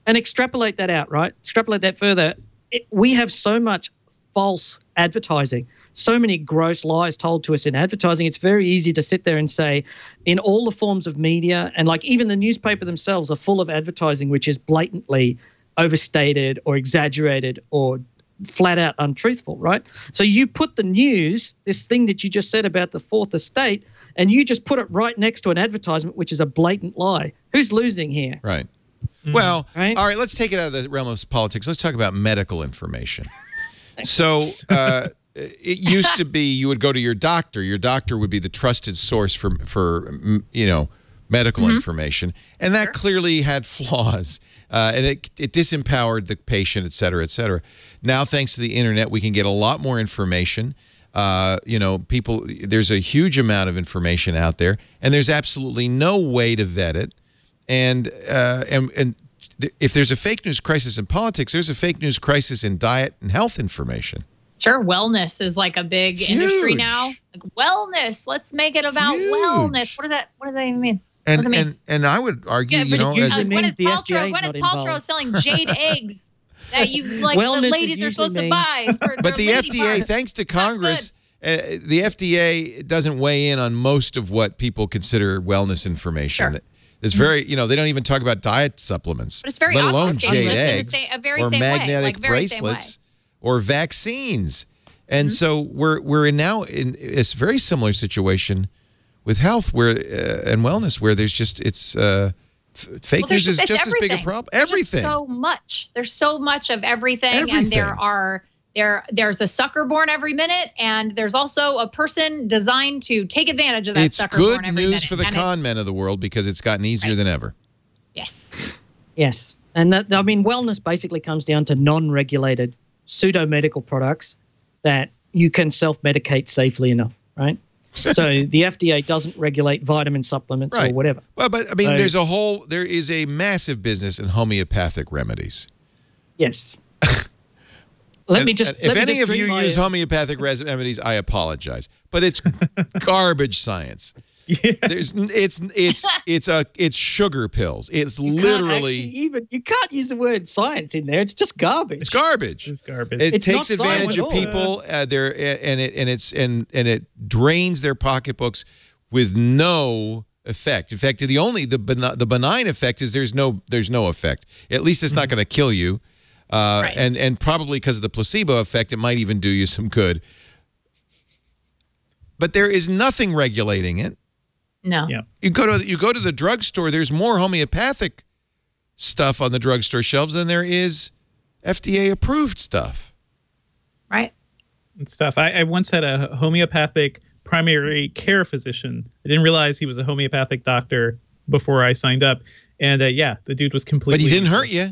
and extrapolate that out, right? Extrapolate that further. It, we have so much false advertising, so many gross lies told to us in advertising. It's very easy to sit there and say, in all the forms of media, and like even the newspaper themselves are full of advertising which is blatantly overstated or exaggerated or flat out untruthful, right? So you put the news, this thing that you just said about the fourth estate, and you just put it right next to an advertisement which is a blatant lie. Who's losing here? Right. Hmm. Well, Right. all right. Let's take it out of the realm of politics. Let's talk about medical information. [LAUGHS] so. [LAUGHS] Uh, it used to be you would go to your doctor. Your doctor would be the trusted source for for mm, you know medical information, and that clearly had flaws, uh, and it it disempowered the patient, et cetera, et cetera. Now, thanks to the internet, we can get a lot more information. Uh, you know, people. There's a huge amount of information out there, and there's absolutely no way to vet it. And uh, and and if there's a fake news crisis in politics, there's a fake news crisis in diet and health information. Sure, wellness is like a big industry now. Like wellness, let's make it about Huge. wellness. What does that? What does that even mean? And What does it mean? and and I would argue, Yeah, you know, it as uh, usually means the Paltrow, FDA is Gwyneth not Paltrow selling [LAUGHS] jade eggs that you like Wellness the ladies are supposed to buy. For [LAUGHS] but the FDA, parts. thanks to Congress, uh, the FDA doesn't weigh in on most of what people consider wellness information. Sure. It's very, you know, they don't even talk about diet supplements, But it's very let alone jade us in the eggs same- a very or magnetic like very same way. Bracelets or vaccines. And so we're we're in now in this very similar situation with health where uh, and wellness where there's just it's uh, fake Well, news is it's just as big a everything. problem. Everything. so much. There's so much of everything, and there are There, there's a sucker born every minute, and there's also a person designed to take advantage of that It's sucker good born every news minute. for the And con men of the world because it's gotten easier than ever. yes. Yes. And that, I mean, wellness basically comes down to non regulated pseudo medical products that you can self medicate safely enough, right? [LAUGHS] so the FDA doesn't regulate vitamin supplements Right. or whatever. Well, but I mean, So- there's a whole, there is a massive business in homeopathic remedies. Yes. Let And- me just. and if let me any just of you my- use homeopathic remedies, I apologize, but it's garbage science. Yeah. There's, it's, it's, it's a, it's sugar pills. It's you literally, even you can't use the word science in there. It's just garbage. it's garbage. It's garbage. It It's takes advantage of people. Uh, there and it and it's and and it drains their pocketbooks with no effect. In fact, the only the beni- the benign effect is there's no there's no effect. At least it's not Mm-hmm. going to kill you. Uh, Right. And and probably because of the placebo effect, it might even do you some good. But there is nothing regulating it. No. Yeah. You go to you go to the drugstore. There's more homeopathic stuff on the drugstore shelves than there is FDA approved stuff. Right. and stuff. I, I once had a homeopathic primary care physician. I didn't realize he was a homeopathic doctor before I signed up. And uh, yeah, the dude was But he didn't hurt you.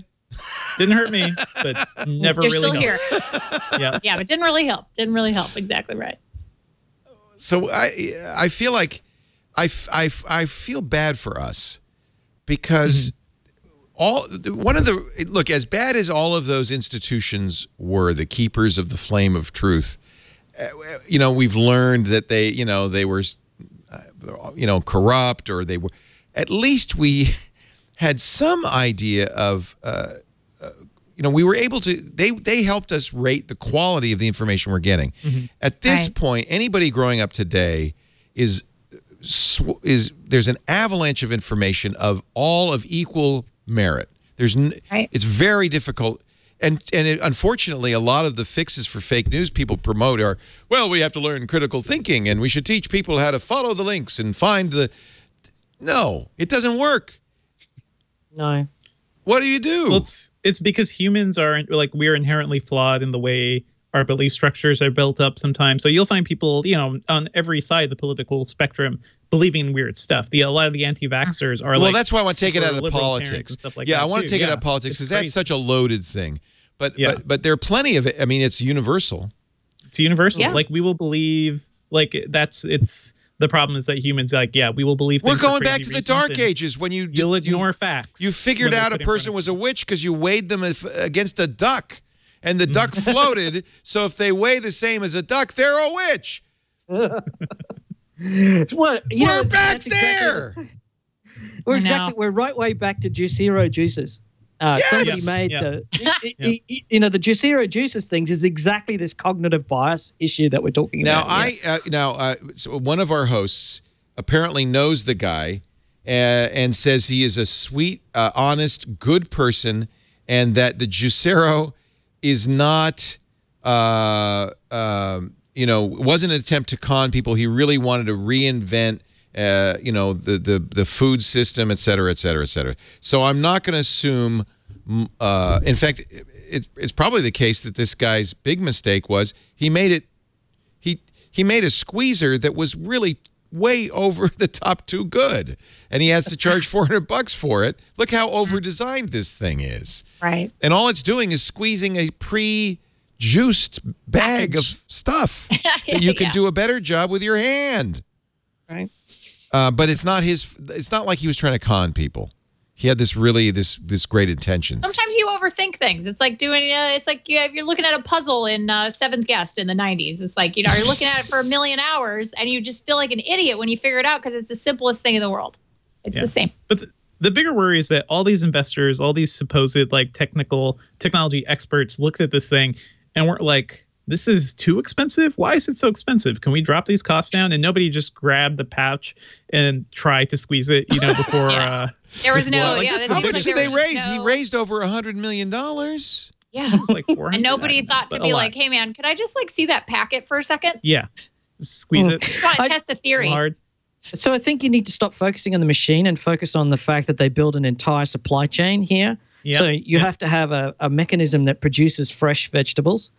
Didn't hurt me, but never You're really still helped. here. Yeah. [LAUGHS] Yeah, but didn't really help. Didn't really help. Exactly right. so I I feel like I, I, I feel bad for us because all one of the look as bad as all of those institutions were the keepers of the flame of truth uh, you know we've learned that they you know they were uh, you know corrupt or they were at least we had some idea of uh, you know, we were able to. They they helped us rate the quality of the information we're getting. At this Right. point, anybody growing up today is is there's an avalanche of information of all of equal merit. There's Right. it's very difficult. And and it, unfortunately, a lot of the fixes for fake news people promote are well, we have to learn critical thinking, and we should teach people how to follow the links and find the. No, it doesn't work. No. What do you do? Well, it's it's because humans are like we're inherently flawed in the way our belief structures are built up sometimes. So you'll find people, you know, on every side of the political spectrum believing weird stuff. The a lot of the anti-vaxxers are like, well, like that's why I want to take it out of the politics. like yeah, I want too. to take it out of politics because that's such a loaded thing. But Yeah. but but there are plenty of it. I mean, it's universal. It's universal. Yeah. Like we will believe like that's it's the problem is that humans like yeah we will believe We're going back to the dark ages when you You'll you- ignore facts. You figured out a put in front person was a witch because you weighed them as, against a duck, and the duck [LAUGHS] floated. So if they weigh the same as a duck, they're a witch. [LAUGHS] What? you We're know, back that's exactly there. We're I exactly. We're right way back to Juicero juices. Uh, Yes! Somebody made yeah. the, [LAUGHS] you know, the Juicero juices things is exactly this cognitive bias issue that we're talking about. Now about. I uh, now uh, so one of our hosts apparently knows the guy uh, and says he is a sweet, uh, honest, good person, and that the Juicero is not, uh, um, you know, wasn't an attempt to con people. He really wanted to reinvent. Uh, you know the, the the food system, et cetera, et cetera, et cetera. So I'm not going to assume. Uh, in fact, it, it's probably the case that this guy's big mistake was he made it he he made a squeezer that was really way over [LAUGHS] the top too good and he has to charge [LAUGHS] 400 bucks for it look how over designed this thing is Right. and all it's doing is squeezing a pre-juiced bag of stuff [LAUGHS] that you can Yeah. do a better job with your hand Right. Uh, but it's not his it's not like he was trying to con people he had this really this this great intentions Sometimes you overthink things. It's like doing. Uh, it's like you, you're looking at a puzzle in uh, Seventh Guest in the '90s. It's like you know you're looking at it for a million hours, and you just feel like an idiot when you figure it out because it's the simplest thing in the world. It's Yeah. the same. But the, the bigger worry is that all these investors, all these supposed like technical technology experts looked at this thing and weren't like, this is too expensive. Why is it so expensive? Can we drop these costs down? And nobody just grabbed the pouch and tried to squeeze it, you know, [LAUGHS] before Yeah. uh There was no. Well, like, yeah, this it is how much like did they was raise he raised over a hundred million dollars Yeah. it was like 400. And nobody thought to be like, "Hey, man, could I just like see that packet for a second? Yeah. Squeeze Mm. it Just want to I- test the theory." hard. So I think you need to stop focusing on the machine and focus on the fact that they build an entire supply chain here Yep. So you have to have a, a mechanism that produces fresh vegetables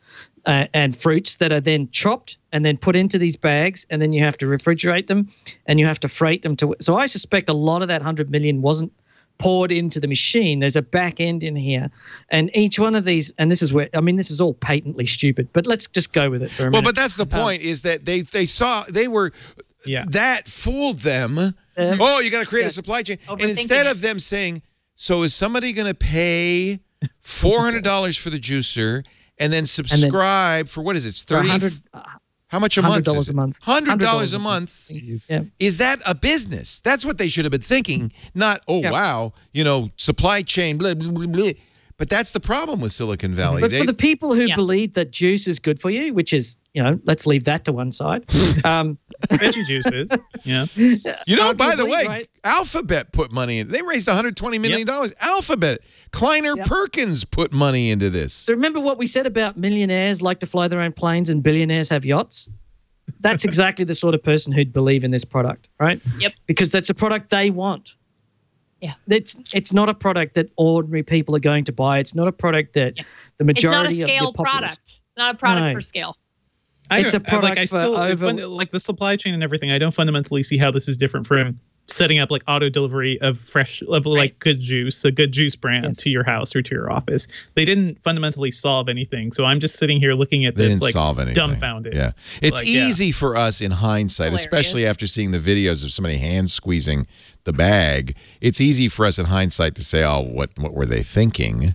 uh, and fruits that are then chopped and then put into these bags, and then you have to refrigerate them and you have to freight them to. So I suspect a lot of that hundred million wasn't poured into the machine. There's a back end in here, and each one of these, and this is where I mean, this is all patently stupid. But let's just go with it for a Well, minute. but that's the point is that they they saw they were Yeah. that fooled them. Uh, oh, you got to create yeah. a supply chain, and instead of them saying, "So is somebody going to pay four hundred [LAUGHS] dollars for the juicer and then subscribe for what is it? It's thirty. Uh, How much a month? $100 a month. Hundred dollars a month. Yeah. Is that a business? That's what they should have been thinking. Not oh Yeah. wow, you know, supply chain. Blah, blah, blah, blah. But that's the problem with Silicon Valley. But They- for the people who Yeah. believe that juice is good for you, which is, you know, let's leave that to one side. [LAUGHS] Um, Veggie juices. Yeah. [LAUGHS] You know, by the way, right? Alphabet put money in. They raised 120 million dollars. Alphabet, Kleiner Yep. Perkins put money into this. so remember what we said about millionaires like to fly their own planes and billionaires have yachts? That's exactly the sort of person who'd believe in this product, right? Yep. Because that's a product they want. Yeah. It's it's not a product that ordinary people are going to buy. It's not a product that Yeah. the It's not a majority of scale the populace. product. It's not a product No. for scale. I It's a product like I for still over- fund- like the supply chain and everything. I don't fundamentally see how this is different from setting up like auto delivery of fresh level like Right. good juice, a good juice brand Yes. to your house or to your office. They didn't fundamentally solve anything. So I'm just sitting here looking at They this like solve anything. dumbfounded. Yeah. It's Like, yeah. easy for us in hindsight, Hilarious. especially after seeing the videos of somebody hand squeezing the bag. It's easy for us in hindsight to say, oh, what, what were they thinking?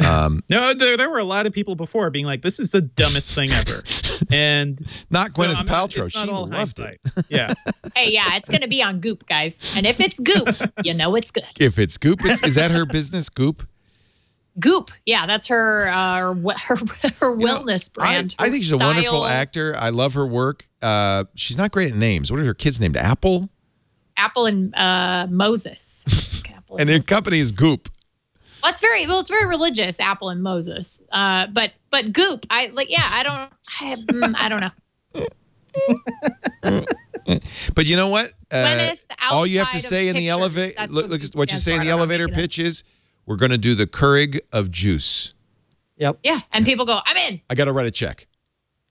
Um, No, there, there were a lot of people before being like, "This is the dumbest thing ever," [LAUGHS] and not Gwyneth I'm not- Paltrow. It's not she all loved hindsight. it. Yeah, [LAUGHS] Hey, yeah, it's going to be on Goop, guys. And if it's Goop, you know it's good. If it's Goop, it's, is that her business, Goop? Goop. Yeah, that's her uh, her, [LAUGHS] her You know, wellness I, brand. I think she's a wonderful actor. I love her work. Uh, she's not great at names. What are her kids named? Apple? Apple and uh, Moses. Apple And their Moses. company is Goop. Well, it's very well. It's very religious. Apple and Moses. Uh, but but Goop. I like. Yeah, I don't. I, mm, I don't know. [LAUGHS] But you know what? Uh, all you have to say in the elevator, look, what look what you say in the I don't know, elevator making pitch is, we're going to do the Keurig of juice. Yep. Yeah, and people go, I'm in. I got to write a check.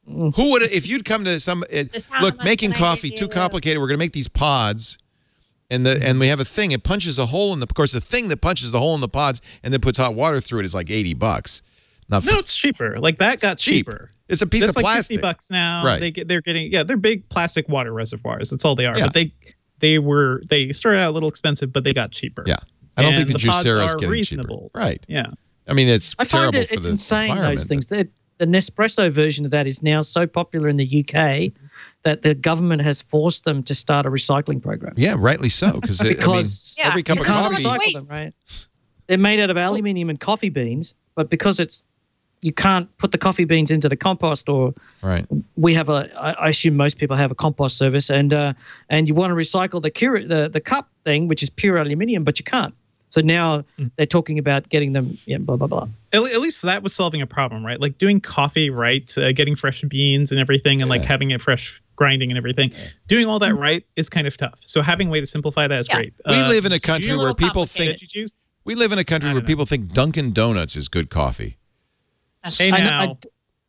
Mm. Who would if you'd come to some uh, look making coffee too complicated? We're going to make these pods, and the and mm-hmm. we have a thing. It punches a hole in the. Of course, the thing that punches the hole in the pods and then puts hot water through it is like eighty bucks. Not no, it's cheaper. Like that got cheap. cheaper. It's a piece That's of like plastic. fifty bucks now. Right. They get, they're getting yeah, they're big plastic water reservoirs. That's all they are. Yeah. But they they were they started out a little expensive, but they got cheaper. Yeah, I don't And think the, the pods juicero is are getting reasonable. cheaper. Right. Yeah. I mean, it's I find it for it's the insane those things. The, the Nespresso version of that is now so popular in the UK that the government has forced them to start a recycling program. Yeah, rightly so. Because [LAUGHS] I mean, Because Yeah, every cup you of can't coffee. recycle them, right? They're made out of aluminium and coffee beans, but because it's you can't put the coffee beans into the compost or Right. we have a i assume most people have a compost service and uh, and you want to recycle the cure the the cup thing which is pure aluminium but you can't so now Mm. they're talking about getting them yeah blah blah blah At, at least that was solving a problem, right? Like doing coffee right, uh, getting fresh beans and everything, and like having it fresh grinding and everything. Doing all that right is kind of tough. So having a way to simplify that is Yeah. great. We Uh, live in a country where people think juice. we live in a country where know. people think Dunkin' Donuts is good coffee. Hey I now, I-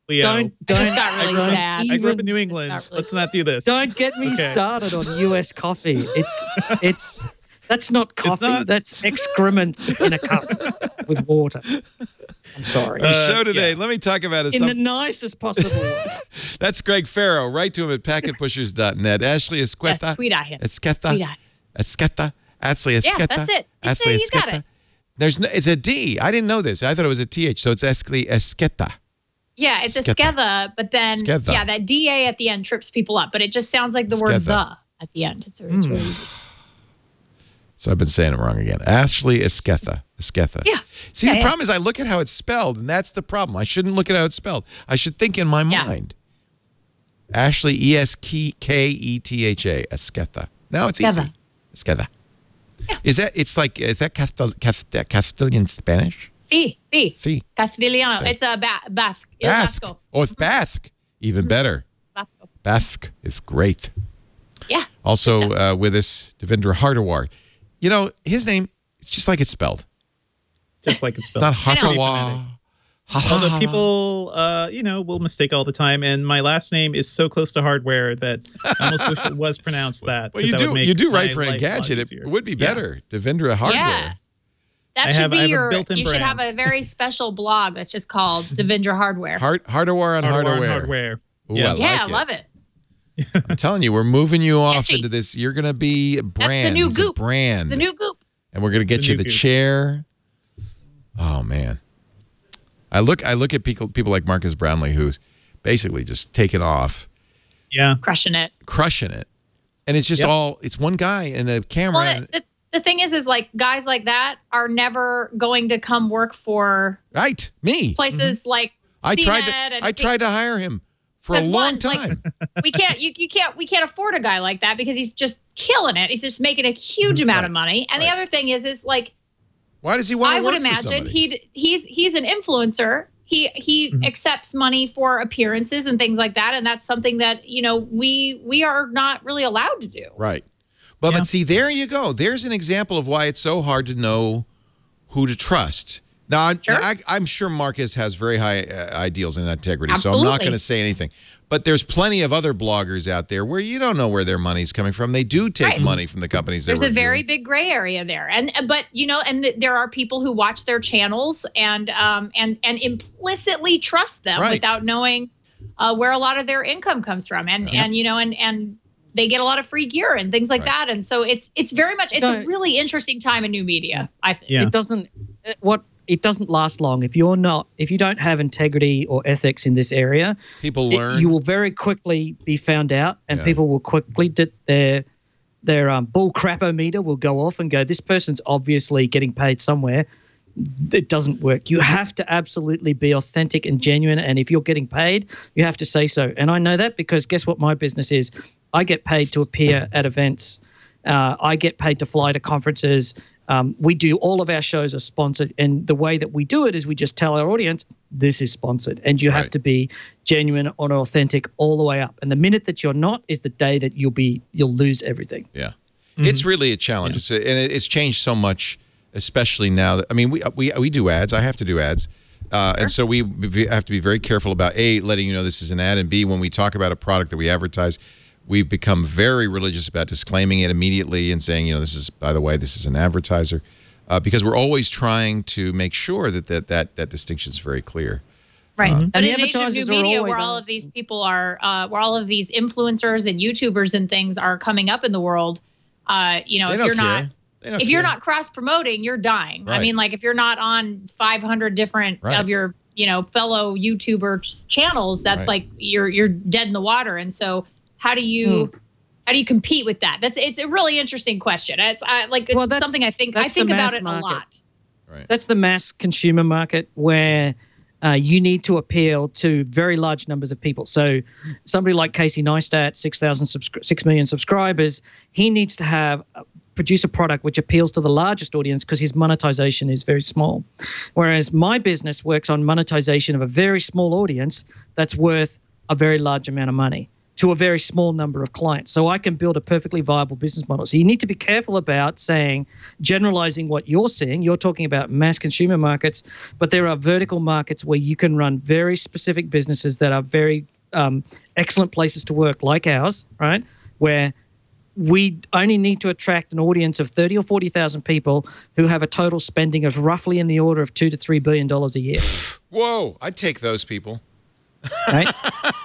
Leo. don't don't just got really don't sad. I grew up in New England. not really- Let's not do this. don't get me Okay. started on US coffee it's it's that's not coffee not- that's excrement in a cup [LAUGHS] with water I'm sorry Our Uh, show today. yeah. Let me talk about it. in the Some, nicest possible way [LAUGHS] that's Greg Ferro. Write to him at packetpushers.net. Ashley Yes, Esqueda. tweet at him. Esqueda. Tweet at him. Esqueda. Ashley Yeah, that's it. Ashley a- you got it. There's no, it's a D. I didn't know this. I thought it was a TH. So it's Ashley Esqueda. Yeah, it's a Sketha. sketha, but then Sketha. yeah, that da at the end trips people up. But it just sounds like the word the at the end. It's, it's Hmm. really easy. So I've been saying it wrong again. Ashley Esqueda. Esqueda. Yeah. See, Yeah, the yeah. problem is I look at how it's spelled, and that's the problem. I shouldn't look at how it's spelled. I should think in my Yeah. mind. Ashley, E S K E T H A, Esqueda. Now it's easy. Sketha. Esqueda. Is that, it's like, is that Castil, Castil, Castilian Spanish? Sí. See. Castellano. Sí. It's a ba- Basque. Basque. Oh, it's Basque. Even better. Vasco. Basque is great. Yeah. Also uh, with us, Devindra Hardawar. You know, his name, it's just like it's spelled. Just like it's spelled. It's spelled. not I know. Hatawa. Although people, uh, you know, will mistake all the time, and my last name is so close to hardware that I almost wish it was pronounced [LAUGHS] that. Well, 'cause you that do. make You do my right for a lot Engadget. It easier. would be Yeah. better. Devindra Hardware. Yeah. That I should have- be your. built-in You should have a very [LAUGHS] special blog that's just called Devindra Hardware. Hard, hardware on Hardware hardware. on hardware. Ooh, Yeah. I yeah, like I it. love it. [LAUGHS] I'm telling you, we're moving you off Catchy. into this. You're going to be a brand. new He's a goop. brand. The new goop. and we're going to get The you the goop. chair. Oh man, I look. I look at people. People like Marques Brownlee, who's basically just taken off, Yeah. Crushing it. crushing it, and it's just Yep. all. It's one guy and a camera. Well, the, the thing is, is like guys like that are never going to come work for right, me. places like I tried to. and I tried to hire him for a long one, like- time. we can't you, you can't we can't afford a guy like that because he's just killing it. He's just making a huge amount of Mm-hmm. Money. And Right. the other thing is is like Why does he want I to would work for imagine somebody? he'd he's he's an influencer. He he Mhm. accepts money for appearances and things like that, and that's something that you know we we are not really allowed to do. Right. But Yeah. but see, there you go. There's an example of why it's so hard to know who to trust. Now, I'm, Sure. I, I'm sure Marques has very high uh, ideals and integrity, so I'm not going to say anything. But there's plenty of other bloggers out there where you don't know where their money's coming from. They do take Right. money from the companies. they're There's a very big gray area there, and but you know, and th- there are people who watch their channels and um and and implicitly trust them Right. without knowing uh, where a lot of their income comes from, and Yeah. and you know, and and they get a lot of free gear and things like Right. that, and so it's it's very much it's a really interesting time in new media. I think. Yeah. It doesn't it- what it doesn't last long if you're not if you don't have integrity or ethics in this area. People it- learn. you will very quickly be found out, and Yeah. people will quickly d- their their um, bull crapometer will go off and go. This person's obviously getting paid somewhere. It doesn't work. You have to absolutely be authentic and genuine, and if you're getting paid, you have to say so. And I know that because guess what? My business is. I get paid to appear at events. Uh, I get paid to fly to conferences. Um, we do all of our shows are sponsored, and the way that we do it is we just tell our audience this is sponsored, and you have to be genuine and authentic all the way up. And the minute that you're not is the day that you'll be you'll lose everything. Yeah, it's really a challenge. It's a, and it's changed so much, especially now. That, I mean, we we we do ads. I have to do ads, uh, and so we we have to be very careful about a letting you know this is an ad, and b when we talk about a product that we advertise. We've become very religious about disclaiming it immediately and saying, you know, this is, by the way, this is an advertiser, uh, because we're always trying to make sure that that that, that distinction is very clear. Right. And But the in an age of new media where all on- of these people are, uh, where all of these influencers and YouTubers and things are coming up in the world, uh, you know, if you're care. not They don't if you're care. not cross promoting, you're dying. I mean, like if you're not on 500 different Right. of your, you know, fellow YouTuber channels, that's Right. like you're you're dead in the water. And so, how do you Hmm. how do you compete with that? That's it's a really interesting question. It's I, like it's Well, something I think I think about it market. a lot. Right. That's the mass consumer market where uh, you need to appeal to very large numbers of people. So, somebody like Casey Neistat, 6,000 subscri- 6 million subscribers, he needs to have uh, produce a product which appeals to the largest audience because his monetization is very small. Whereas my business works on monetization of a very small audience that's worth a very large amount of money to a very small number of clients. So I can build a perfectly viable business model. So you need to be careful about saying, generalizing what you're seeing. You're talking about mass consumer markets, but there are vertical markets where you can run very specific businesses that are very um, excellent places to work, like ours, right? Where we only need to attract an audience of 30 or 40,000 people who have a total spending of roughly in the order of two to three billion dollars a year. Whoa, I'd take those people. Right?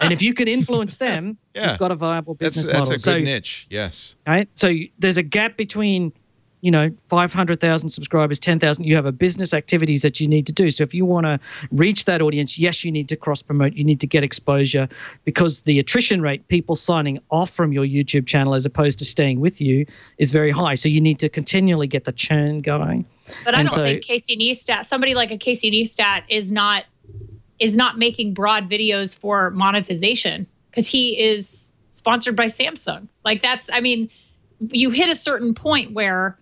and if you can influence them, [LAUGHS] Yeah. you've got a viable That's business that's model. a good so, niche. Yes. right? So there's a gap between, you know, 500,000 subscribers, 10,000. You have a business activities that you need to do. So if you want to reach that audience, yes, you need to cross promote. You need to get exposure because the attrition rate, people signing off from your YouTube channel as opposed to staying with you, is very high. So you need to continually get the churn going. But I And don't so- think Casey Neistat, somebody like a Casey Neistat, is not is not making broad videos for monetization because he is sponsored by Samsung. Like that's, I mean, you hit a certain point where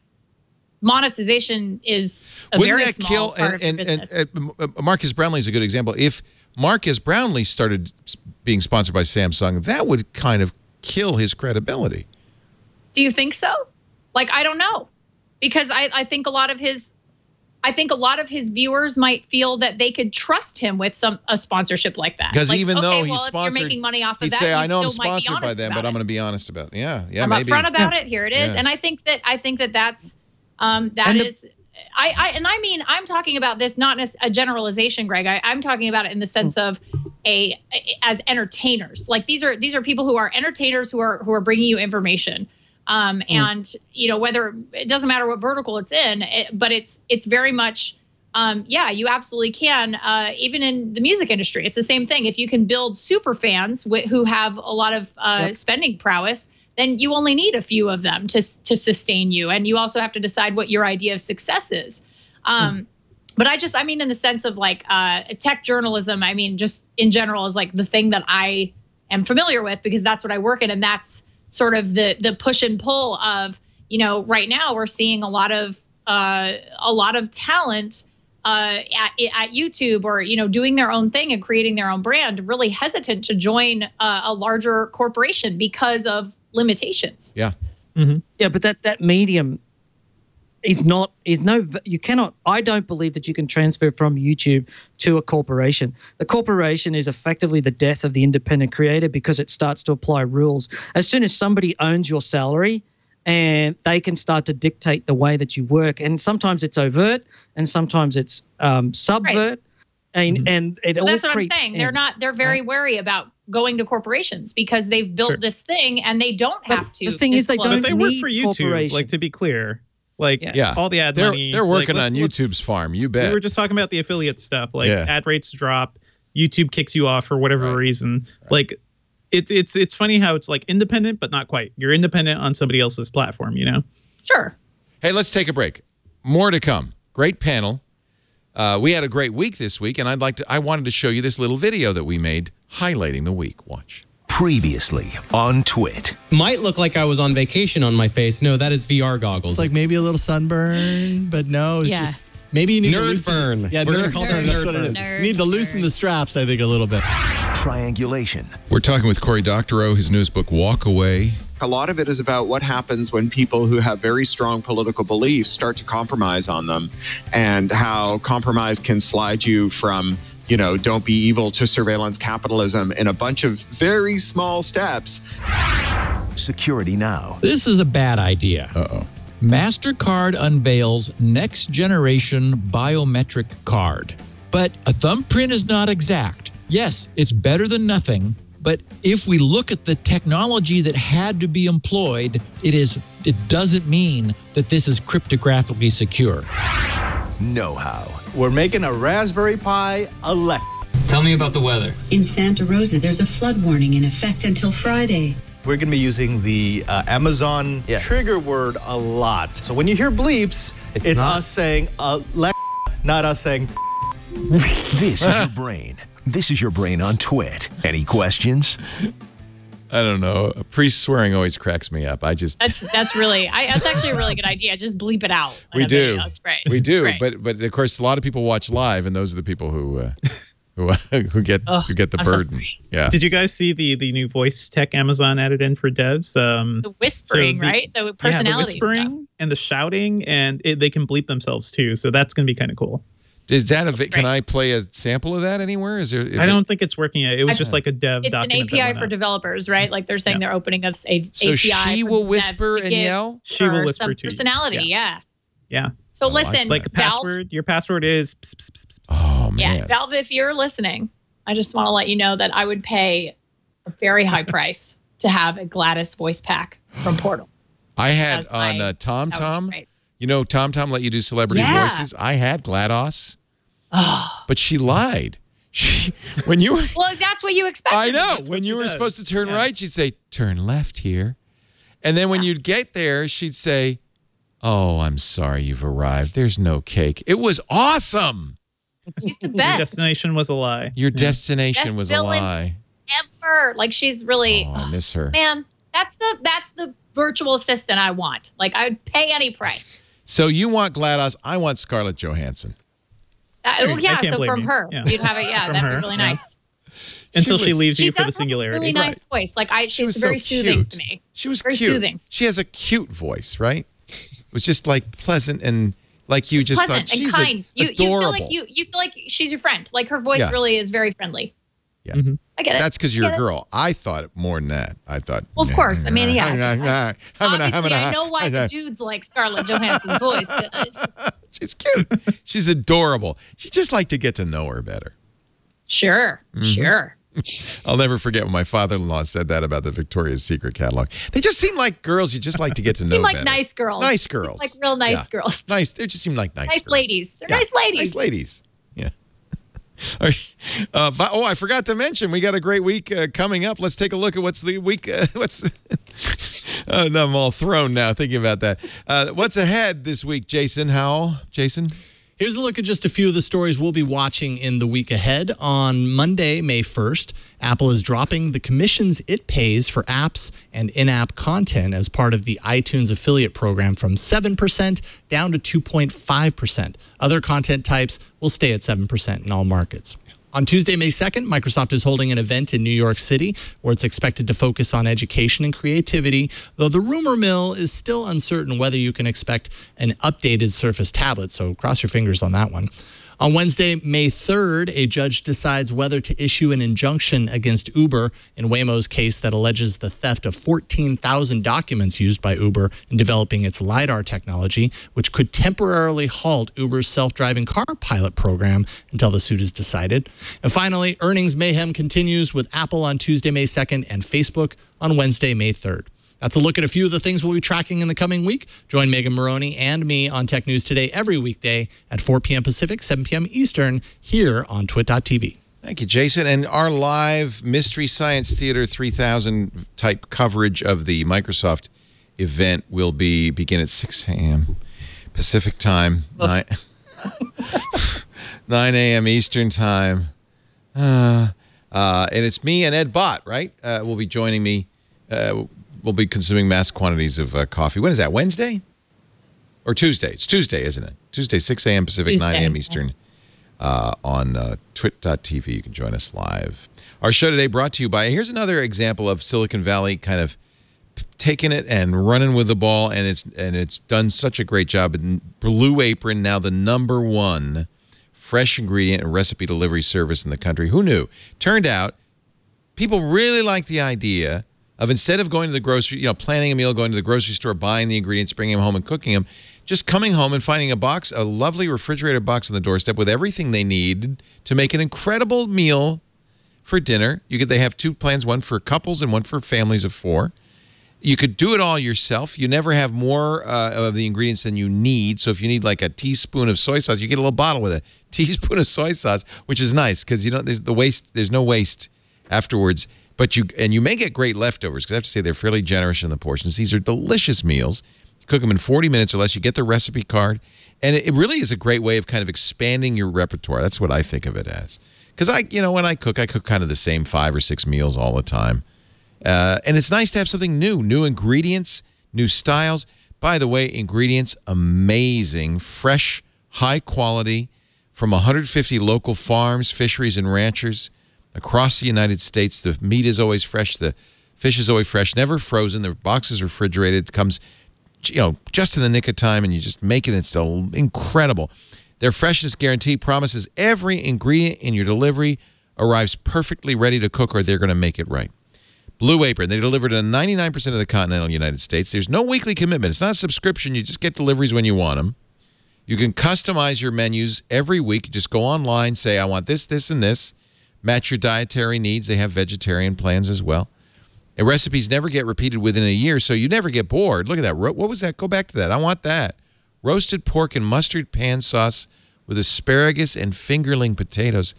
monetization is a Wouldn't very that small kill? part And, of and, the and, business. uh, Marques Brownlee is a good example. If Marques Brownlee started being sponsored by Samsung, that would kind of kill his credibility. Do you think so? Like I don't know, because I I think a lot of his I think a lot of his viewers might feel that they could trust him with some a sponsorship like that. Because like, even okay, though he's well, sponsored, if you're making money off of he'd that, say, "I know I'm still might be sponsored by them, about but I'm going to be honest about it." Yeah, yeah, I'm maybe. upfront about it. Here it is, Yeah. and I think that I think that that's um, that the- is. I, I and I mean I'm talking about this not as a generalization, Greg. I, I'm talking about it in the sense of a as entertainers. Like these are these are people who are entertainers who are who are bringing you information. Um, and you know whether it doesn't matter what vertical it's in, it, but it's it's very much. Um, yeah, you absolutely can. Uh, even in the music industry, it's the same thing. If you can build super fans wh- who have a lot of uh, Yep. spending prowess, then you only need a few of them to to sustain you, and you also have to decide what your idea of success is. Um, But I just, I mean, in the sense of like uh, tech journalism, I mean, just in general is like the thing that I am familiar with because that's what I work in, and that's sort of the the push and pull of you know right now we're seeing a lot of uh, a lot of talent uh, at, at YouTube or you know doing their own thing and creating their own brand, really hesitant to join uh, a larger corporation because of limitations. yeah. Yeah, but that that medium is not is no you cannot I don't believe that you can transfer from YouTube to a corporation. The corporation is effectively the death of the independent creator because it starts to apply rules. As soon as somebody owns your salary and they can start to dictate the way that you work and sometimes it's overt and sometimes it's um, subvert and and it Well, all that's what I'm creeps saying. They're not. They're very wary about going to corporations because they've built Sure. this thing and they don't But have to. the thing is they don't But they work need for YouTube. Like to be clear, like Yeah. Yeah. all the ad They're money. they're like, working let's- on let's- YouTube's farm. You bet. We were just talking about the affiliate stuff. Like Yeah. ad rates drop, YouTube kicks you off for whatever Right. reason. Like it's it's it's funny how it's like independent but not quite. You're independent on somebody else's platform. You know. Sure. Hey, let's take a break. More to come. Great panel. Uh, we had a great week this week, and I'd like to. I wanted to show you this little video that we made highlighting the week. Watch. Previously on Twit. might look like I was on vacation on my face. No, that is VR goggles. It's like maybe a little sunburn, but no, it's Yeah. just maybe you need to loosen. burn. Yeah, We're nerd burn. that That's nerd what it is. burn. You need to loosen the straps, I think, a little bit. Triangulation. We're talking with Cory Doctorow. His newest book, Walkaway. A lot of it is about what happens when people who have very strong political beliefs start to compromise on them and how compromise can slide you from, you know, don't be evil to surveillance capitalism in a bunch of very small steps. Security Now. this is a bad idea. Uh oh. MasterCard unveils next generation biometric card. But a thumbprint is not exact. Yes, it's better than nothing, but if we look at the technology that had to be employed, it is it doesn't mean that this is cryptographically secure. Know How. We're making a Raspberry Pi Alexa. Tell me about the weather. In Santa Rosa, there's a flood warning in effect until Friday. We're going to be using the uh, Amazon trigger word a lot. So when you hear bleeps, it's, not- us saying Alexa, not us saying. This is your brain. This is your brain on Twit. Any questions? I don't know. Priest swearing always cracks me up. I just That's that's really. I, that's actually a really good idea. Just bleep it out. we do. That's great. We do, great. but but of course a lot of people watch live, and those are the people who uh, who [LAUGHS] who get Oh, who get the I'm burden. sorry. yeah. Did you guys see the the new voice tech Amazon added in for devs? Um, the whispering, the- right? The yeah, personality the whispering stuff. and the shouting, and it, they can bleep themselves too. So that's going to be kind of cool. Is that a? vi- Can I play a sample of that anywhere? Is there? is I don't think it's working yet. It was I- just like a dev It's an document. that API for developers, right? Like they're saying Yeah. they're opening up a So API. she will whisper to and give yell? She will whisper some to you. personality. Yeah. Yeah. So Oh, I listen, like Like a Valve, password. Your password is. pss, pss, pss, pss, pss. Oh man. yeah, Valve, if you're listening, I just want to let you know that I would pay a very high [LAUGHS] price to have a GLaDOS voice pack from [GASPS] Portal. I had on uh, Tom That would be Tom. great. You know, TomTom let you do celebrity Yeah. voices. I had GLaDOS, Oh. but she lied. [LAUGHS] She when you were, Well, that's what you expect. I know That's when you were does. supposed to turn Yeah. right, she'd say turn left here, and then when you'd get there, she'd say, "Oh, I'm sorry, you've arrived. There's no cake." It was awesome. She's the [LAUGHS] Your destination was a lie. Your Yeah. destination Best was a lie. ever. Like she's really, Oh, I miss her. man. That's the that's the virtual assistant I want. Like I would pay any price. So you want GLaDOS? I want Scarlett Johansson. Uh, well, yeah. So from you. her, Yeah. you'd have it. Yeah, [LAUGHS] From that'd her, be really yeah. nice. Until she was- leaves She you for does the have a singularity. really nice voice. Like I, She was she's so very soothing cute. to me. She was Very cute. soothing. She has a cute voice, right? It was just like pleasant and Like you just pleasant thought and kind. a- you you feel like you you feel like she's your friend. Like her voice Yeah. really is very friendly. Yeah. I get it. That's because you're a get it. girl. I thought more than that. I thought. Well, of course. I mean, yeah. [LAUGHS] Obviously, Obviously, I know why the [LAUGHS] dudes like Scarlett Johansson's voice. [LAUGHS] She's cute. She's adorable. You just like to get to know her better. Sure, Mhm. sure. I'll never forget when my father-in-law said that about the Victoria's Secret catalog. They just seem like girls you just like to get to know Seem like better. nice girls. Nice Seem girls. Like real nice Yeah. girls. Nice. They just seem like nice. Nice girls. ladies. They're Yeah. nice ladies. Nice ladies. Uh, oh, I forgot to mention we got a great week uh, coming up. Let's take a look at what's the week. Uh, [LAUGHS] what's? [LAUGHS] uh, I'm all thrown now thinking about that. Uh, what's ahead this week, Jason? Howell? Jason? Here's a look at just a few of the stories we'll be watching in the week ahead. On Monday, May 1st, Apple is dropping the commissions it pays for apps and in app content as part of the iTunes affiliate program from 7% down to 2.5%. Other content types will stay at 7% in all markets. On Tuesday, May 2nd, Microsoft is holding an event in New York City where it's expected to focus on education and creativity, though the rumor mill is still uncertain whether you can expect an updated Surface tablet, so cross your fingers on that one. On Wednesday, May 3rd, a judge decides whether to issue an injunction against Uber in Waymo's case that alleges the theft of 14,000 documents used by Uber in developing its LiDAR technology, which could temporarily halt Uber's self driving car pilot program until the suit is decided. And finally, earnings mayhem continues with Apple on Tuesday, May 2nd, and Facebook on Wednesday, May 3rd. That's a look at a few of the things we'll be tracking in the coming week. Join Megan Morrone and me on Tech News Today every weekday at 4 p.m. Pacific, 7 p.m. Eastern here on twit.tv. Thank you, Jason. And our live Mystery Science Theater 3000 type coverage of the Microsoft event will be begin at 6 a.m. Pacific time, 9, [LAUGHS] 9 a.m. Eastern time. Uh, uh, and it's me and Ed Bott, right? Uh, will be joining me. We'll be consuming mass quantities of uh, coffee. When is that? Wednesday? Or Tuesday? It's Tuesday, isn't it? Tuesday, 6 a.m. Pacific, 9 a.m. Eastern uh, on uh, twit.tv. You can join us live. Our show today brought to you by, here's another example of Silicon Valley kind of taking it and running with the ball, and it's and it's done such a great job. And Blue Apron, now the number one fresh ingredient and recipe delivery service in the country. Who knew? Turned out people really like the idea of instead of going to the grocery, you know, planning a meal, going to the grocery store, buying the ingredients, bringing them home and cooking them, just coming home and finding a box, a lovely refrigerated box on the doorstep with everything they need to make an incredible meal for dinner. You could they have two plans, one for couples and one for families of four. You could do it all yourself. You never have more uh, of the ingredients than you need. So if you need like a teaspoon of soy sauce, you get a little bottle with a [LAUGHS] teaspoon of soy sauce, which is nice because you don't there's the waste. There's no waste afterwards. But you and you may get great leftovers because I have to say they're fairly generous in the portions. These are delicious meals. You cook them in 40 minutes or less. You get the recipe card, and it, really is a great way of kind of expanding your repertoire. That's what I think of it as. Because I, you know, when I cook, I cook kind of the same five or six meals all the time. Uh, and it's nice to have something new, new ingredients, new styles. By the way, ingredients amazing, fresh, high quality from 150 local farms, fisheries, and ranchers across the United States. The meat is always fresh, the fish is always fresh, never frozen. The box is refrigerated, It comes you know just in the nick of time, and you just make it. It's incredible. Their freshness guarantee promises every ingredient in your delivery arrives perfectly ready to cook, or they're going to make it right. Blue Apron, they deliver to 99% of the continental United States. There's no weekly commitment. It's not a subscription. You just get deliveries when you want them. You can customize your menus every week. Just go online, say, I want this, this, and this. Match your dietary needs. They have vegetarian plans as well. And recipes never get repeated within a year, so you never get bored. Look at that. What was that? Go back to that. I want that. Roasted pork and mustard pan sauce with asparagus and fingerling potatoes.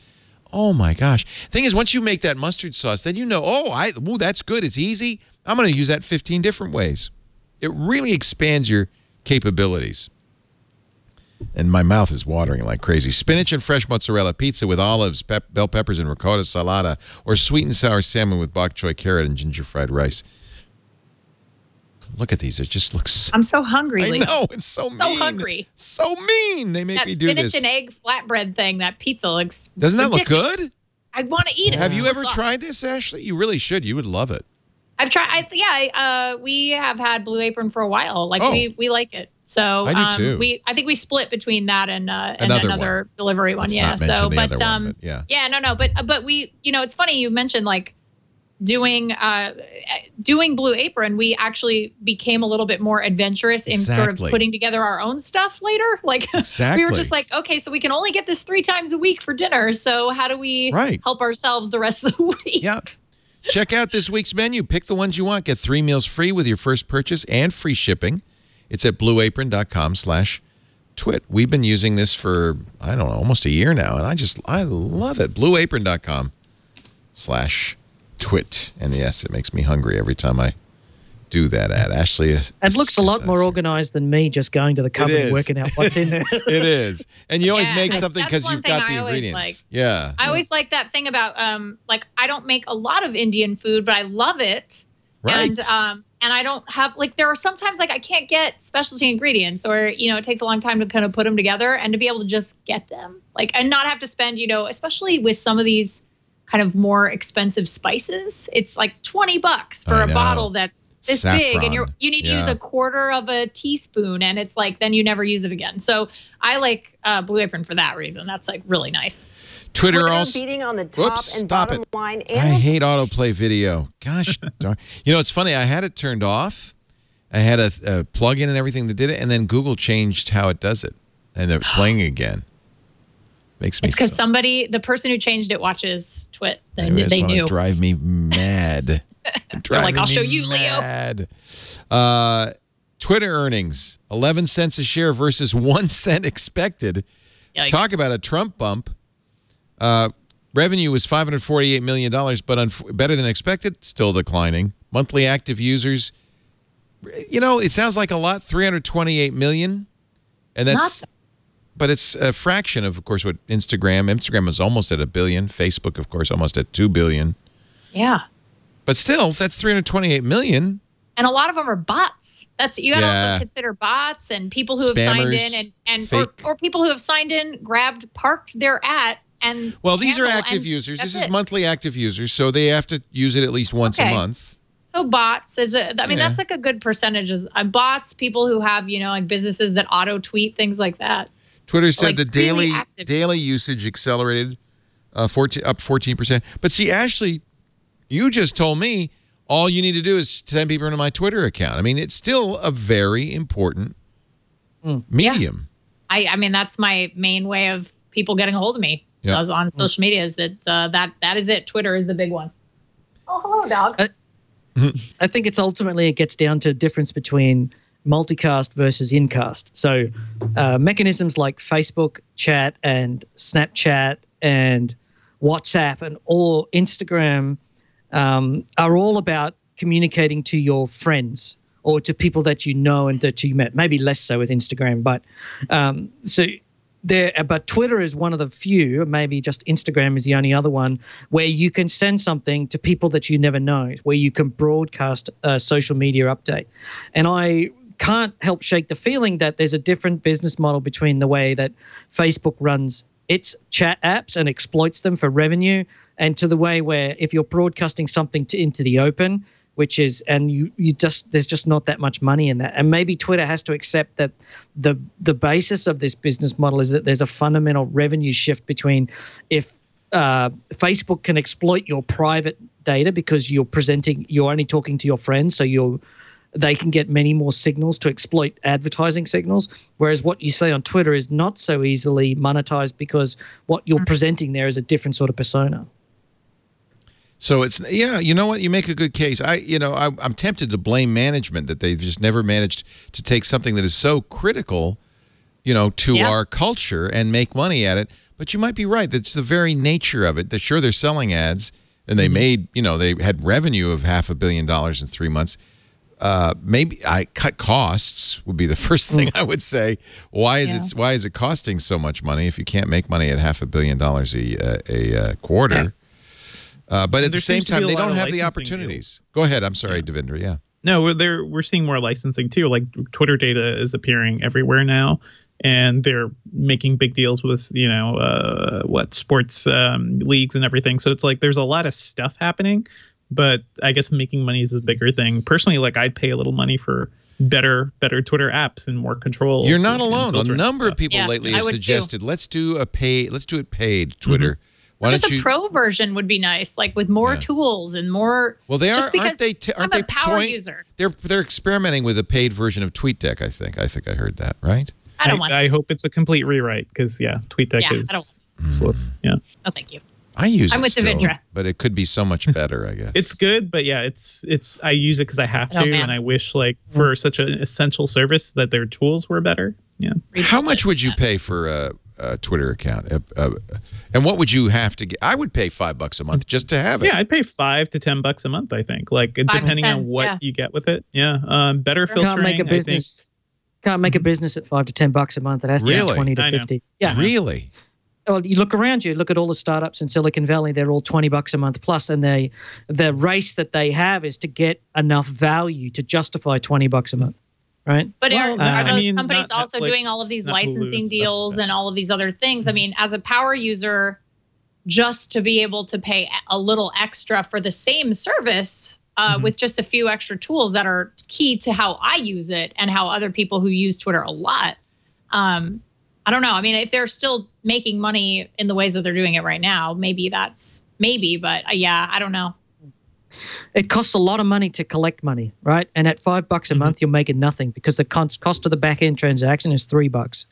Oh my gosh. Thing is, once you make that mustard sauce, then you know, oh, I ooh, that's good. It's easy. I'm going to use that 15 different ways. It really expands your capabilities. And my mouth is watering like crazy. Spinach and fresh mozzarella pizza with olives, pep- bell peppers, and ricotta salata, or sweet and sour salmon with bok choy carrot and ginger fried rice. Look at these. It just looks. I'm so hungry. I Lee. know. It's so mean. So hungry. So mean. They make that me do spinach this. and egg flatbread thing, that pizza looks. Doesn't that look good? I want to eat it. Have you ever awesome. tried this, Ashley? You really should. You would love it. I've tried. I, yeah, uh, we have had Blue Apron for a while. Like Oh. we we like it. So I do um, too. we I think we split between that and uh, and Another another one. delivery one. Let's yeah. So but other one, um but yeah. yeah no no but but we you know it's funny you mentioned like doing uh doing blue apron we actually became a little bit more adventurous in sort of putting together our own stuff later [LAUGHS] like we were just like okay so we can only get this three times a week for dinner so how do we Right. help ourselves the rest of the [LAUGHS] week Yeah. Check out this week's menu. Pick the ones you want. Get three meals free with your first purchase and free shipping. It's at blueapron.com slash twit. We've been using this for, I don't know, almost a year now, and I just, I love it. Blueapron.com slash twit. And yes, it makes me hungry every time I do that ad. Ashley, is- It looks a lot more organized than me just going to the cupboard and working out what's in [LAUGHS] there. it is. And you always Yeah, make something because you've thing got the I always ingredients. like. Yeah. I always like that thing about um like I don't make a lot of Indian food, but I love it. Right. And um and I don't have like there are sometimes like I can't get specialty ingredients or you know it takes a long time to kind of put them together and to be able to just get them. Like and not have to spend you know especially with some of these kind of more expensive spices it's like 20 bucks for I a know. bottle that's this big and you're you need to use a quarter of a teaspoon and it's like then you never use it again so I like uh, Blue Apron for that reason that's like really nice Twitter also. beating on the top Whoops, and stop bottom it. line I hate autoplay video. Gosh [LAUGHS] darn. You know, it's funny. I had it turned off. I had a, a plug-in and everything that did it, and then Google changed how it does it, and they're playing [GASPS] again. Makes me It's because so, somebody, the person who changed it, watches Twit. They, they, knew. drive me mad. [LAUGHS] Driving "I'll show you, Leo." mad. Uh, Twitter earnings: eleven cents a share versus one cent expected. Yikes. Talk about a Trump bump. Uh, revenue was five hundred forty-eight million dollars, but unf- better than expected. Still declining. Monthly active users. You know, it sounds like a lot. Three hundred twenty-eight million, and that's. But it's a fraction of, of course, what Instagram. Instagram is almost at a billion. Facebook, of course, almost at two billion. Yeah. But still, that's 328 million. And a lot of them are bots. That's you got to Yeah. also consider bots and people who have signed in and and or, or people who have signed in, grabbed, parked their at, and Well, these are active users. This is it. monthly active users, so they have to use it at least once Okay. a month. So bots is a, I mean Yeah. that's like a good percentage. Is uh, bots people who have you know like businesses that auto tweet things like that. Twitter said Like the daily active. daily usage accelerated uh, 14, up 14%. But see, Ashley, you just told me all you need to do is send people into my Twitter account. I mean, it's still a very important medium. I I mean that's my main way of people getting a hold of me. Yeah. Is on social media is that uh, that that is it. Twitter is the big one. Oh hello dog. I [LAUGHS] think it's ultimately it gets down to difference between multicast versus incast. So uh, mechanisms like Facebook chat and Snapchat and WhatsApp and all Instagram um, are all about communicating to your friends or to people that you know and that you met. Maybe less so with Instagram, but um, so there. But Twitter is one of the few. Maybe just Instagram is the only other one where you can send something to people that you never know, where you can broadcast a social media update. And I can't help shake the feeling that there's a different business model between the way that Facebook runs its chat apps and exploits them for revenue and to the way where if you're broadcasting something to, into the open which is and you you just there's just not that much money in that. And maybe twitter has to accept that the the basis of this business model is that there's a fundamental revenue shift between if uh, Facebook can exploit your private data because you're presenting, you're only talking to your friends, so you're they can get many more signals to exploit advertising signals. Whereas what you say on Twitter is not so easily monetized because what you're mm-hmm. presenting there is a different sort of persona. So it's yeah, you know what? You make a good case. I you know I, I'm tempted to blame management that they've just never managed to take something that is so critical, you know, to Yeah. our culture and make money at it. But you might be right. That's the very nature of it. That sure they're selling ads and they mm-hmm. made you know they had revenue of half a billion dollars in three months. Uh, maybe I cut costs would be the [LAUGHS] first thing I would say. Why is it why is it costing so much money if you can't make money at half a billion dollars a a, a, uh quarter? Uh, but at the same seems to be time, they don't have the opportunities. Go ahead. I'm sorry, Devindra. Yeah. No, we're there. We're seeing more licensing too. Like Twitter data is appearing everywhere now, and they're making big deals with you know uh, what sports um, leagues and everything. So it's like there's a lot of stuff happening, but I guess making money is a bigger thing. Personally, like I'd pay a little money for better better Twitter apps and more control. You're not alone. A number of people Yeah, lately have would too. suggested let's do a pay. Let's do it paid. Twitter. Mm-hmm. Why just don't a you? pro version would be nice, like with more Yeah. tools and more. well, they just are. because Aren't they? T- aren't I'm they a power toying- user. They're they're experimenting with a paid version of TweetDeck. I think. I think I heard that. Right. I don't want. I hope it's a complete rewrite because yeah, TweetDeck Yeah, I is don't- mm. useless. Yeah. No, thank you. I use I'm it with still, Devindra. but it could be so much [LAUGHS] better. I guess. It's good, but yeah, it's it's. I use it because I have to, Oh, man. and I wish like for such an essential service that their tools were better. Yeah. How much would you pay for a, a Twitter account? Uh, uh, and what would you have to get? I would pay five bucks a month just to have it. Yeah, I'd pay five to ten bucks a month. I think, like to depending 10, on what yeah. you get with it. Yeah, um, better Can't make a I think. business. Can't make a business at five to ten bucks a month. It has to Really? be twenty to fifty. Yeah. Really? [LAUGHS] Well, you look around you, look at all the startups in Silicon Valley, they're all 20 bucks a month plus, and they the race that they have is to get enough value to justify 20 bucks a month. Right? But Well, are, uh, are I those mean, companies not also Netflix, doing all of these not Hulu and licensing stuff like deals and all of these other things? I mean, as a power user, just to be able to pay a little extra for the same service uh, with just a few extra tools that are key to how I use it and how other people who use Twitter a lot. Um, I don't know. I mean, if they're still making money in the ways that they're doing it right now, maybe that's maybe. But uh, yeah, I don't know. It costs a lot of money to collect money, right? And at five bucks a month, you're making nothing because the con- cost of the back end transaction is three bucks.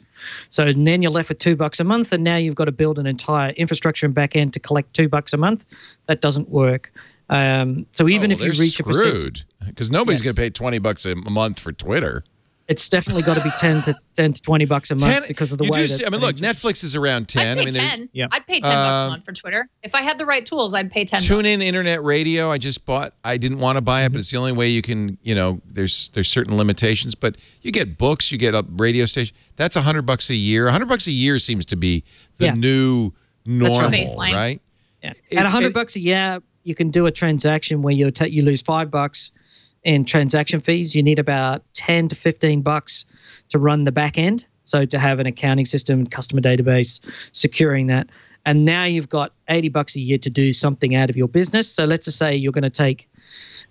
So and then you're left with two bucks a month, and now you've got to build an entire infrastructure and back end to collect two bucks a month. That doesn't work. Um, so even Oh, if you they're reach a percent, screwed because nobody's Yes. going to pay twenty bucks a month for Twitter. It's definitely got to be 10 to 10 to 20 bucks a month 10 because of the you way do that see- I mean, look, Netflix is around ten. I'd pay I mean, ten. yeah. I'd pay ten bucks Um, a month for Twitter if I had the right tools. I'd pay ten. Tune in internet radio. I just bought. I didn't want to buy it, Mm-hmm. but it's the only way you can. You know, there's there's certain limitations, but you get books, you get a radio station. That's a hundred bucks a year. A hundred bucks a year seems to be the Yeah. new normal, Baseline. right? Yeah. It- At 100 it- bucks a year, you can do a transaction where you ta- you lose 5 bucks in transaction fees. You need about 10 to 15 bucks to run the back end, so to have an accounting system, customer database, securing that. And now you've got 80 bucks a year to do something out of your business. So let's just say you're going to take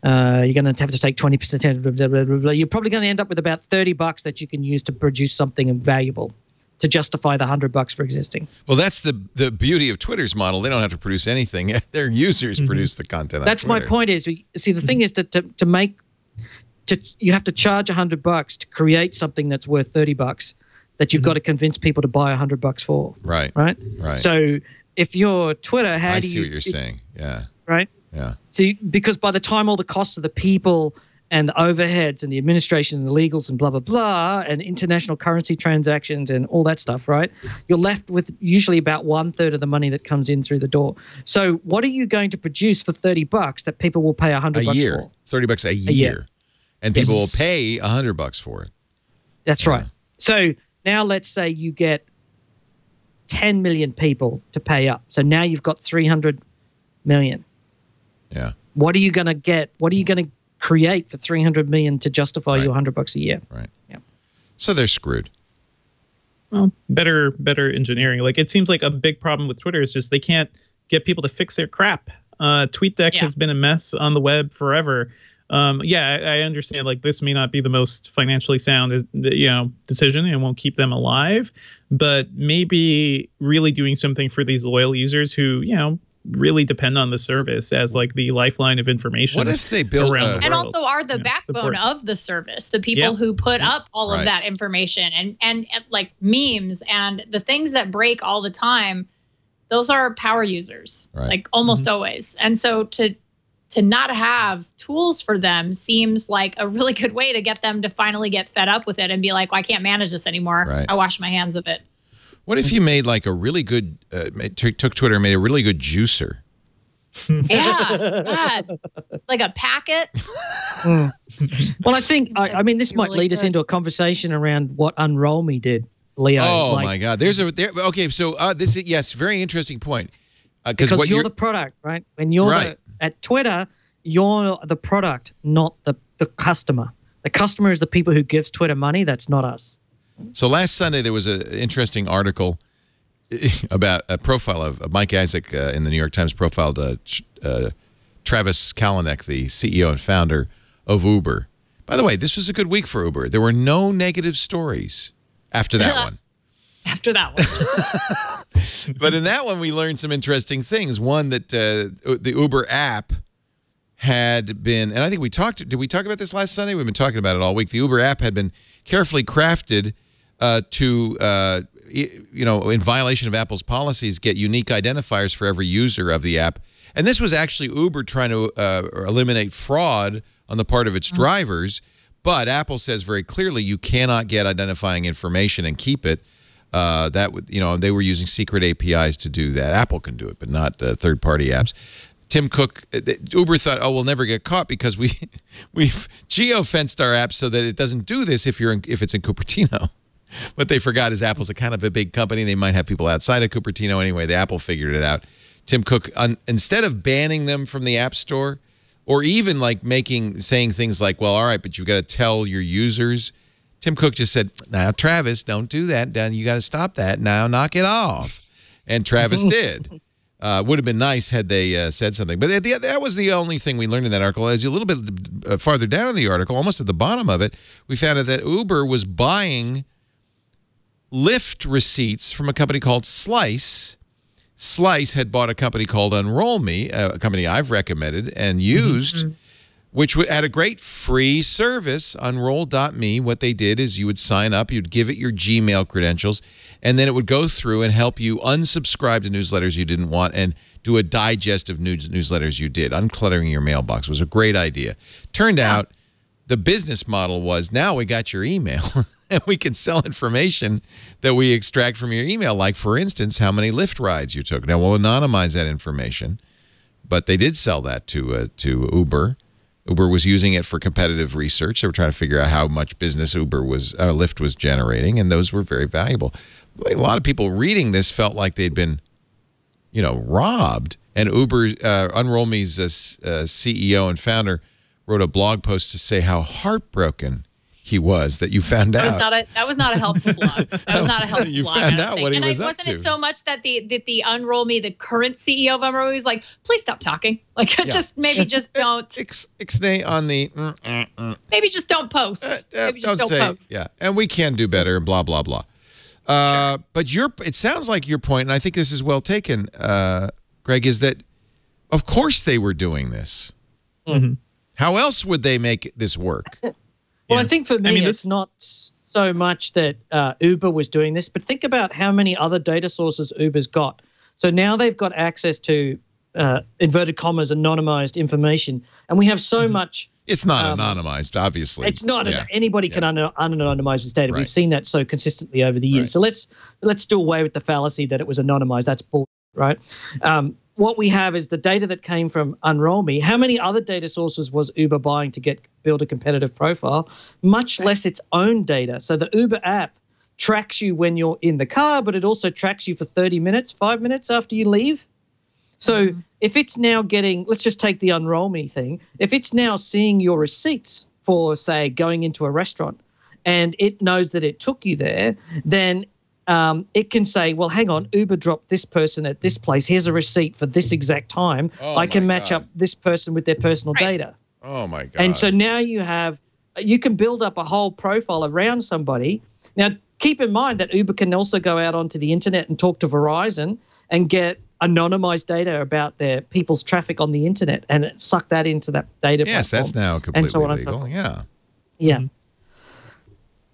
uh, you're going to have to take 20%. Blah, blah, blah, blah, blah. You're probably going to end up with about 30 bucks that you can use to produce something valuable to justify the 100 bucks for existing. Well, that's the the beauty of Twitter's model. They don't have to produce anything. [LAUGHS] Their users produce the content. on Mm-hmm. That's my point. Is we, see the thing is to, to to make to you have to charge a hundred bucks to create something that's worth thirty bucks that you've got to convince people to buy a hundred bucks for. Right. Right. Right. So if you're Twitter, how I do see what you're saying. Yeah. Right. Yeah. See, because by the time all the costs of the people and the overheads and the administration and the legals and blah blah blah and international currency transactions and all that stuff, right? You're left with usually about one third of the money that comes in through the door. So what are you going to produce for thirty bucks that people will pay a A hundred bucks year, for? thirty bucks a year, year. and people Yes. will pay a hundred bucks for it. That's right. So now let's say you get 10 million people to pay up. So now you've got 300 million. Yeah. What are you going to get? What are you going to create for 300 million to justify your 100 bucks a year? Right. Yeah. So they're screwed. well, better better engineering. Like it seems like a big problem with Twitter is just they can't get people to fix their crap. Uh, TweetDeck Yeah. has been a mess on the web forever. Um, yeah, I, I understand. Like this may not be the most financially sound, is- you know, decision, and won't keep them alive. But maybe really doing something for these loyal users who, you know, really depend on the service as mm-hmm. like the lifeline of information. What if they build around a- the and also are the Yeah, backbone support. of the service the people Yeah. who put up all Right. of that information and, and and like memes and the things that break all the time those are power users Right. like almost mm-hmm. always and so to to not have tools for them seems like a really good way to get them to finally get fed up with it and be like well, i can't manage this anymore Right. i wash my hands of it What if you made like a really good, uh, ma- took took Twitter and made a really good juicer? [LAUGHS] yeah God. like a packet [LAUGHS] Well, I think, I, I mean, this You're might really lead us into a conversation around what Unroll Me did, Leo. Oh like, my God! There's a there. Okay, so uh, this is yes, very interesting point. Uh, Because what you're, the product, right? When you're Right. the, at Twitter, you're the product, not the, the customer. The customer is the people who gives Twitter money. That's not us. So last Sunday there was an interesting article [LAUGHS] about a profile of Mike Isaac uh, in the New York Times profiled uh, uh, Travis Kalanick, the CEO and founder of Uber. By the way, this was a good week for Uber. There were no negative stories after that one. After that one. [LAUGHS] but in that one, we learned some interesting things. One that uh, the Uber app had been, and I think we talked. Did we talk about this last Sunday? We've been talking about it all week. The Uber app had been carefully crafted uh, to, uh, you know, in violation of Apple's policies, get unique identifiers for every user of the app. And this was actually Uber trying to uh, eliminate fraud on the part of its drivers. But Apple says very clearly you cannot get identifying information and keep it. Uh, that would, you know, they were using secret APIs to do that. Apple can do it, but not uh, third-party apps. Tim Cook, uh, Uber thought, oh, we'll never get caught because we [LAUGHS] we've geo fenced our app so that it doesn't do this if you're in, if it's in Cupertino. [LAUGHS] What they forgot is Apple's a kind of a big company. They might have people outside of Cupertino anyway. The Apple figured it out. Tim Cook, un, instead of banning them from the App Store, or even like making saying things like, "Well, all right, but you've got to tell your users." Tim Cook just said, "Now, Travis, don't do that. Now you got to stop that. Now, knock it off." And Travis [LAUGHS] did. Uh, would have been nice had they uh, said something. But the, that was the only thing we learned in that article. As you a little bit uh, farther down in the article, almost at the bottom of it, we found out that Uber was buying Lyft receipts from a company called Slice. Slice had bought a company called Unroll Me, a company I've recommended and used, mm -hmm. which had a great free service, Unroll.me. What they did is you would sign up, you'd give it your Gmail credentials, and then it would go through and help you unsubscribe to newsletters you didn't want and do a digest of news newsletters you did. Uncluttering your mailbox was a great idea. Turned out the business model was now we got your email. [LAUGHS] [LAUGHS] and we can sell information that we extract from your email, like, for instance, how many Lyft rides you took. Now, we'll anonymize that information, but they did sell that to, uh, to Uber. Uber was using it for competitive research. They were trying to figure out how much business Uber was, uh, Lyft was generating, and those were very valuable. A lot of people reading this felt like they'd been, you know, robbed. And Uber, uh, Unroll.me's uh, uh CEO and founder, wrote a blog post to say how heartbroken he was that you found that out. Was not a, that was not a helpful [LAUGHS] blog. That was not a helpful you blog. You found out what he and was I, up wasn't to. it so much that the that the Unroll.me, the current CEO of Unroll.me, was like, please stop talking. [LAUGHS] Like, yeah. just maybe just [LAUGHS] don't. Ex, ixnay on the. Mm, mm, mm. Maybe just don't post. Uh, uh, maybe just don't, don't say, post. Yeah, and we can do better. And blah blah blah. Uh, sure. But your, it sounds like your point, and I think this is well taken, uh, Greg, is that, of course, they were doing this. -hmm. How else would they make this work? Well, yeah. I think for me, I mean, it's not so much that uh, Uber was doing this, but think about how many other data sources Uber's got. So now they've got access to uh, inverted commas anonymized information, and we have so mm -hmm. much. It's not um, anonymized, obviously. It's not. Yeah. Anybody yeah. can un unanonymize this data. Right. We've seen that so consistently over the years. Right. So let's let's do away with the fallacy that it was anonymized. That's bull, right? Um, what we have is the data that came from Unroll.me. How many other data sources was Uber buying to get build a competitive profile? Much less its own data. So the Uber app tracks you when you're in the car, but it also tracks you for 30 minutes, five minutes after you leave. So mm-hmm. if it's now getting, let's just take the Unroll.me thing. If it's now seeing your receipts for, say, going into a restaurant, and it knows that it took you there, then um, it can say, well, hang on, Uber dropped this person at this place. Here's a receipt for this exact time. Oh I can match God. up this person with their personal right. data. Oh my God. And so now you have, you can build up a whole profile around somebody. Now, keep in mind that Uber can also go out onto the internet and talk to Verizon and get anonymized data about their people's traffic on the internet and suck that into that data. Yes, platform. that's now completely and so on legal. Yeah. Yeah. Mm-hmm.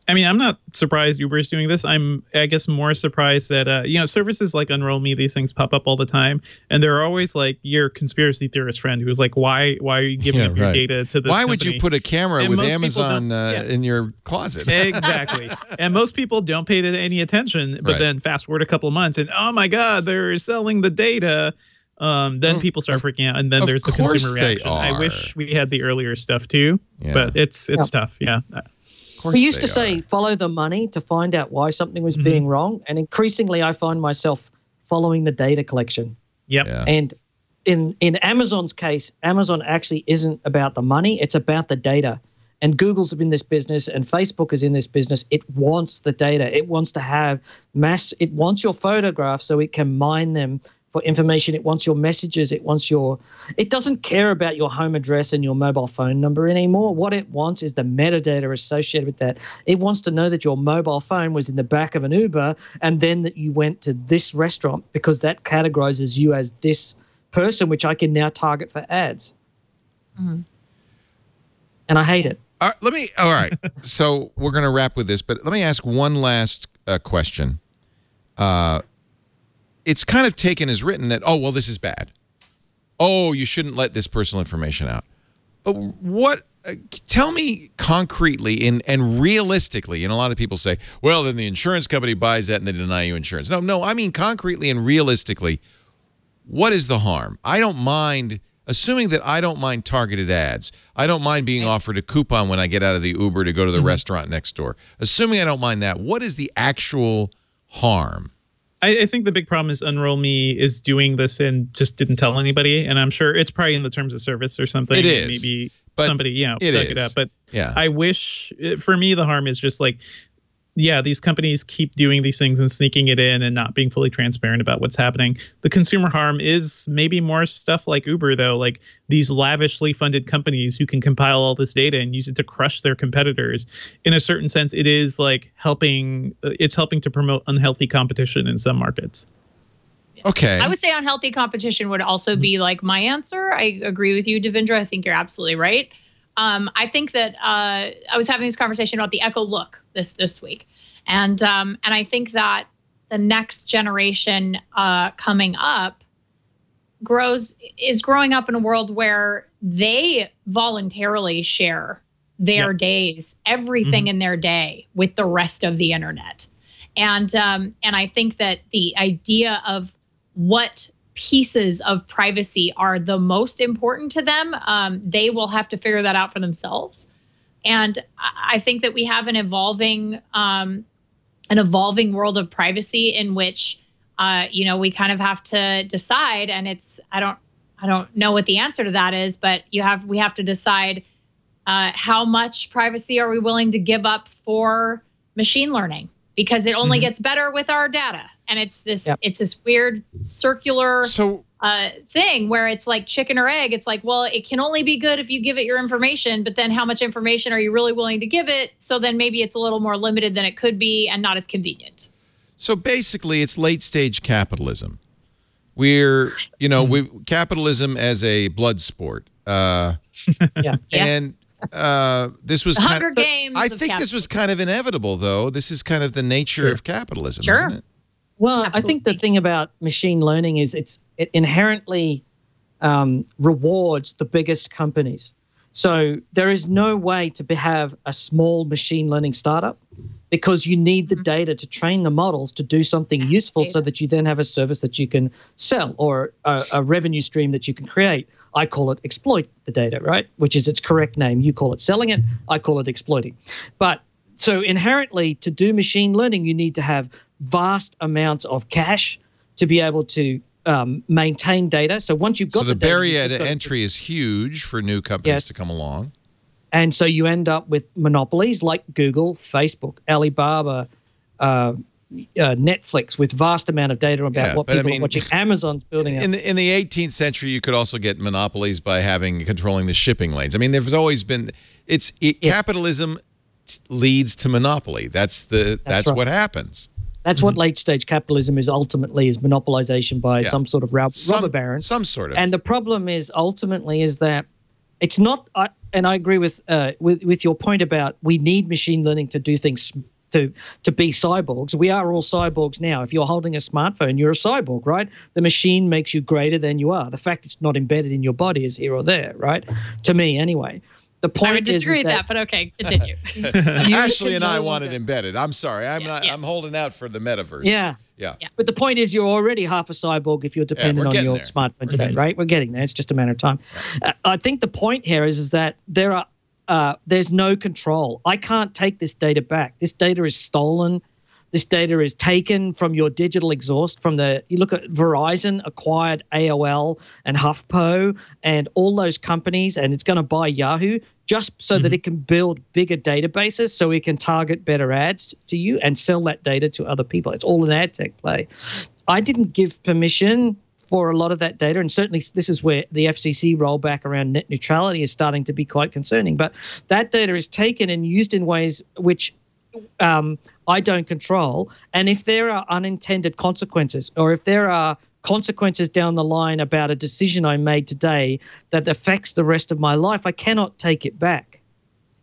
I mean, I'm not surprised Uber's doing this. I'm, I guess, more surprised that uh, you know services like Unroll Me these things pop up all the time, and they're always like your conspiracy theorist friend who's like, why, why are you giving Yeah, up your right. data to this? Why would you put a camera And with Amazon uh, yeah. in your closet? [LAUGHS] exactly. and most people don't pay it any attention. But Right. then fast forward a couple of months, and oh my God, they're selling the data. Um, then Of- people start freaking out, and then there's the consumer reaction. I wish we had the earlier stuff too, Yeah. but it's it's tough. Yeah. Of course We used they to say are. follow the money to find out why something was Mhm. being wrong, and increasingly I find myself following the data collection. Yep. Yeah. And in in Amazon's case, Amazon actually isn't about the money; it's about the data. And Google's in this business, and Facebook is in this business. It wants the data. It wants to have mass. It wants your photographs so it can mine them for information. It wants your messages. It wants your. It doesn't care about your home address and your mobile phone number anymore. What it wants is the metadata associated with that. It wants to know that your mobile phone was in the back of an Uber and then that you went to this restaurant because that categorizes you as this person, which I can now target for ads. Mm-hmm. And I hate it. All right, let me. All right. [LAUGHS] so we're going to wrap with this, but let me ask one last uh, question. Uh, it's kind of taken as written that, oh, well, this is bad. Oh, you shouldn't let this personal information out. But what, uh, tell me concretely and, and realistically, and a lot of people say, well, then the insurance company buys that and they deny you insurance. No, no, I mean concretely and realistically, what is the harm? I don't mind, assuming that I don't mind targeted ads. I don't mind being offered a coupon when I get out of the Uber to go to the restaurant next door. Assuming I don't mind that, what is the actual harm? I, I think the big problem is Unroll Me is doing this and just didn't tell anybody, and I'm sure it's probably in the terms of service or something. It is, maybe but somebody, you know, it is. it up. But Yeah. I wish, for me, the harm is just like, yeah, these companies keep doing these things and sneaking it in and not being fully transparent about what's happening. The consumer harm is maybe more stuff like Uber, though, like these lavishly funded companies who can compile all this data and use it to crush their competitors. In a certain sense, it is like helping, uh, it's helping to promote unhealthy competition in some markets. Okay. I would say unhealthy competition would also be like my answer. I agree with you, Devindra. I think you're absolutely right. Um, I think that uh, I was having this conversation about the Echo Look this this week, and um, and I think that the next generation uh, coming up grows is growing up in a world where they voluntarily share their days, everything in their day, with the rest of the internet, and um, and I think that the idea of what pieces of privacy are the most important to them, um, they will have to figure that out for themselves. And I think that we have an evolving, um, an evolving world of privacy in which, uh, you know, we kind of have to decide. And it's I don't I don't know what the answer to that is, but you have we have to decide uh, how much privacy are we willing to give up for machine learning because it only Mhm. gets better with our data and it's this Yep. it's this weird circular So- uh, thing where it's like chicken or egg it's like well it can only be good if you give it your information but then how much information are you really willing to give it so then maybe it's a little more limited than it could be and not as convenient So basically, it's late stage capitalism. We're, you know, we capitalism as a blood sport. Uh, [LAUGHS] yeah. And uh, this was The kind Hunger of, Games I of think this was kind of inevitable, though. This is kind of the nature of capitalism, Sure. isn't it? Well, I think the thing about machine learning is it's it inherently um, rewards the biggest companies. So there is no way to be, have a small machine learning startup because you need the data to train the models to do something useful so that you then have a service that you can sell or a, a revenue stream that you can create. I call it exploit the data, right? Which is its correct name. You call it selling it, I call it exploiting. But so inherently, to do machine learning, you need to have vast amounts of cash to be able to um, maintain data. So once you've got So the, data, barrier you've just to entry is huge for new companies Yes. to come along. And so you end up with monopolies like Google, Facebook, Alibaba, uh, uh, Netflix, with vast amount of data about Yeah, what but I mean- are watching. Amazon's building In up. the, in the 18th century, you could also get monopolies by having controlling the shipping lanes. I mean, there's always been it's it, capitalism leads to monopoly. That's the that's, right. what happens. That's what late stage capitalism is ultimately is monopolization by Yeah. some sort of rou- Some- robber baron. Some sort of. And the problem is ultimately is that it's not. I and I agree with uh, with with your point about we need machine learning to do things to to be cyborgs. We are all cyborgs now. If you're holding a smartphone, you're a cyborg, right? The machine makes you greater than you are. The fact it's not embedded in your body is here or there, right? To me, anyway. The point i would is, is disagree with that, but okay continue [LAUGHS] [LAUGHS] Ashley and I no want it embedded. I'm sorry. I'm not. I'm holding out for the metaverse. Yeah. Yeah. But the point is, you're already half a cyborg if you're dependent on your there. smartphone today, right? We're getting there. It's just a matter of time. Uh, I think the point here is, is that there are uh, there's no control. I can't take this data back. This data is stolen. This data is taken from your digital exhaust. From the you look at Verizon acquired AOL and HuffPo and all those companies, and it's going to buy Yahoo just so that it can build bigger databases, so it can target better ads to you and sell that data to other people. It's all an ad tech play. I didn't give permission for a lot of that data, and certainly this is where the FCC rollback around net neutrality is starting to be quite concerning. But that data is taken and used in ways which um, I don't control. And if there are unintended consequences, or if there are consequences down the line about a decision I made today that affects the rest of my life, I cannot take it back.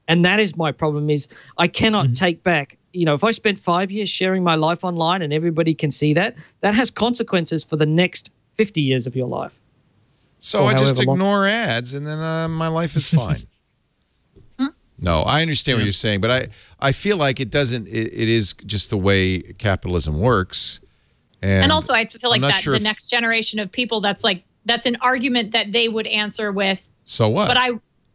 And that is my problem is I cannot take back you know, if I spent five years sharing my life online and everybody can see that, that has consequences for the next 50 years of your life. So Or I just however long- ignore ads, and then uh, my life is fine. [LAUGHS] no, I understand what you're saying, but I I feel like it doesn't. It, it is just the way capitalism works, and, And, also, I feel like that sure the if- next generation of people, that's like that's an argument that they would answer with. So what? But I,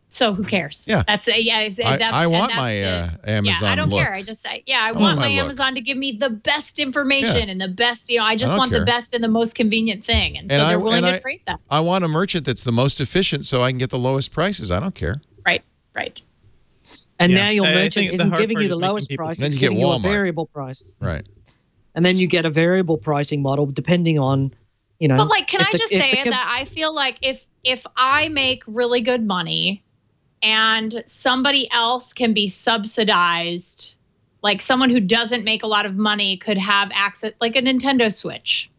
so who cares? Yeah. that's uh, yeah. it's- I, that's, I want that's my the- uh, yeah, Amazon I don't look. care. I just I, yeah, I, want want my my. Amazon to give me the best information Yeah. and the best. You know, I just don't want care. the best and the most convenient thing, and, so And I- they're willing to I- trade that. I want a merchant that's the most efficient, so I can get the lowest prices. I don't care. Right, right. And Yeah, now your I- I merchant think isn't giving you the lowest people- price, Then it's you get giving you a variable price. Right. And then you get a variable pricing model depending on, you know. But like, can if I the- just say com- that I feel like if if I make really good money and somebody else can be subsidized, like someone who doesn't make a lot of money could have access, like a Nintendo Switch.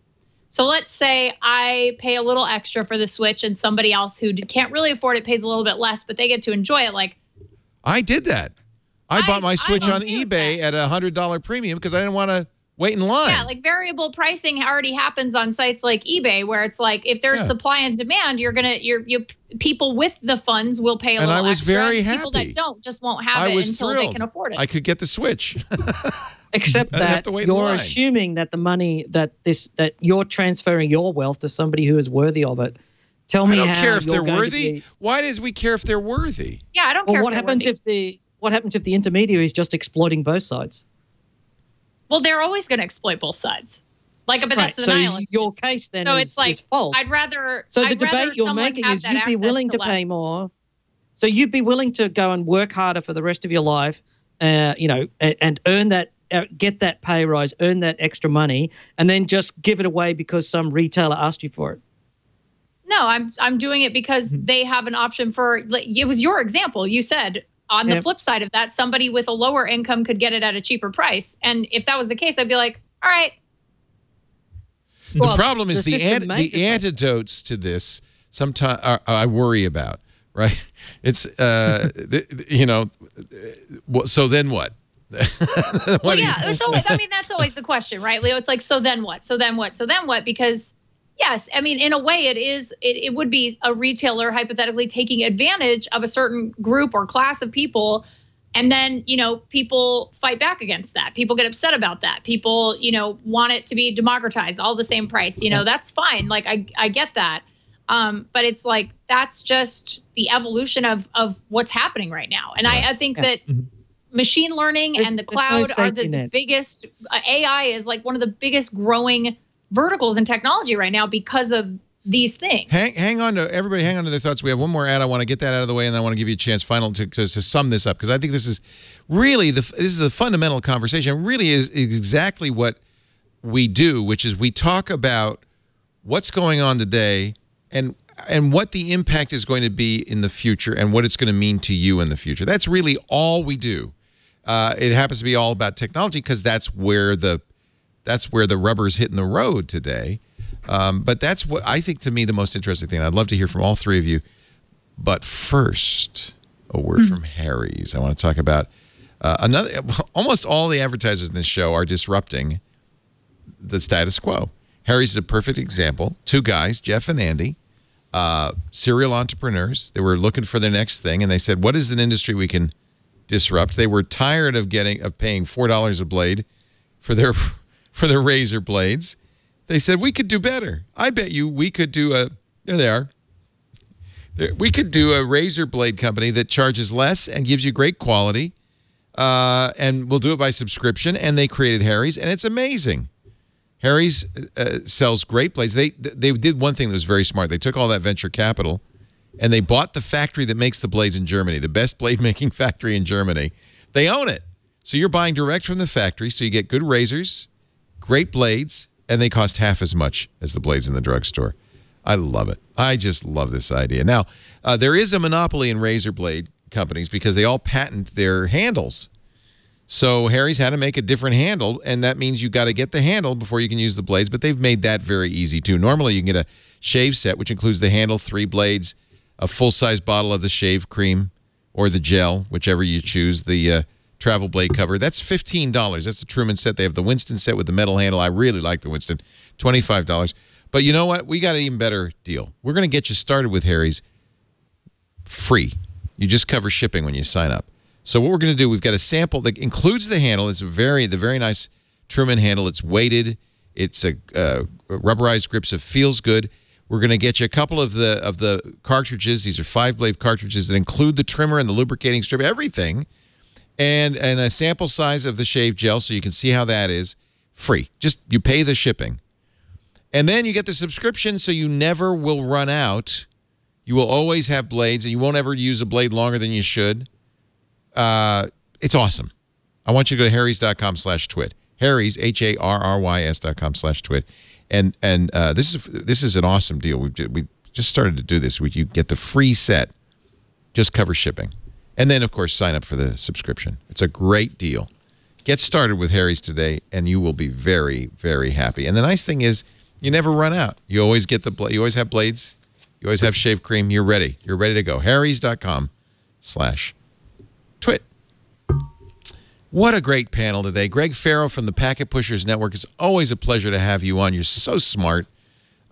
So let's say I pay a little extra for the Switch, and somebody else who can't really afford it pays a little bit less, but they get to enjoy it. Like, I did that. I, I- bought my Switch on agree with eBay at a hundred dollar premium because I didn't want to wait in line. yeah, like variable pricing already happens on sites like eBay, where it's like if there's Yeah. supply and demand, you're gonna you're you people with the funds will pay a And little I was extra. very People happy. that don't just won't have I it was until thrilled. they can afford it. I could get the Switch. [LAUGHS] [LAUGHS] except I didn't have that to wait in you're assuming that the money that this that you're transferring your wealth to somebody who is worthy of it. Tell me I don't how care if they're worthy. be- Why does we care if they're worthy? yeah, I don't well, care. what if they're happens worthy. if the what happens if the intermediary is just exploiting both sides? well, they're always going to exploit both sides. Like, but right. that's the So nihilist. your case then so is, it's like is false. I'd rather. So the I'd debate you're making is you'd be willing to, pay more. So you'd be willing to go and work harder for the rest of your life, uh, you know, and, and earn that, uh, get that pay rise, earn that extra money, and then just give it away because some retailer asked you for it. No, I'm I'm doing it because Mm-hmm. they have an option for. It was your example. You said on the Yep. flip side of that, somebody with a lower income could get it at a cheaper price. And if that was the case, I'd be like, all right, Well, the problem is the the an, the antidotes to this. Sometimes uh, I worry about. Right? [LAUGHS] It's uh, th- th- you know. uh, So then what? [LAUGHS] What well, yeah, it's always. I mean, that's always the question, right, Leo? It's like, so then what? So then what? So then what? Because yes, I mean, in a way, it is. It, it would be a retailer hypothetically taking advantage of a certain group or class of people, and then you know people fight back against that. People get upset about that. People, you know, want it to be democratized, all the same price. You know, that's fine. Like I, I get that. Um, but it's like that's just the evolution of of what's happening right now, and I, I think Yeah. that machine learning There's- and the no cloud are the, the biggest uh, ai is like one of the biggest growing verticals in technology right now because of these things Hang, hang on to everybody. Hang on to their thoughts. We have one more ad. I want to get that out of the way, and I want to give you a chance, final, to, to, to sum this up because I think this is really the this is the fundamental conversation. Really is exactly what we do, which is we talk about what's going on today and and what the impact is going to be in the future and what it's going to mean to you in the future. That's really all we do. Uh, it happens to be all about technology because that's where the that's where the rubber's hitting the road today. Um, but that's what I think to me the most interesting thing. I'd love to hear from all three of you. But first, a word from Harry's. I want to talk about uh, another. [LAUGHS] Almost all the advertisers in this show are disrupting the status quo. Harry's is a perfect example. Two guys, Jeff and Andy, uh, serial entrepreneurs. They were looking for their next thing, and they said, "What is an industry we can disrupt?" They were tired of getting of paying four dollars a blade for their for their razor blades. They said we could do better. I bet you we could do a. There they are. We could do a razor blade company that charges less and gives you great quality, uh, and we'll do it by subscription. And they created Harry's, and it's amazing. Harry's uh, sells great blades. They they did one thing that was very smart. They took all that venture capital, and they bought the factory that makes the blades in Germany, the best blade making [LAUGHS] factory in Germany. They own it, so you're buying direct from the factory. So you get good razors, great blades and they cost half as much as the blades in the drugstore. I love it. I just love this idea. Now, uh, there is a monopoly in razor blade companies because they all patent their handles. So Harry's had to make a different handle, and that means you got to get the handle before you can use the blades. But they've made that very easy too. Normally, you can get a shave set, which includes the handle, three blades, a full size bottle of the shave cream or the gel, whichever you choose. The uh, travel blade cover. That's fifteen dollars. That's the Truman set. They have the Winston set with the metal handle. I really like the Winston. Twenty five dollars. But you know what? We got an even better deal. We're going to get you started with Harry's free. You just cover shipping when you sign up. So what we're going to do, we've got a sample that includes the handle. It's a very the very nice Truman handle. It's weighted. It's a uh, rubberized grip, so it feels good. We're going to get you a couple of the of the cartridges. These are five blade cartridges that include the trimmer and the lubricating strip, everything, and and a sample size of the shave gel, so you can see how that is free. Just you pay the shipping, and then you get the subscription, so you never will run out. You will always have blades, and you won't ever use a blade longer than you should. Uh, it's awesome. I want you to go to harrys.com slash twit. Harry's, H-A-R-R-Y-S dot com slash twit. And and uh, this is this is an awesome deal. We we just started to do this. We, you get the free set, just cover shipping, and then of course sign up for the subscription. It's a great deal. Get started with Harry's today, and you will be very very happy. And the nice thing is, you never run out. You always get the you always have blades. You always have shave cream. You're ready. You're ready to go. Harrys.com slash twit. What a great panel today. Greg Ferro from the Packet Pushers Network. It's always a pleasure to have you on. You're so smart.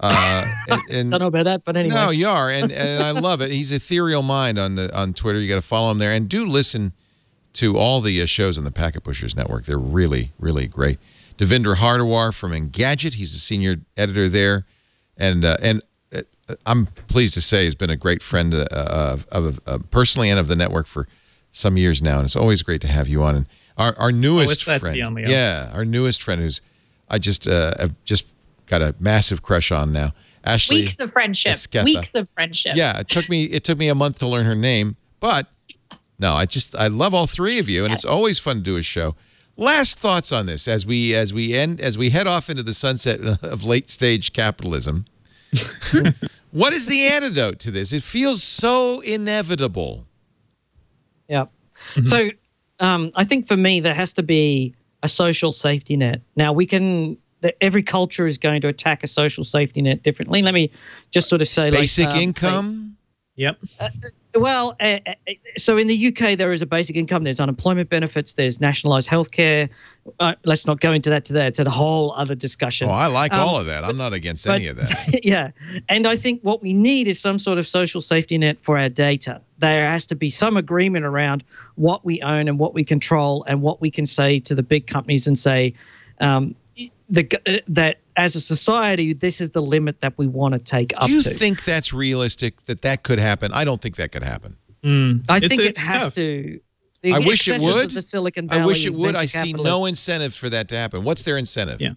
Uh, and, and [LAUGHS] Don't know about that, but anyway. No, you are, and and I [LAUGHS] love it. He's ethereal mind on the on Twitter. You got to follow him there, and do listen to all the uh, shows on the Packet Pushers Network. They're really really great. Devindra Hardawar from Engadget. He's a senior editor there, and uh, and uh, I'm pleased to say he's been a great friend uh, of, of uh, personally and of the network for some years now, and it's always great to have you on. And our our newest it's glad to friend, on, yeah, our newest friend who's I just uh, have just got a massive crush on now. Ashley Weeks of friendship. Esqueda. Weeks of friendship. Yeah, it took me it took me a month to learn her name, but no, I just I love all three of you, and it's always fun to do a show. Last thoughts on this as we as we end as we head off into the sunset [LAUGHS] of late stage capitalism. [LAUGHS] what is the antidote to this? It feels so inevitable. Yeah. So um, I think for me, there has to be a social safety net. Now, we can, the, every culture is going to attack a social safety net differently. Let me just sort of say Basic like, um, income. Yep. well, uh, uh, so in the UK, there is a basic income. There's unemployment benefits. There's nationalised healthcare. Uh, let's not go into that today. It's a whole other discussion. Oh, I like Um, all of that. I'm not against but- any of that. [LAUGHS] yeah. And I think what we need is some sort of social safety net for our data. There has to be some agreement around what we own and what we control and what we can say to the big companies and say um, the, uh, that as a society, this is the limit that we want to take up Do you to. think that's realistic that that could happen? I don't think that could happen. I It's- think it has tough. to. The I wish it would. The Silicon Valley I wish it would. venture I see no capitalists- incentive for that to happen. What's their incentive? Yeah.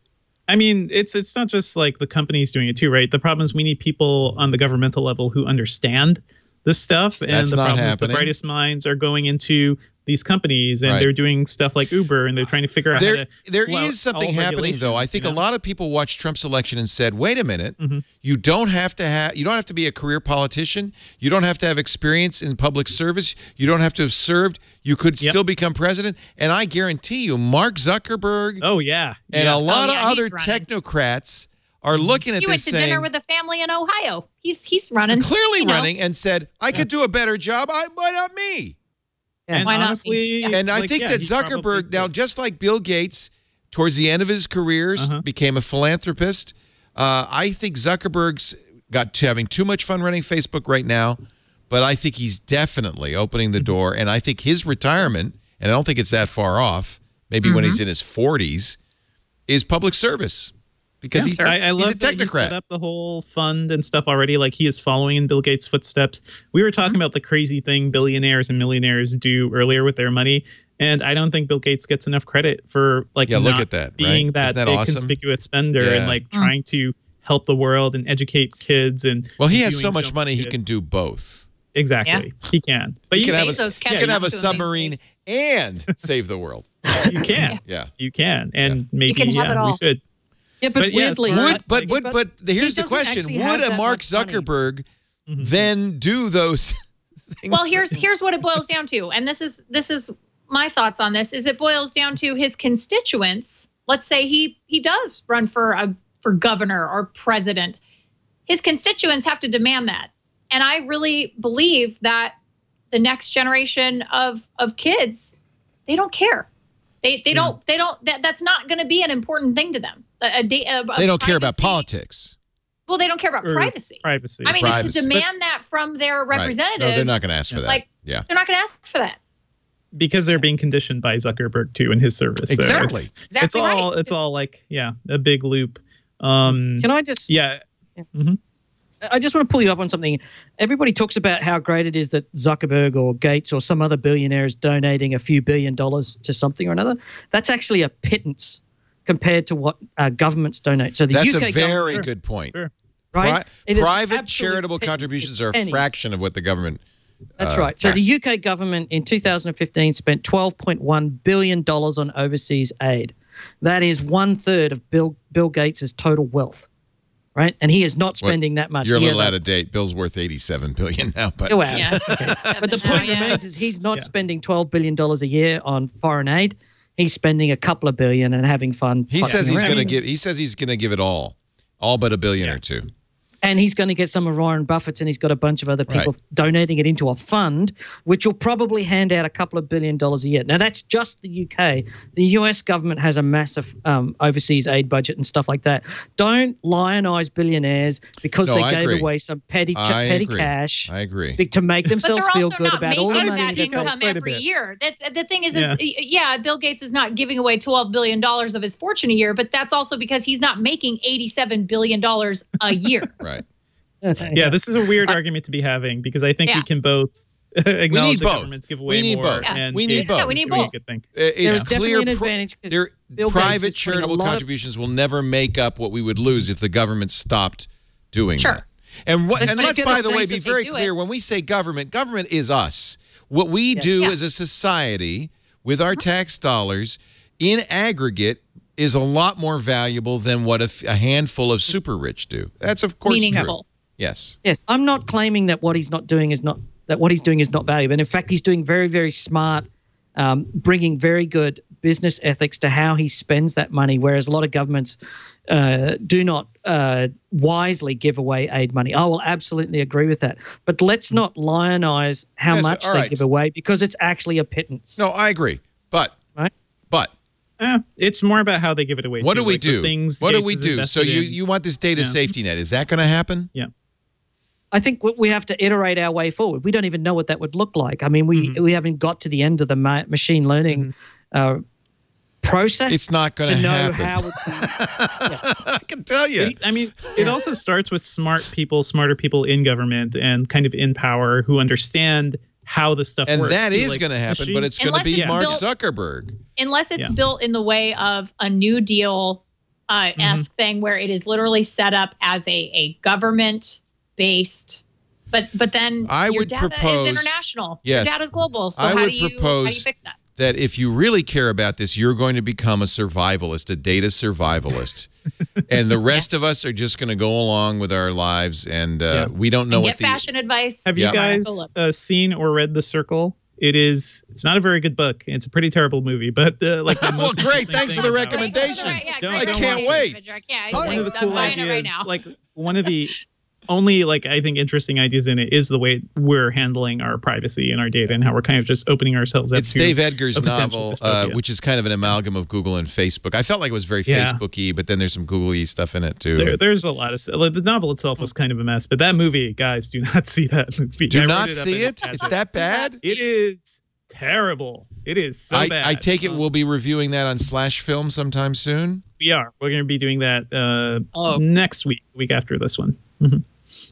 I mean, it's it's not just like the companies doing it too, right? The problem is we need people on the governmental level who understand this stuff, and That's the not problem is the brightest minds are going into these companies and Right. they're doing stuff like Uber, and they're trying to figure out how There, to. there is something happening though. I think you a lot of people watched Trump's election and said, "Wait a minute, Mm-hmm. you don't have to have you don't have to be a career politician. You don't have to have experience in public service. You don't have to have served. You could Yep. still become president." And I guarantee you, Mark Zuckerberg Oh yeah, and yeah. a lot Oh, yeah, of other running. technocrats are looking at He went to saying, dinner with a family in Ohio. He's he's running. clearly you know. running, and said, "I could do a better job. I, why not me?" And Why not me? honestly, Yeah. And I like, think yeah, that Zuckerberg now, just like Bill Gates, towards the end of his careers, Uh-huh. became a philanthropist. Uh, I think Zuckerberg's got to having too much fun running Facebook right now, but I think he's definitely opening the Mm-hmm. door. And I think his retirement, and I don't think it's that far off, maybe when he's Mm-hmm. in his 40s, is public service because Yeah, he's, I, I he's love a that he set up the whole fund and stuff already. Like he is following in Bill Gates' footsteps. We were talking mm-hmm. about the crazy thing billionaires and millionaires do earlier with their money, and I don't think Bill Gates gets enough credit for like Yeah, look at that, being right? that, Isn't that big awesome? conspicuous spender Yeah. and like mm. trying to help the world and educate kids and Well, he has so much money, he can do both. Exactly, he can. But He you can have a, Bezos he can have a to him these submarine and save the world. you can, [LAUGHS] Yeah. you can, and maybe can have yeah, it all. we should. Yeah, but, But weirdly, as far Would, as, but, like- but, but he here's the question: Would a Mark much money. Zuckerberg Mm-hmm. then do those [LAUGHS] things? Well, here's here's what it boils down to, and this is this is my thoughts on this. Is it boils down to his constituents? Let's say he he does run for a for governor or president. His constituents have to demand that, and I really believe that the next generation of of kids they don't care. They they don't they don't that, that's not going to be an important thing to them. A, a, a- a they don't care about politics. Well, they don't care about Or privacy. privacy. I mean, Privacy. to demand that from their Right. representatives, No, they're not going to ask for that. Like, yeah. they're not going to ask for that. because they're being conditioned by Zuckerberg too in his service. So Exactly. it's, Exactly it's all right. it's all like yeah, a big loop. Um Can I just? yeah. Mhm. I just want to pull you up on something. Everybody talks about how great it is that Zuckerberg or Gates or some other billionaire is donating a few billion dollars to something or another. That's actually a pittance compared to what uh, governments donate. So the That's UK a very good point. Sure. right? Pri- private charitable pittance. contributions It's are a pennies. fraction of what the government. That's uh, right. So has. the UK government in 2015 spent 12.1 billion dollars on overseas aid. That is one third of Bill Bill Gates' total wealth, right? And he is not What- spending that much. You're a He little out of date. Bill's worth 87 billion now, but Go out. Yeah. [LAUGHS] But the point Yeah. remains is he's not Yeah. spending 12 billion dollars a year on foreign aid. He's spending a couple of billion and having fun. he says he's going to give. He says he's going to give it all, all but a billion Yeah. or two. And he's going to get some of Warren Buffett's, and he's got a bunch of other people Right. donating it into a fund, which will probably hand out a couple of billion dollars a year. Now that's just the UK. The US government has a massive um, overseas aid budget and stuff like that. Don't lionize billionaires because No, they I gave agree. away some petty ch- I petty agree. cash I agree. be- to make themselves feel good about all the money that that income Quite a every year. That's the thing is, Yeah. is yeah, Bill Gates is not giving away twelve billion dollars of his fortune a year, but that's also because he's not making eighty-seven billion dollars a year. [LAUGHS] Right. Yeah, this is a weird argument to be having because I think Yeah. we can both [LAUGHS] acknowledge that both. governments give We away need more. both. Yeah. And We need both. Yeah, we need both. good thing. Uh, It's There's clear. an pro- advantage 'cause their Bill Gates is private charitable lot of- contributions will never make up what we would lose if the government stopped doing Sure. that. And what? Let's And let's, by the way, be very clear. it. When we say government, government is us. What we Yes. do Yeah. as a society with our tax dollars, in aggregate, is a lot more valuable than what a, f- a handful of super rich do. That's of course true. Meaningful. Yes. Yes, I'm not claiming that what he's not doing is not that what he's doing is not valuable. And in fact, he's doing very, very smart, um, bringing very good business ethics to how he spends that money. Whereas a lot of governments uh, do not uh, wisely give away aid money. I will absolutely agree with that. But let's not lionize how Yes, much they right. give away because it's actually a pittance. No, I agree. But Right. but Eh, it's more about how they give it away. what too, do we like do? Things What do we do? So you you want this data Yeah. safety net? Is that going to happen? yeah. I think we- we have to iterate our way forward. We don't even know what that would look like. I mean, we Mm-hmm. we haven't got to the end of the ma- machine learning uh, process. It's not going to to know happen. how it, [LAUGHS] I can tell you. It's- I mean, it also starts with smart people, smarter people in government and kind of in power who understand how the stuff and works. that too, is like going to happen, machine- but it's going to be Mark built- Zuckerberg. unless it's Yeah. built in the way of a New Deal uh, esque thing where it is literally set up as a, a government based. But but then I your would data propose- is international. Yes. Your data is global. So I how would do you how do propose- you fix that? That if you really care about this, you're going to become a survivalist, a data survivalist, [LAUGHS] and the rest of us are just going to go along with our lives, and uh, Yeah. we don't know And what get the fashion advice. Have Yeah. you guys uh, seen or read The Circle? It is. It's not a very good book. It's a pretty terrible movie, but uh, like. The [LAUGHS] Well, great. Thanks for the about it- recommendation. Right, yeah, Don't- great I can't wait. Yeah, one like, of the cool ideas, right now. like one of the [LAUGHS] only like I think interesting ideas in it is the way we're handling our privacy and our data and how we're kind of just opening ourselves up. It's to Dave Eggers' novel, uh, which is kind of an amalgam of Google and Facebook. I felt like it was very Yeah. Facebooky, but then there's some Google-y stuff in it too. There, there's a lot of stuff. Like, the novel itself was kind of a mess, but that movie, guys, do not [LAUGHS] see that movie. Do I not up see it. It's that bad. It is terrible. It is so I, bad. I take it Um, we'll be reviewing that on Slash Film sometime soon. we are. We're going to be doing that uh, Oh. next week, week after this one. Mhm.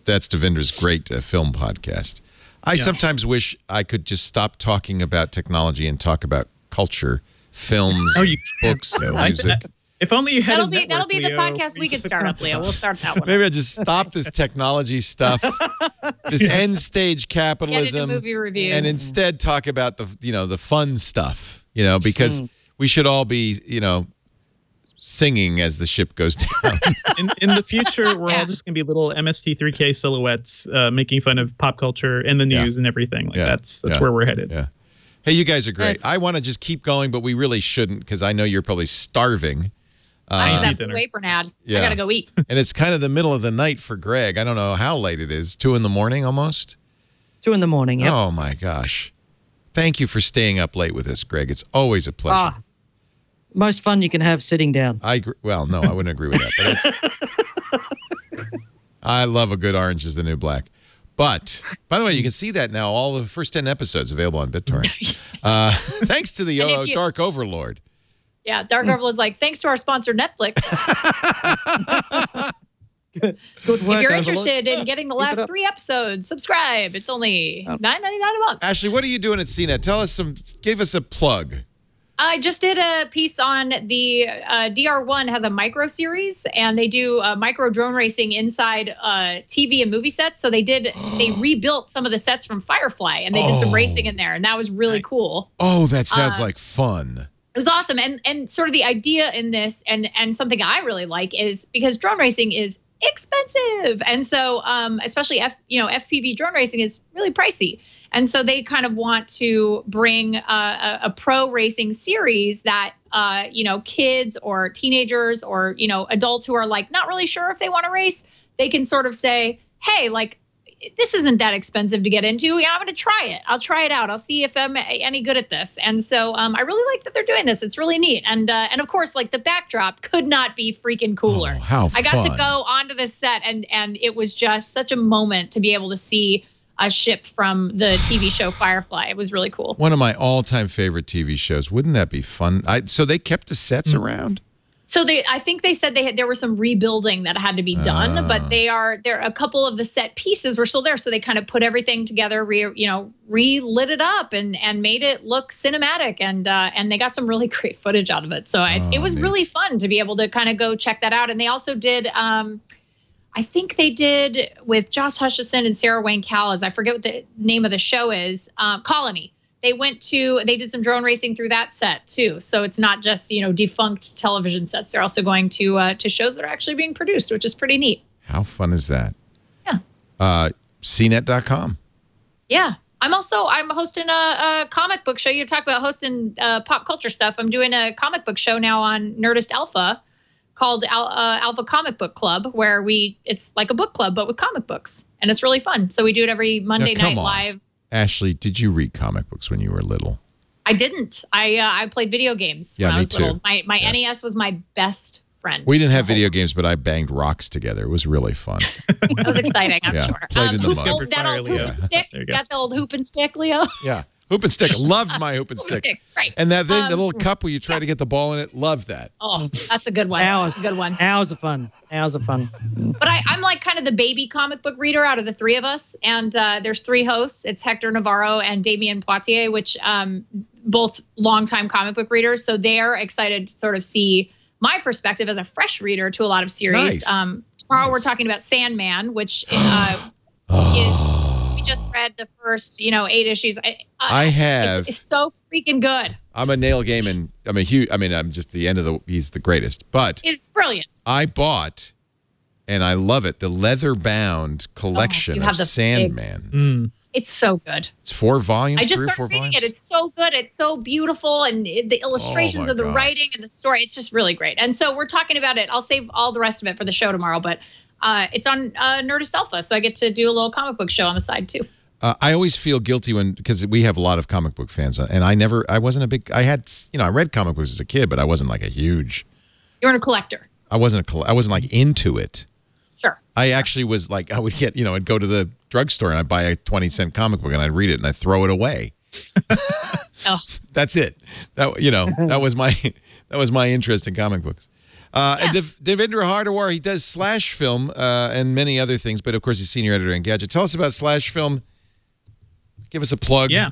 That's Devindra's great uh, film podcast. I Yeah. sometimes wish I could just stop talking about technology and talk about culture, films, Oh, you books, and I- music. If only you had That'll a be network, that'll be the podcast we could start up, [LAUGHS] Leo. We'll start that one. Maybe I just stop this technology stuff, [LAUGHS] this end stage Get into capitalism, movie reviews. and instead talk about the you know the fun stuff. You know, because we should all be you know singing as the ship goes down. [LAUGHS] in, in the future, we're all just gonna be little MST3K silhouettes uh, making fun of pop culture and the Yeah. news and everything. Like Yeah. that's that's Yeah. where we're headed. Yeah. Hey, you guys are great. I want to just keep going, but we really shouldn't because I know you're probably starving. I Uh, have to wait for Nad. Yeah. I gotta go eat. and it's kind of the middle of the night for Greg. I don't know how late it is. Two in the morning almost? Two in the morning. Yep. Oh, my gosh. Thank you for staying up late with us, Greg. It's always a pleasure. Ah, most fun you can have sitting down. I agree. Well, no, I wouldn't agree with that. But it's, [LAUGHS] I love a good orange is the new black. But by the way, you can see that now. All the first ten episodes available on BitTorrent. [LAUGHS] Uh, [LAUGHS] thanks to the And uh, you- Dark Overlord. Yeah, Dark Hmm. Overlord is like, thanks to our sponsor Netflix. Good if work. you're Overlord. interested in getting the last three episodes, subscribe. It's only nine ninety nine a month. Ashley, what are you doing at CNET? Tell us some. Give us a plug. I just did a piece on the uh, DR1 has a micro series, and they do uh, micro drone racing inside uh, TV and movie sets. So they did they [GASPS] rebuilt some of the sets from Firefly, and they did some Oh. racing in there, and that was really cool. Oh, that sounds Uh, like fun. It was awesome, and and sort of the idea in this, and and something I really like is because drone racing is expensive, and so um, especially F you know FPV drone racing is really pricey, and so they kind of want to bring a, a pro racing series that uh, you know kids or teenagers or you know adults who are like not really sure if they want to race, they can sort of say, hey, like this isn't that expensive to get into. Yeah, I'm going to try it. I'll try it out. I'll see if I'm any good at this. And so um, I really like that they're doing this. It's really neat. And uh, and of course, like the backdrop could not be freaking cooler. Oh, how I got to go onto this set, and and it was just such a moment to be able to see a ship from the TV show Firefly. It was really cool. One of my all-time favorite TV shows. Wouldn't that be fun? I, so they kept the sets Mm. around. So they, I think they said they had there was some rebuilding that had to be done, Ah. but they are there. A couple of the set pieces were still there, so they kind of put everything together, re, you know, re-lit it up and and made it look cinematic, and uh, and they got some really [LAUGHS] great footage out of it. So Oh, it was neat. really fun to be able to kind of go check that out. And they also did. Um, I think they did with Josh Hutcherson and Sarah Wayne Callies. I forget what the name of the show is. Um, Colony. They went to. They did some drone racing through that set too. So it's not just you know defunct television sets. They're also going to uh, to shows that are actually being produced, which is pretty neat. How fun is that? Yeah. Uh, CNET.com. Yeah. I'm also I'm hosting a, a comic book show. You talk about hosting uh, pop culture stuff. I'm doing a comic book show now on Nerdist Alpha called Al, uh, Alpha Comic Book Club, where we it's like a book club but with comic books, and it's really fun. So we do it every Monday come night on. live. Ashley, did you read comic books when you were little? I didn't. I uh, I played video games Yeah, when I me was little. too. My my NES was my best friend. We didn't have video games, but I banged rocks together. It was really fun. [LAUGHS] That was exciting. I'm Yeah, sure. Um, played in the hoop- mud. old- that old hoop Yeah. and stick. You. Got the old hoop and stick, Leo. Yeah. Hoop and stick. Loved my hoop and stick. stick, right. And that thing, the Um, little cup where you try to get the ball in it, loved that. Oh, that's a good one. Hours. That's a good one. Hours of fun. Hours of fun. But I, I'm like kind of the baby comic book reader out of the three of us. And uh, there's three hosts. It's Hector Navarro and Damion Poitier, which um, both longtime comic book readers. So they're excited to sort of see my perspective as a fresh reader to a lot of series. Nice. Um, tomorrow we're talking about Sandman, which [GASPS] uh, is we just read the first, you know, eight issues. I, I have. It's, it's so freaking good. I'm a Neil Gaiman. I'm a huge. I mean, I'm just the end of the. He's the greatest. But It's brilliant. I bought, and I love it. The leather bound collection Oh, of have the big- Sandman. Hmm. It's so good. It's four volumes. I just three or started four reading volumes. it. It's so good. It's so beautiful, and it, the illustrations Oh my and the God. writing and the story. It's just really great. And so we're talking about it. I'll save all the rest of it for the show tomorrow, but uh, it's on uh, Nerdist Alpha, so I get to do a little comic book show on the side too. Uh, I always feel guilty when because we have a lot of comic book fans, uh, and I never. I wasn't a big. I had you know I read comic books as a kid, but I wasn't like a huge. You're a collector, I wasn't a. coll- I wasn't like into it. sure. I actually was like I would get you know I'd go to the drugstore and I'd buy a twenty cent comic book and I'd read it and I'd throw it away. [LAUGHS] Oh. [LAUGHS] That's it. That you know that [LAUGHS] was my that was my interest in comic books. Uh, and Dev- Devindra Hardawar, he does Slash Film uh, and many other things, but of course he's senior editor Engadget. Tell us about Slash Film. Give us a plug. Yeah.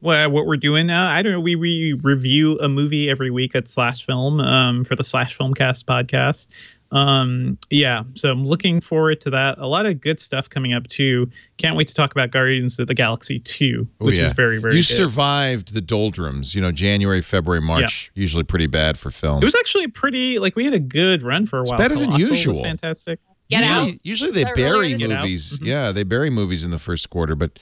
Well, what we're doing now, I don't know. We, we review a movie every week at Slash Film um, for the Slash Filmcast podcast. Um, yeah, so I'm looking forward to that. A lot of good stuff coming up too. Can't wait to talk about Guardians of the Galaxy 2, Oh, which yeah. is very, very You good. survived the doldrums. You know, January, February, March, usually pretty bad for film. It was actually pretty, like, we had a good run for a while. better than Colossal was usual. fantastic. Get usually, Out. usually they Or bury earlier this- Get Out. movies. Yeah, they bury movies in the first quarter, but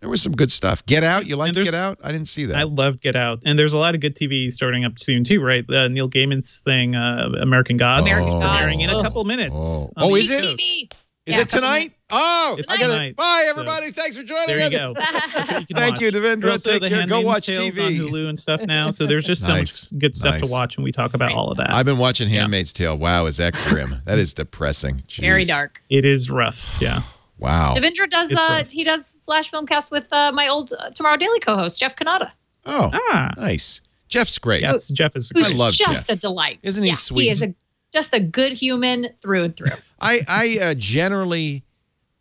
there was some good stuff. Get Out, you like And Get Out? I didn't see that. I loved Get Out, and there's a lot of good TV starting up soon too, right? Uh, Neil Gaiman's thing, uh, American Gods, American Oh. Gods. premiering in a Oh. couple minutes. Oh. Oh, is East it? TV. Is Yeah, it tonight? Oh, It's I gotta. tonight. Bye, So- everybody. Thanks for joining There you us. go. [LAUGHS] You Thank watch. you, Devindra. Also, Take The care. Go watch Tales TV. on Hulu and stuff now. So there's just so much good stuff Nice. to watch, and we talk about all of that. I've been watching Handmaid's Tale. Wow, is that grim? that is depressing. Very dark. it is rough. Yeah. Wow. Devindra does It's uh rough. he does slash filmcast with uh, my old uh, Tomorrow Daily co-host Jeff Cannata, Oh, Ah. nice. Jeff's great. Yes, Jeff is who's I love just Jeff. a delight. Isn't he Yeah, sweet? He is a just a good human through and through. [LAUGHS] I I uh, generally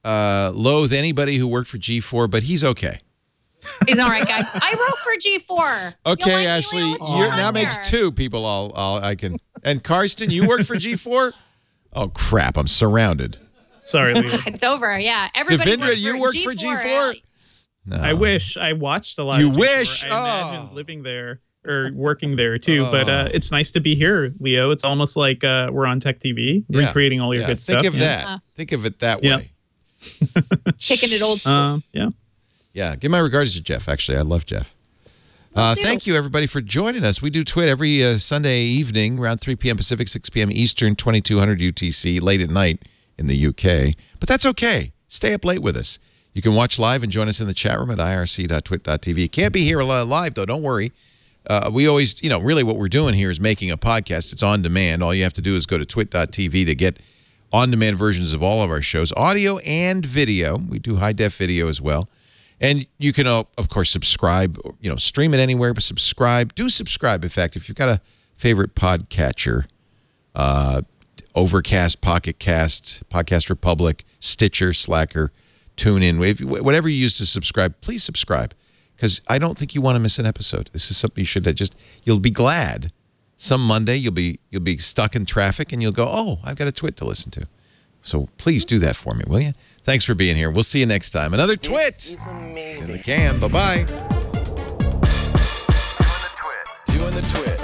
uh, loathe anybody who worked for G4, but he's okay. He's all right guy. I wrote for G4. [LAUGHS] Okay, like Ashley, Leo? you're, now makes two people. I'll, I'll I can. And Karsten, you worked for G4. [LAUGHS] Oh crap! I'm surrounded. Sorry, Leo. [LAUGHS] It's over. Yeah, everybody. Devindra, works you for worked for G4. G4? No. I wish I watched a lot. You of G4. wish? I imagine Oh. living there or working there too. But uh, Oh. it's nice to be here, Leo. It's almost like uh, we're on Tech TV, Yeah. recreating all your Yeah, good think stuff. Think of yeah. that. Uh. think of it that Yeah. way. [LAUGHS] Kicking it old school. Um, yeah. Yeah, give my regards to Jeff. Actually, I love Jeff. Uh, thank you, everybody, for joining us. We do Twit every uh, Sunday evening around 3 p.m. Pacific, 6 p.m. Eastern, 2200 UTC, late at night in the UK. But that's okay. Stay up late with us. You can watch live and join us in the chat room at irc.twit.tv. Can't be here li- live, though. Don't worry. Uh, we always, you know, really what we're doing here is making a podcast. It's on demand. All you have to do is go to twit.tv to get on demand versions of all of our shows, audio and video. We do high def video as well. And you can, uh, of course, subscribe, you know, stream it anywhere, but subscribe. Do subscribe. In fact, if you've got a favorite podcatcher, uh, Overcast, Pocket Cast, Podcast Republic, Stitcher, Slacker, TuneIn, whatever you use to subscribe, please subscribe because I don't think you want to miss an episode. This is something you should uh, just, you'll be glad. Some Monday you'll be you'll be stuck in traffic and you'll go, oh, I've got a twit to listen to. So please do that for me, will you? Thanks for being here. We'll see you next time. Another twit. It's in the can. Bye bye. Doing the twit.